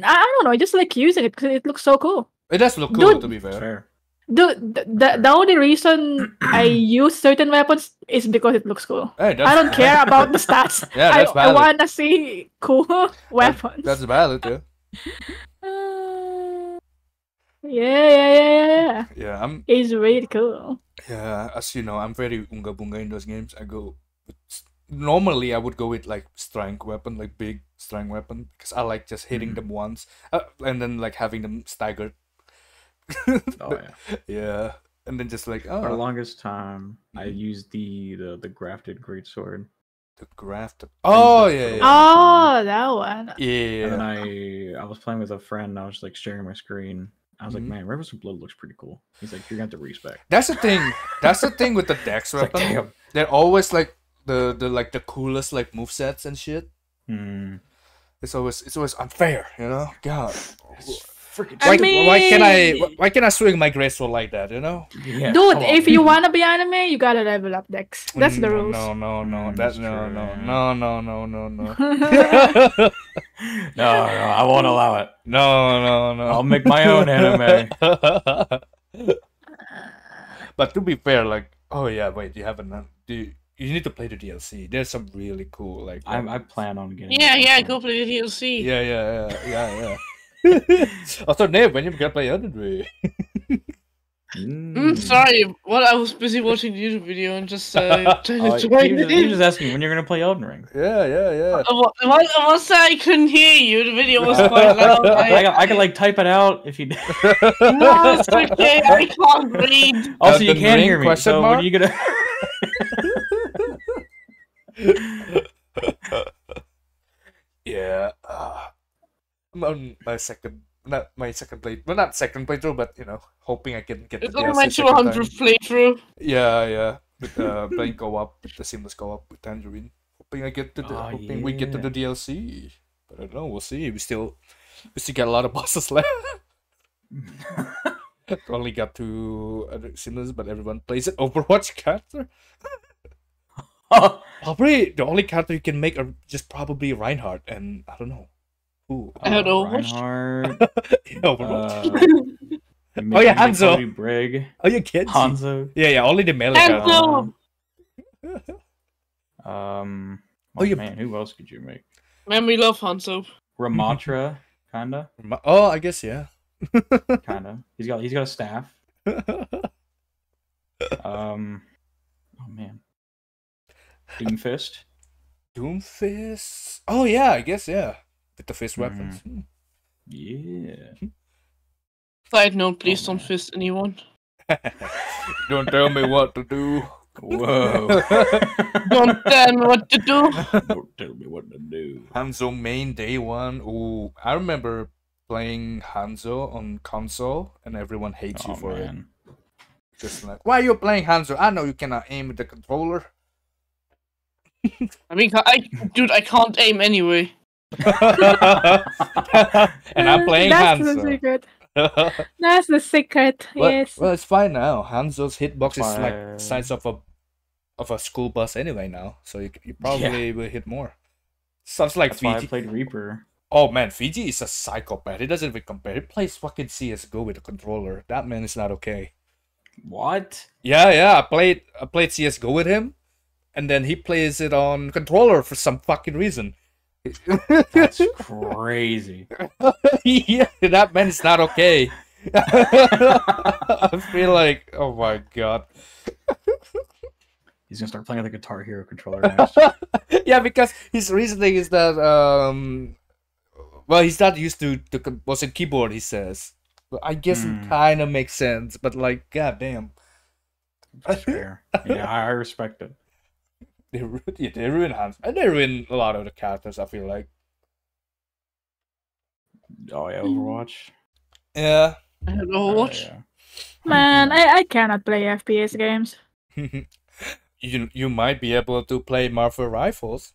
I, I don't know. I just like using it because it looks so cool. It does look cool Dude. to be fair. Fair. Dude, the, the, the only reason [CLEARS THROAT] I use certain weapons is because it looks cool. Hey, I don't care about the stats. [LAUGHS] Yeah, I, that's I valid. wanna see cool [LAUGHS] weapons. That's valid, yeah. [LAUGHS] Yeah, yeah, yeah, yeah, yeah. Yeah, I'm. It's really cool. Yeah, as you know, I'm very unga bunga in those games. I go. Normally, I would go with like strength weapon, like big strength weapon, because I like just hitting Mhm. them once, uh, and then like having them staggered. Oh [LAUGHS] yeah. yeah, and then just like oh. For the longest time, I Mhm. used the the, the grafted greatsword. the graft. Oh yeah, yeah, Oh, that one. yeah. And then I I was playing with a friend. And I was like staring at my screen. I was Mhm. like, man, Rivers of Blood looks pretty cool. He's like, you're gonna have to respec. That's the thing. That's the thing with the [LAUGHS] Dex It's like, damn. They're always like the the like the coolest like movesets and shit. Hmm. It's always it's always unfair, you know. God, It's freaking. I why, why can I why can I swing my greatsword like that? You know. Yeah, Dude, come if on. you wanna be anime, you gotta level up Dex. That's the Mm, rules. No, no, no. Mm, That that's no, true, no, yeah. no, no, no, no, no, [LAUGHS] [LAUGHS] no, no, I won't allow it. no, no, no. I'll make my own anime. [LAUGHS] but to be fair, like, oh yeah, wait, you haven't. uh, Do you, you need to play the DLC? There's some really cool like. I, I plan on getting. Yeah, yeah, go play the DLC. Yeah, yeah, yeah, yeah, yeah. Also, Nave, when you gonna play Elden Ring? point. Mm, Mm. sorry, what I was busy watching the YouTube video and just uh, [LAUGHS] trying Oh, to you, join just, in. you just asking when you're gonna play Elden Ring. Yeah, yeah, yeah. I wa- once I couldn't hear you. The video was [LAUGHS] quite loud. I, I, can- I can like type it out if you. [LAUGHS] no, it's okay. I can't read. also, you Elden can Ring, hear me. question So when are you gonna? yeah. Uh, I'm on my second, not my second play, well, not second playthrough, but you know, hoping I can get It's the only my DLC second time. 200th playthrough. Yeah, yeah. [LAUGHS] With uh, playing co-op, with the seamless co-op with Tangerine. Hoping I get to the, Oh, hoping we get to the DLC. But I don't know. We'll see. We still, we still got a lot of [LAUGHS] bosses left. [LAUGHS] Only got two seamless, but everyone plays it. Overwatch character. Probably the only character you can make are just probably Reinhardt, and I don't know Ooh, I had uh, Overwatch. Reinhardt. [LAUGHS] yeah, Overwatch. uh, Oh, yeah, maybe Hanzo. Cody Brig. oh, you kidding? Hanzo. Yeah, yeah, only the melee Hanzo. guys. Um. Oh, Oh, you- man, who else could you make? Man, we love Hanzo. Ramattra, kinda, Oh, I guess yeah. [LAUGHS] kinda. He's got he's got a staff. [LAUGHS] Um. Oh man. Doomfist. Doomfist. Oh yeah, I guess yeah. With the fist weapons. Hmm. Yeah. Side note, please Oh, don't fist anyone. [LAUGHS] Don't tell me what to do. Whoa. [LAUGHS] Don't tell me what to do. Don't tell me what to do. Hanzo main day one. Ooh, I remember playing Hanzo on console, and everyone hates you Oh for it. Just like, why are you playing Hanzo? I know you cannot aim with the controller. I mean, I, dude, I can't aim anyway. [LAUGHS] and I'm uh, playing That's the secret. [LAUGHS] That's the secret. well, yes. well, it's fine now. Hanzo's hitbox is like size of a of a school bus anyway now, so you, you probably will hit more. Sounds like That's why I played Reaper. Oh man, Fiji is a psychopath. He doesn't even compare. He plays fucking CS:GO with a controller. That man is not okay. What? Yeah, yeah. I played I played CS:GO with him, and then he plays it on controller for some fucking reason. That's [LAUGHS] crazy. [LAUGHS] yeah, that man is not okay. [LAUGHS] I feel like, oh my god. He's gonna start playing with a Guitar Hero controller next. yeah, because his reasoning is that um, well, he's not used to to com- was it keyboard. He says, but I guess it Hmm. kind of makes sense. But like, goddamn, That's fair. Yeah, I I respect it. They ru- yeah, they ruin Hans and they ruin a lot of the characters. I feel like, Oh yeah, Overwatch. yeah. I had Oh, Overwatch. yeah. Man, I, I cannot play FPS games. [LAUGHS] you you might be able to play Marvel Rivals.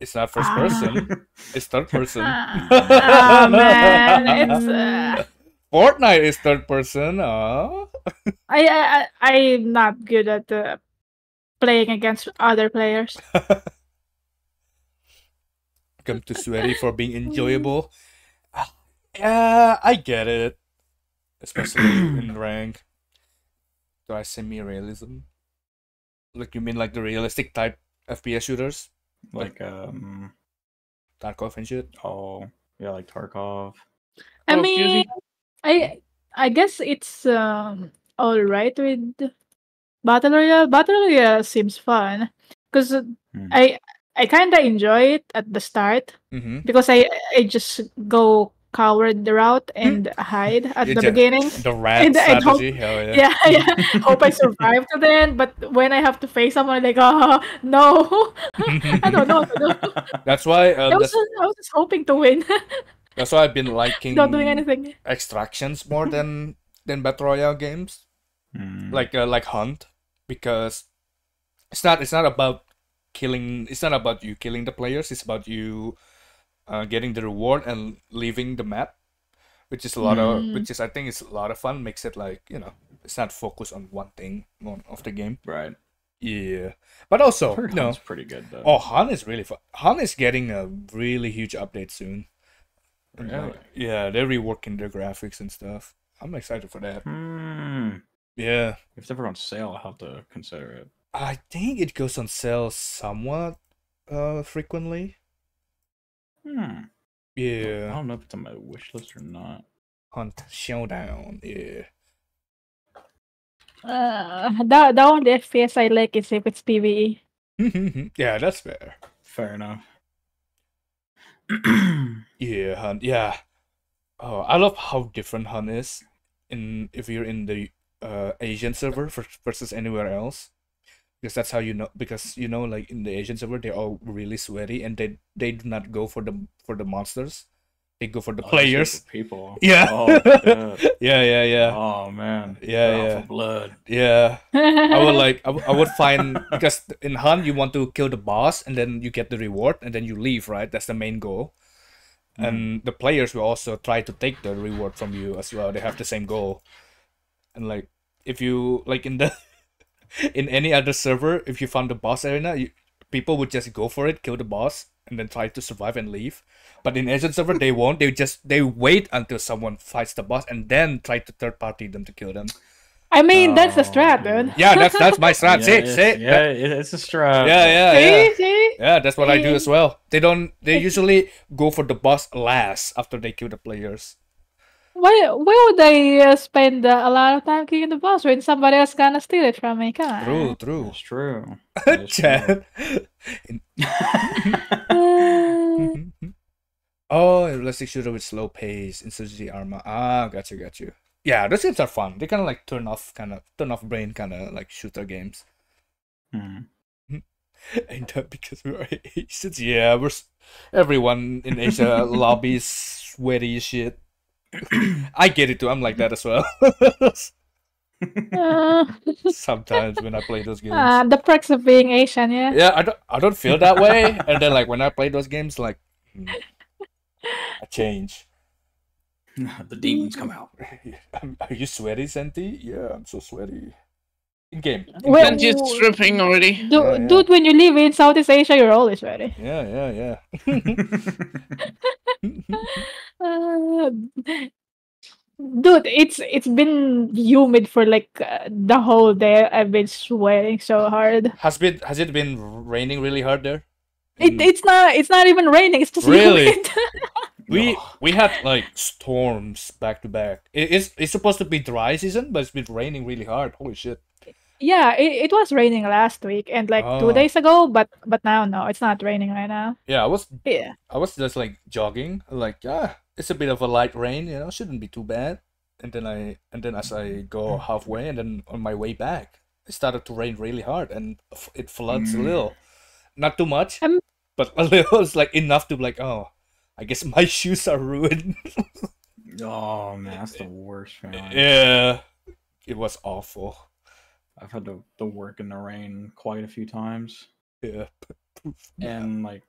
It's not first Ah. person. [LAUGHS] It's third person. Ah, [LAUGHS] man, it's uh, Fortnite is third person. Uh. I, I I- I'm not good at uh, playing against other players. [LAUGHS] Come to sweaty for being enjoyable. Ah, Yeah, I get it. Especially in [CLEARS THROAT] rank. Do I semi realism? Like you mean like the realistic type FPS shooters? Like um. Tarkov and shit? Oh yeah, like Tarkov. I Call of Duty. mean, I I guess it's um all right with battle royale. Battle royale seems fun because Hmm. I I kind of enjoy it at the start Mm-hmm. because I I just go coward the route and hide at You the ju- beginning. The [LAUGHS] rat And I hope- strategy? Hell yeah. Yeah, [LAUGHS] yeah. Hope I survive to the end, but when I have to face someone, like, oh no, [LAUGHS] I don't know what to do. That's why uh, I was that's, just, I was just hoping to win, that's why I've been liking not doing anything. extractions more than than battle royale games. Hmm. like uh, like hunt because it's not it's not about killing it's not about you killing the players it's about you uh, getting the reward and leaving the map which is a lot of Mm. which is i think it's a lot of fun makes it like you know it's not focused on one thing of the game right. yeah but also Heard no Hunt's pretty good though. oh han is really fun han is getting a really huge update soon Really? like, yeah they're reworking their graphics and stuff i'm excited for that Hmm. Yeah If it's ever on sale, I'll have to consider it. I think it goes on sale somewhat uh frequently. Hmm. Yeah. I don't know if it's on my wish list or not. Hunt Showdown. Yeah. Uh, the the only FPS I like is if it's PVE. [LAUGHS] yeah, that's fair. Fair enough. [CLEARS THROAT] Yeah, Hunt. Yeah. Oh, I love how different Hunt is in if you're in the uh Asian server vers- versus anywhere else. Because that's how you know because you know like in the Asian server they're all really sweaty and they they do not go for the for the monsters. They go for the Oh, players. for people. [LAUGHS] Yeah. Oh, [LAUGHS] yeah, yeah, yeah. oh man. Yeah, They're yeah. for blood. Yeah. I would [LAUGHS] like I, I would find because in Han you want to kill the boss and then you get the reward and then you leave right that's the main goal and the players will also try to take the reward from you as well they have the same goal and like if you like in the [LAUGHS] in any other server if you found the boss arena you, people would just go for it kill the boss and then try to survive and leave. But in Asian server, they [LAUGHS] won't. They just they wait until someone fights the boss and then try to third party them to kill them. I mean, that's the Oh, strat, yeah. dude. Yeah, that's that's my strat. yeah, [LAUGHS] see, it's, see, yeah, it, it's a strat. yeah, yeah, see, yeah. see? Yeah, that's what I do as well. They don't. They usually go for the boss last after they kill the players. Why, why would they uh, spend uh, a lot of time killing the boss when somebody else gonna steal it from me? Come on. True, true. That's true. That is true. [LAUGHS] Chad. Uh, [LAUGHS] oh, a realistic shooter with slow pace, insurgency Arma. Ah, got you, got you. Yeah, those games are fun. They kind of like turn off, kind of turn off brain, kind of like shooter games. Hmm. [LAUGHS] Ain't that because we are Asians? Yeah, we're everyone in Asia lobbies sweaty shit. I get it too. I'm like that as well. uh, [LAUGHS] Sometimes when I play those games. uh, the perks of being Asian, yeah. yeah, I don't I don't feel that way. And then like when I play those games, like I change. [LAUGHS] the demons come out. [LAUGHS] Are you sweaty, Senti? Yeah, I'm so sweaty. In game. In Well- game. And you stripping already. Du- Yeah, yeah. Dude, when you live in Southeast Asia, you're always ready. Yeah, yeah, yeah. Uh, [LAUGHS] [LAUGHS] dude, it's it's been humid for like uh, the whole day. I've been sweating so hard. has been has it been raining really hard there? It, In- it's not it's not even raining. It's just Really? humid. [LAUGHS] we we had like storms back to back. It- It's it's supposed to be dry season, but it's been raining really hard. Holy shit! Yeah, it, it was raining last week and like Oh. two days ago, but but now no, it's not raining right now. Yeah, I was Yeah. I was just like jogging, like ah, it's a bit of a light rain, you know, shouldn't be too bad. And then I and then as I go halfway, and then on my way back, it started to rain really hard, and f- it floods a Mm. little, not too much, Um, but a [LAUGHS] little. It's like enough to be like, oh, I guess my [LAUGHS] shoes are ruined. oh man, that's the [LAUGHS] worst feeling. yeah, it was awful. I've had to, to work in the rain quite a few times, Yeah, [LAUGHS] and like,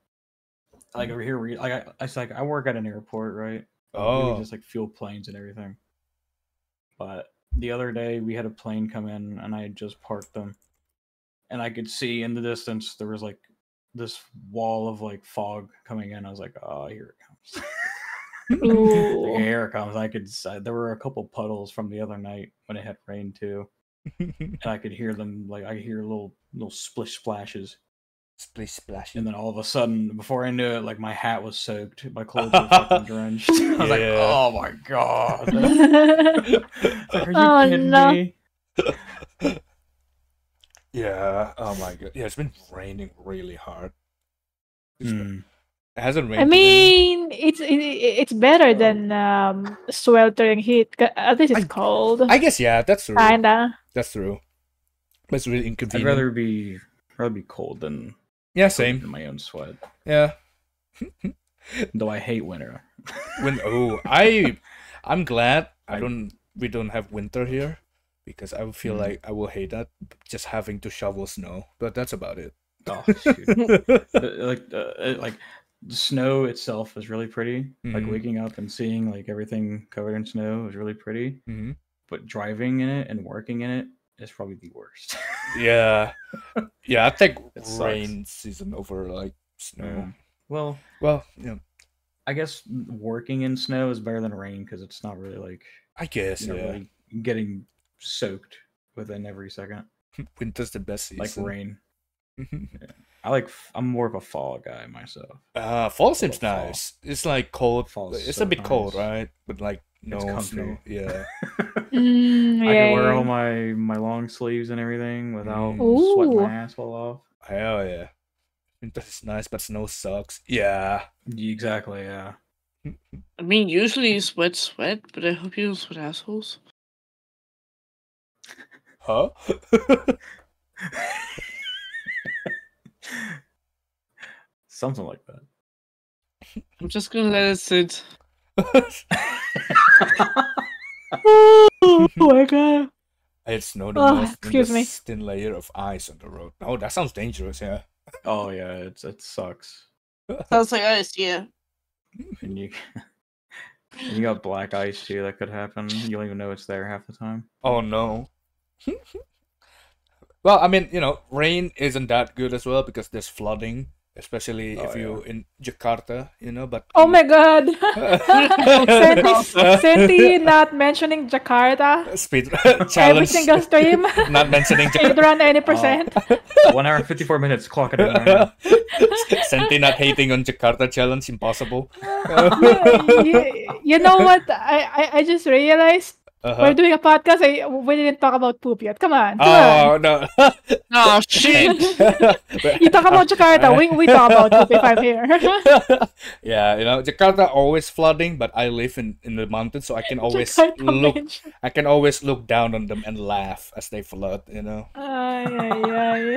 like over here, like I, I it's like I work at an airport, right? We Oh. just like fuel planes and everything. But the other day we had a plane come in and I had just parked them. And I could see in the distance there was like this wall of like fog coming in. I was like, oh, here it comes. [LAUGHS] [LAUGHS] Ooh. here it comes. I could s- there were a couple puddles from the other night when it had rained too. [LAUGHS] And I could hear them like I could hear little little splish splashes. splish splash. And then all of a sudden, before I knew it, like my hat was soaked, my clothes were fucking drenched. [LAUGHS] I was like, "Oh my god!" [LAUGHS] Like, are you Oh, kidding no. me? Yeah. Oh my god. Yeah, it's been raining really hard. It's been- Hmm. It hasn't rained. I today. mean, it's it, it's better than um sweltering heat. At least it's I- cold. I guess yeah, that's true. Kinda. That's true. But it's really inconvenient. I'd rather be rather be cold than Yeah, same. in my own sweat. Yeah. [LAUGHS] Though I hate winter. When oh, I I'm glad I don't we don't have winter here because I would feel Mm. like I will hate that just having to shovel snow. But that's about it. Oh, shoot. [LAUGHS] Uh, like uh, uh, like the snow itself is really pretty. Like Mhm. waking up and seeing like everything covered in snow is really pretty. hmm But driving in it and working in it is probably the worst. Yeah. [LAUGHS] Yeah, I think rain season over like snow. Yeah. Well, Well, yeah, I guess working in snow is better than rain because it's not really like I guess yeah. really getting soaked within every second [LAUGHS] Winter's the best season. like rain. [LAUGHS] I like f- I'm more of a fall guy myself. Uh, fall seems fall. nice. It's like cold. Fall's it's so a bit cold, right? But like no It's comfy. snow. Yeah. [LAUGHS] Mm, I can wear all my my long sleeves and everything without Mm. sweating my ass all off. Hell yeah. Winter is nice, but snow sucks. Yeah. Exactly. Yeah. I mean, usually you sweat, sweat, but I hope you don't sweat assholes. Huh? [LAUGHS] [LAUGHS] Something like that. I'm just gonna let it sit. [LAUGHS] oh my god. it snowed Oh, most. excuse there's me. Thin layer of ice on the road. Oh, that sounds dangerous. Yeah. oh yeah, it's it sucks. [LAUGHS] Sounds like ice, yeah. And you and [LAUGHS] you got black ice too. That could happen. You don't even know it's there half the time. Oh no. Well, I mean, you know, rain isn't that good as well because there's flooding especially Oh, if you in Jakarta, you know. But Oh my god. [LAUGHS] Senti, Senti [LAUGHS] not mentioning Jakarta. speed [LAUGHS] challenge. Every single stream. not mentioning Jakarta. Speedrun any percent. Oh. One hour and fifty four minutes. Clock it in. Senti not hating on Jakarta challenge, impossible. you, you know what? I, I, I just realized Uh-huh. we're doing a podcast. I, we didn't talk about poop yet. Come on. Come on. Oh no! [LAUGHS] Oh shit! [LAUGHS] You talk about Jakarta. We, we talk about poop if I'm [LAUGHS] here. yeah, you know, Jakarta always flooding, but I live in in the mountains, so I can always Jakarta look. mention. I can always look down on them and laugh as they flood. You know. Ay, ay,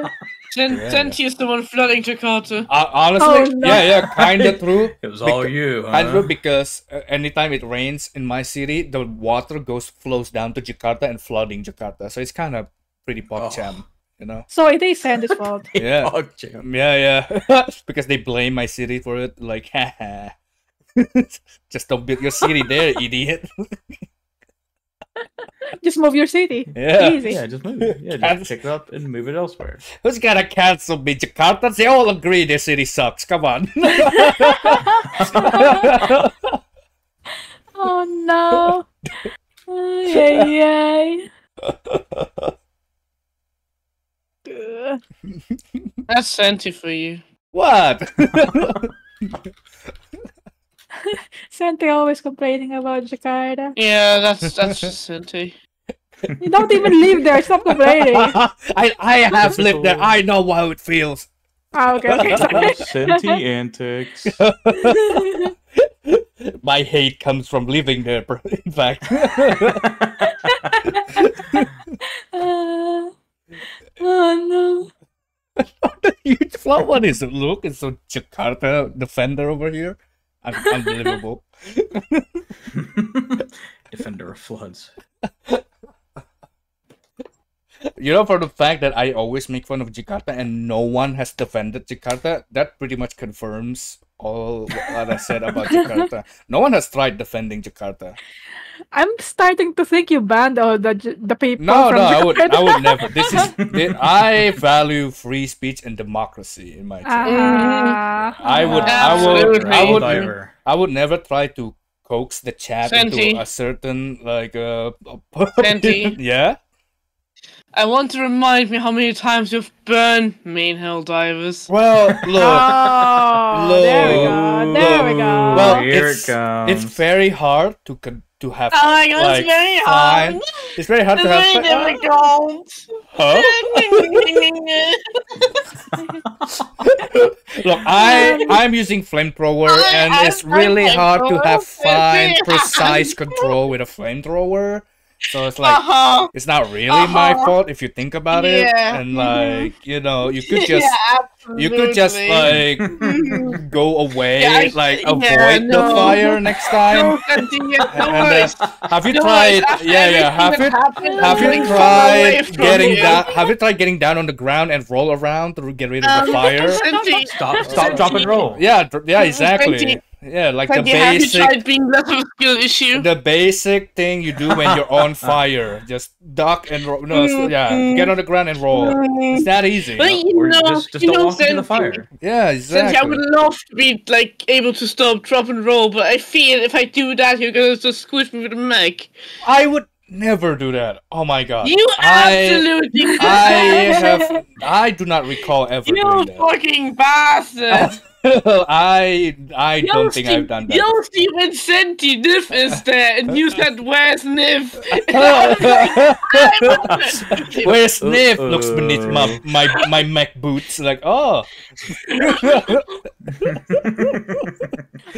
ay. Sen- Yeah. Senti is the one flooding Jakarta. Uh, honestly, Oh, no. yeah, yeah, kinda true. It was all Beca- you. Kinda true because uh, anytime it rains in my city, the water goes flows down to Jakarta and flooding Jakarta. So it's kind of pretty Oh. pogcham, you know. So it is Sandy's fault. [LAUGHS] Yeah. Oh, jam. Yeah, yeah. [LAUGHS] because they blame my city for it. Like, haha. [LAUGHS] Just don't build your city there, idiot. Just move your city. Yeah. Easy. Yeah, just move it. Yeah, just pick it up and move it elsewhere. Who's gonna cancel me? Jakarta? They all agree their city sucks. Come on. Oh no. Ay, ay, ay. Ugh. [LAUGHS] That's Senti for you. what? [LAUGHS] Santi always complaining about Jakarta. Yeah, that's that's just Senti. You don't even live there. Stop complaining. [LAUGHS] I I have lived there. I know how it feels. Ah, okay, okay, sorry. Senti antics. My hate comes from living there. [LAUGHS] In fact. Uh, [LAUGHS] oh no. huge flat one is it? Look, it's a Jakarta defender over here. Un- [LAUGHS] unbelievable. Defender of floods. You know, for the fact that I always make fun of Jakarta and no one has defended Jakarta, that pretty much confirms all what I said about Jakarta. No one has tried defending Jakarta. I'm starting to think you banned all the the people No, from no, I would, I would never. This is, thi- I value free speech and democracy in my. channel. Ah, I would, ah. I would, Absolutely. I would, Diver. I would never try to coax the chat Senti. into a certain like uh. [LAUGHS] Senti. yeah. I want to remind me how many times you've burned main Helldivers. Well, [LAUGHS] look. Oh, there we go. There we go. Well, Here it's, it comes. it's very hard to con- to have. Oh my god, like, it's very fine- hard. It's very hard to It's have. very difficult. Huh? [LAUGHS] Look, I I'm using flamethrower, and I- it's really hard to have fine, precise control with a flamethrower. So it's like uh-huh. it's not really my Uh-huh. fault if you think about it, Yeah. and Mhm. like you know, you could just yeah, you could just like Mhm. go away, Yeah, I- like yeah, avoid the fire next time. Santi, yeah, no And, uh. Have you No tried? worries, Yeah, yeah. Have that you have you getting tried getting you. down? Have you tried getting down on the ground and roll around to get rid of the Um, fire? Santi, Stop, stop, drop, and roll. Yeah, dr- yeah, exactly. Santi- Yeah, like the Santi, have you basic, tried being less of a skill issue? the basic thing you do when you're on fire. Just duck and roll. No, s- yeah, mm-hmm. get on the ground and roll. Mm-hmm. It's that easy. But you Or know, just, just you don't know, walk into the fire. Yeah, Santi, I would love to be like able to stop, drop, and roll, but I feel if I do that, you're gonna just squish me with a mech. I would never do that. Oh my god. You absolutely. I have. [LAUGHS] I do not recall ever You doing that. fucking bastard! [LAUGHS] [LAUGHS] I I don't think see, I've done that. You'll see when Senti Nif is there, and you said, "Where's Nif?" [LAUGHS] Where Sniff looks Uh-oh. beneath my my my mech boots, like oh. [LAUGHS]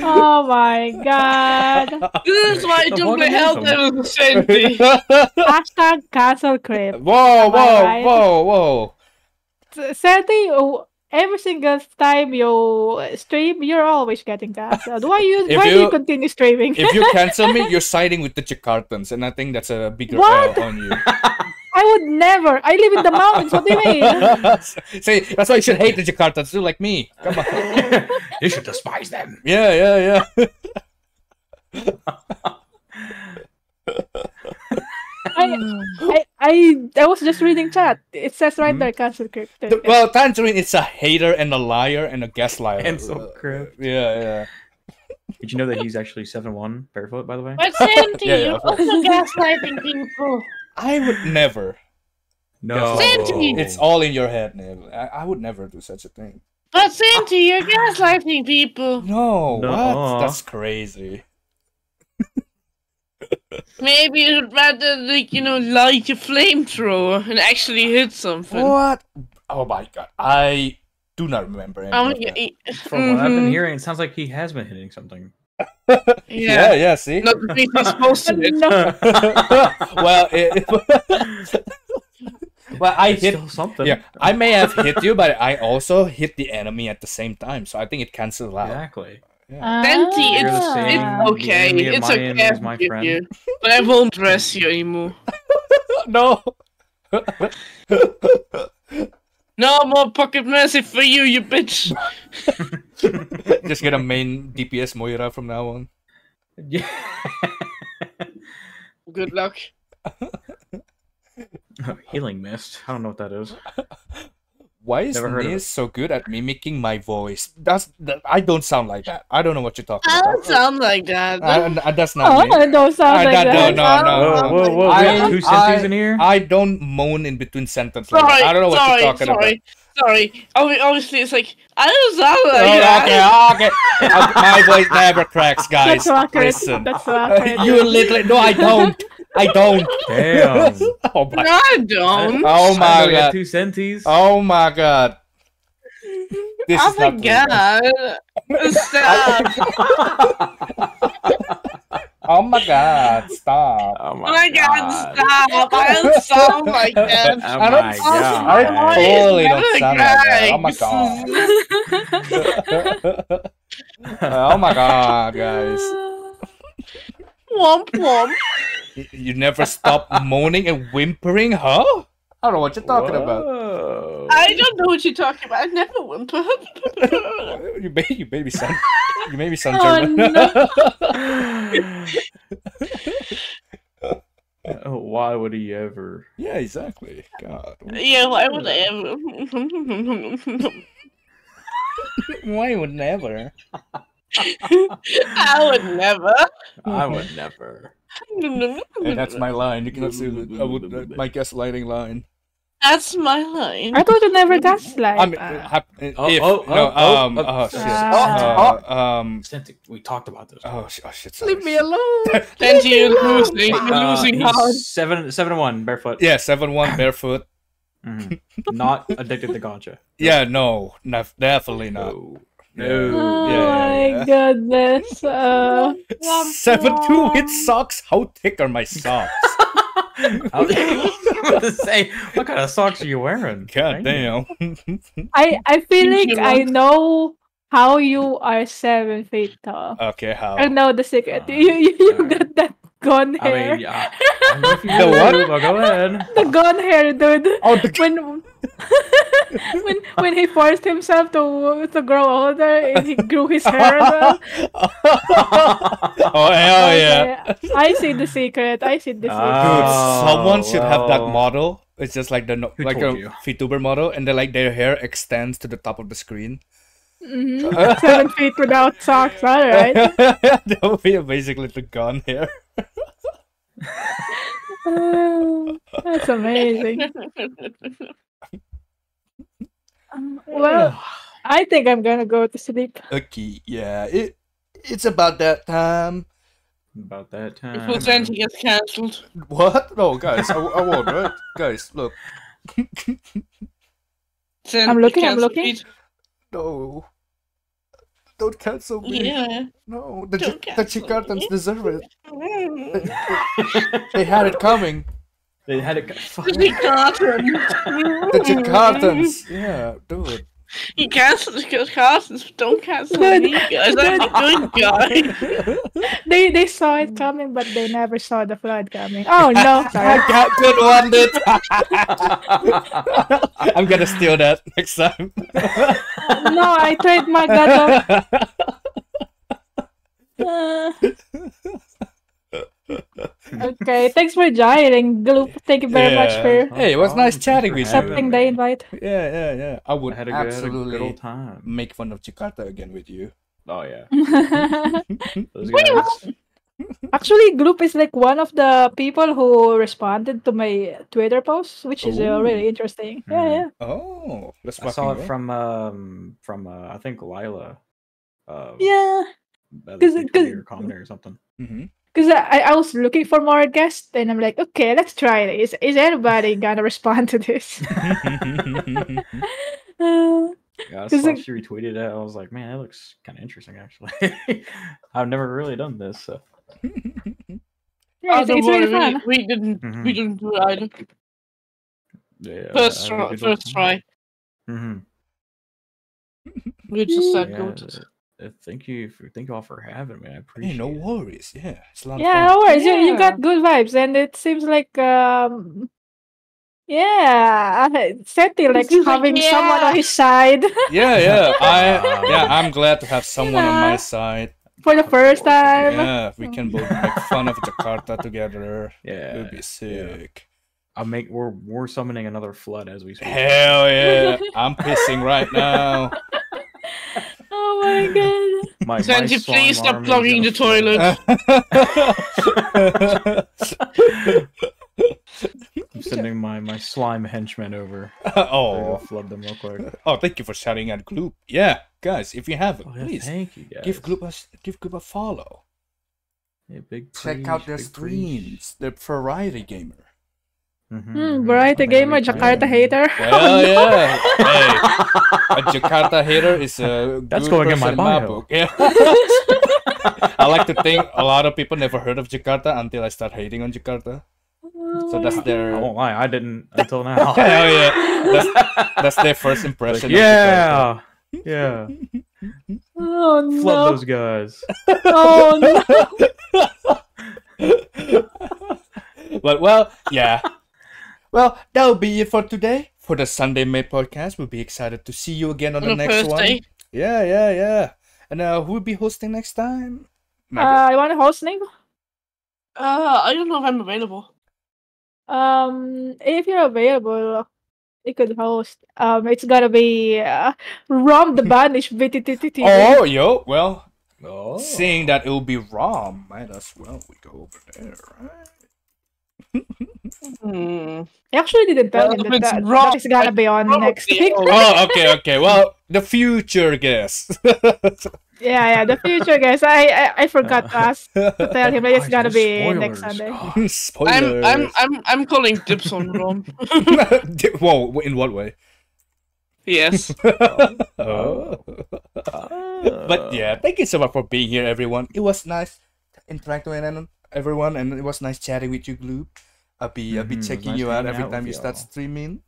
Oh my god. this is why I don't play Hell organism. Devils with Senti. Hashtag cancel crib. whoa, whoa, Alright. whoa, whoa! Santi, oh, every single time you stream, you're always getting canceled. Why you If why do you- you continue streaming? If you [LAUGHS] cancel me, you're siding with the Jakartans, and I think that's a bigger What? On you. [LAUGHS] I would never. I live in the mountains. What do you mean? [LAUGHS] See, that's why you should hate the Jakartans too, like me. Come on. you should despise them. Yeah, yeah, yeah. I I, I I was just reading chat. It says right Mhm. there, cancel crypt. The- well, Tangerine, it's a hater and a liar and a gaslighter. Cancel Uh, Crypt. Yeah, yeah. Did you know that he's actually seven one barefoot? By the way. But Santi, Yeah, yeah, you're also gaslighting people. I would never. No. Santi! It's all in your head, Neil. I, I would never do such a thing. But Santi, you're gaslighting people. No, No. what? That's crazy. Maybe you'd rather, like, you know, light a flamethrower and actually hit something. What? Oh my god. I do not remember any Oh, of yeah, that. From what I've been mhm. hearing, it sounds like he has been hitting something. [LAUGHS] Yeah, Yeah. yeah, see? Not the thing he's supposed to [LAUGHS] hit. no, well, it, [LAUGHS] well, I It's hit. still something. Yeah, I may have hit you, but I also hit the enemy at the same time, so I think it cancels out. Exactly. Santi, ah. You're it's, same. it's okay. enemy It's my okay. enemy I is my friend. you. But I won't dress you anymore. [LAUGHS] No. [LAUGHS] No more pocket massive for you, you bitch. [LAUGHS] Just get a main DPS Moira from now on. Yeah. Good luck. Healing mist. I don't know what that is. Why is Never Nis so good at mimicking my voice? That's that, I don't sound like that. I don't know what you're talking I don't about. sound like that. I- I- that's not Oh, me. I don't sound I- like that- that. no, no, no, Whoa, no. whoa, whoa! I- we have two I- in here. I don't moan in between sentences. like sorry, that. I don't know what sorry, you're talking sorry, sorry. Obviously, it's like I don't sound like Oh, that. okay, okay. Uh, my voice never cracks, guys. That's awkward. Listen. That's awkward. you literally no, I don't. I don't. Damn. oh my. No, I don't. Oh I my know god. two Sentis. Oh my god. This oh is my god. Stop. Oh my god, stop. Oh Oh my god, stop. I don't sound like that. Oh I don't- my Oh, god. I my totally God, don't sound like that. Oh my god. oh my god, guys. Womp womp. [LAUGHS] You never stop moaning and whimpering, huh? I don't know what you're talking about. I don't know what you're talking about. I never whimper. [LAUGHS] You may, you maybe sound, you maybe sound Oh, German. [LAUGHS] Oh, why would he ever? yeah, exactly. God, yeah, why would I ever? why would never? [LAUGHS] I would never. I would never. [LAUGHS] Hey, that's my line. You cannot see the, I would, uh, my gaslighting line. That's my line. I thought you never gaslight. I mean, Uh, hap- Oh, if oh, no, oh, oh, um, oh, oh, shit, Ah. Uh, um, we talked about this. oh, sh- oh shit, sorry. Leave me alone. [LAUGHS] Then you're losing. You're Uh, losing he's hard. seven, seven, one, barefoot. Yeah, seven one barefoot. Mhm. Not addicted to ganja. Yeah, no, no definitely not. No. Yeah. oh Yeah, yeah, my goodness. Uh, Seven two with socks. How thick are my socks? [LAUGHS] [LAUGHS] I was about to say, what kind of socks are you wearing? God damn. I I [LAUGHS] feel like I know how you are seven feet tall. Okay, how? I know the secret. Uh, you you, you alright. got that gun I mean, yeah. I don't know if you The do, what? but go ahead. the gun hair, dude. Oh, the When [LAUGHS] when when he forced himself to to grow older and he grew his hair. well. [LAUGHS] oh hell yeah, I see the secret. I see the secret. dude! Oh, Someone should have that model. It's just like the no- Who like a you? VTuber model, and then like their hair extends to the top of the screen. Mhm. Seven feet without socks. All right. [LAUGHS] that would be basically the gun hair. [LAUGHS] Oh, that's amazing. Um, well, I think I'm gonna go to sleep. Okay, yeah, it it's about that time. About that time. Before Senti gets cancelled. What? No, guys, I, I won't, right? Guys, look. I'm looking, I'm looking. Pete. No. Don't cancel me. Yeah. No, the, Don't Ch- the cancel Chicartans deserve it. [LAUGHS] They had it coming. they had it. Fuck. The carton. The Chicartans. Yeah, dude. You cancel the cartons, but don't cancel me, guys. I'm a good guy. [LAUGHS] They they saw it coming, but they never saw the flood coming. Oh no! [LAUGHS] I Sorry. got good one, dude. I'm gonna steal that next time. No, I tried my god. Uh, Okay, thanks for joining, Gloop. Thank you very much for Hey, it was Oh, nice chatting with you. accepting the invite. Yeah, yeah, yeah. I would I had a good, had a absolutely good old time. make fun of Jakarta again with you. Oh yeah, Actually, [LAUGHS] those guys. Gloop is like one of the people who responded to my Twitter post, which is uh, really interesting. Yeah, Mhm. yeah. Oh, let's I saw it go. from um from uh, I think Lila. Uh, Yeah, at 'cause- least 'cause- tweeted or commented or something. Mhm. because I, I was looking for more guests, and I'm like, okay, let's try this. Is anybody gonna respond to this? [LAUGHS] [LAUGHS] Uh, Yeah, I 'Cause saw she retweeted it. I was like, man, that looks kind of interesting actually. [LAUGHS] I've never really done this. So. Yeah, Oh, it's, don't it's really worry, fun. we, we didn't we Mhm. didn't do it either. Yeah, First try, first try. Mm-hmm. We just said Yeah, go to uh, thank you for thank you all for having me. I Hey, appreciate no it. worries. Yeah, it's a lot of Yeah, fun. no worries. You, you got good vibes, and it seems like um, yeah, Senti likes seems like, having someone on his side [LAUGHS] Yeah, yeah. I yeah, I'm glad to have [LAUGHS] someone on my side. For the first time. Yeah, we can both make fun of Jakarta together. [LAUGHS] Yeah, It Yeah, would be sick. I'll make we're we're summoning another flood as we speak. Hell yeah! [LAUGHS] I'm pissing right now. [LAUGHS] Oh my god. My, Senti, slime please stop army is plugging the toilet. I'm sending my my slime henchmen over. [LAUGHS] Oh, flood them real quick. oh! Thank you for shouting at Gloop. Yeah, guys, if you haven't, Oh, yeah, please thank you guys. give Gloop a give Gloop a follow. Yeah, big Check preach, out their big preach. streams. The Variety Gamer. Mhm, Hmm, mhm. variety Oh, gamer, yeah, Jakarta yeah. hater. Hell yeah! hey, a Jakarta hater is a That's good going in my person my bio. book. Yeah. [LAUGHS] I like to think a lot of people never heard of Jakarta until I start hating on Jakarta. So that's their. I their won't lie, I didn't [LAUGHS] until now. Hell yeah! That's, that's their first impression. of Jakarta. yeah, yeah. Oh Flood no. those guys. Oh no. but well, yeah. Well, that'll be it for today. For the Sunday Maid podcast, we'll be excited to see you again on the On a next Thursday. one. Yeah, yeah, yeah. And uh, who'll be hosting next time? Uh, I want to host Nick. Uh, I don't know if I'm available. Um, if you're available, you could host. Um, it's gotta be uh, Rom the Banish BTTT. [LAUGHS] oh, yo, well, Oh. seeing that it will be Rom, might as well we go over there, right? Hmm. I actually didn't tell Well, him that, it's that, Rom, that is gonna be on probably next week. Oh, okay, okay. Well, the future guest. [LAUGHS] Yeah, yeah, the future guys. I I, I forgot to ask to [LAUGHS] tell him that it's gonna no be next. Sunday. [LAUGHS] God. Spoilers. I'm I'm I'm I'm calling dibs on Rom. Whoa, in what way? yes. Oh. But yeah, thank you so much for being here, everyone. It was nice interacting with everyone, and it was nice chatting with you, Gloop. I'll be I'll be Mhm, it was checking nice you out every out time you start streaming.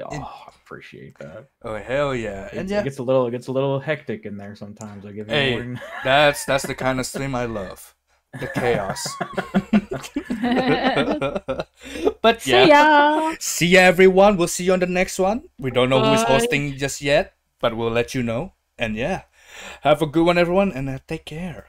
Oh, I appreciate that. Oh hell yeah! It, And it gets a little, it gets a little hectic in there sometimes. I give you Hey. [LAUGHS] that's that's the kind of stream I love. The chaos. [LAUGHS] but See ya. see ya everyone. We'll see you on the next one. We don't know who's hosting just yet, but we'll let you know. And yeah, have a good one, everyone, and uh, take care.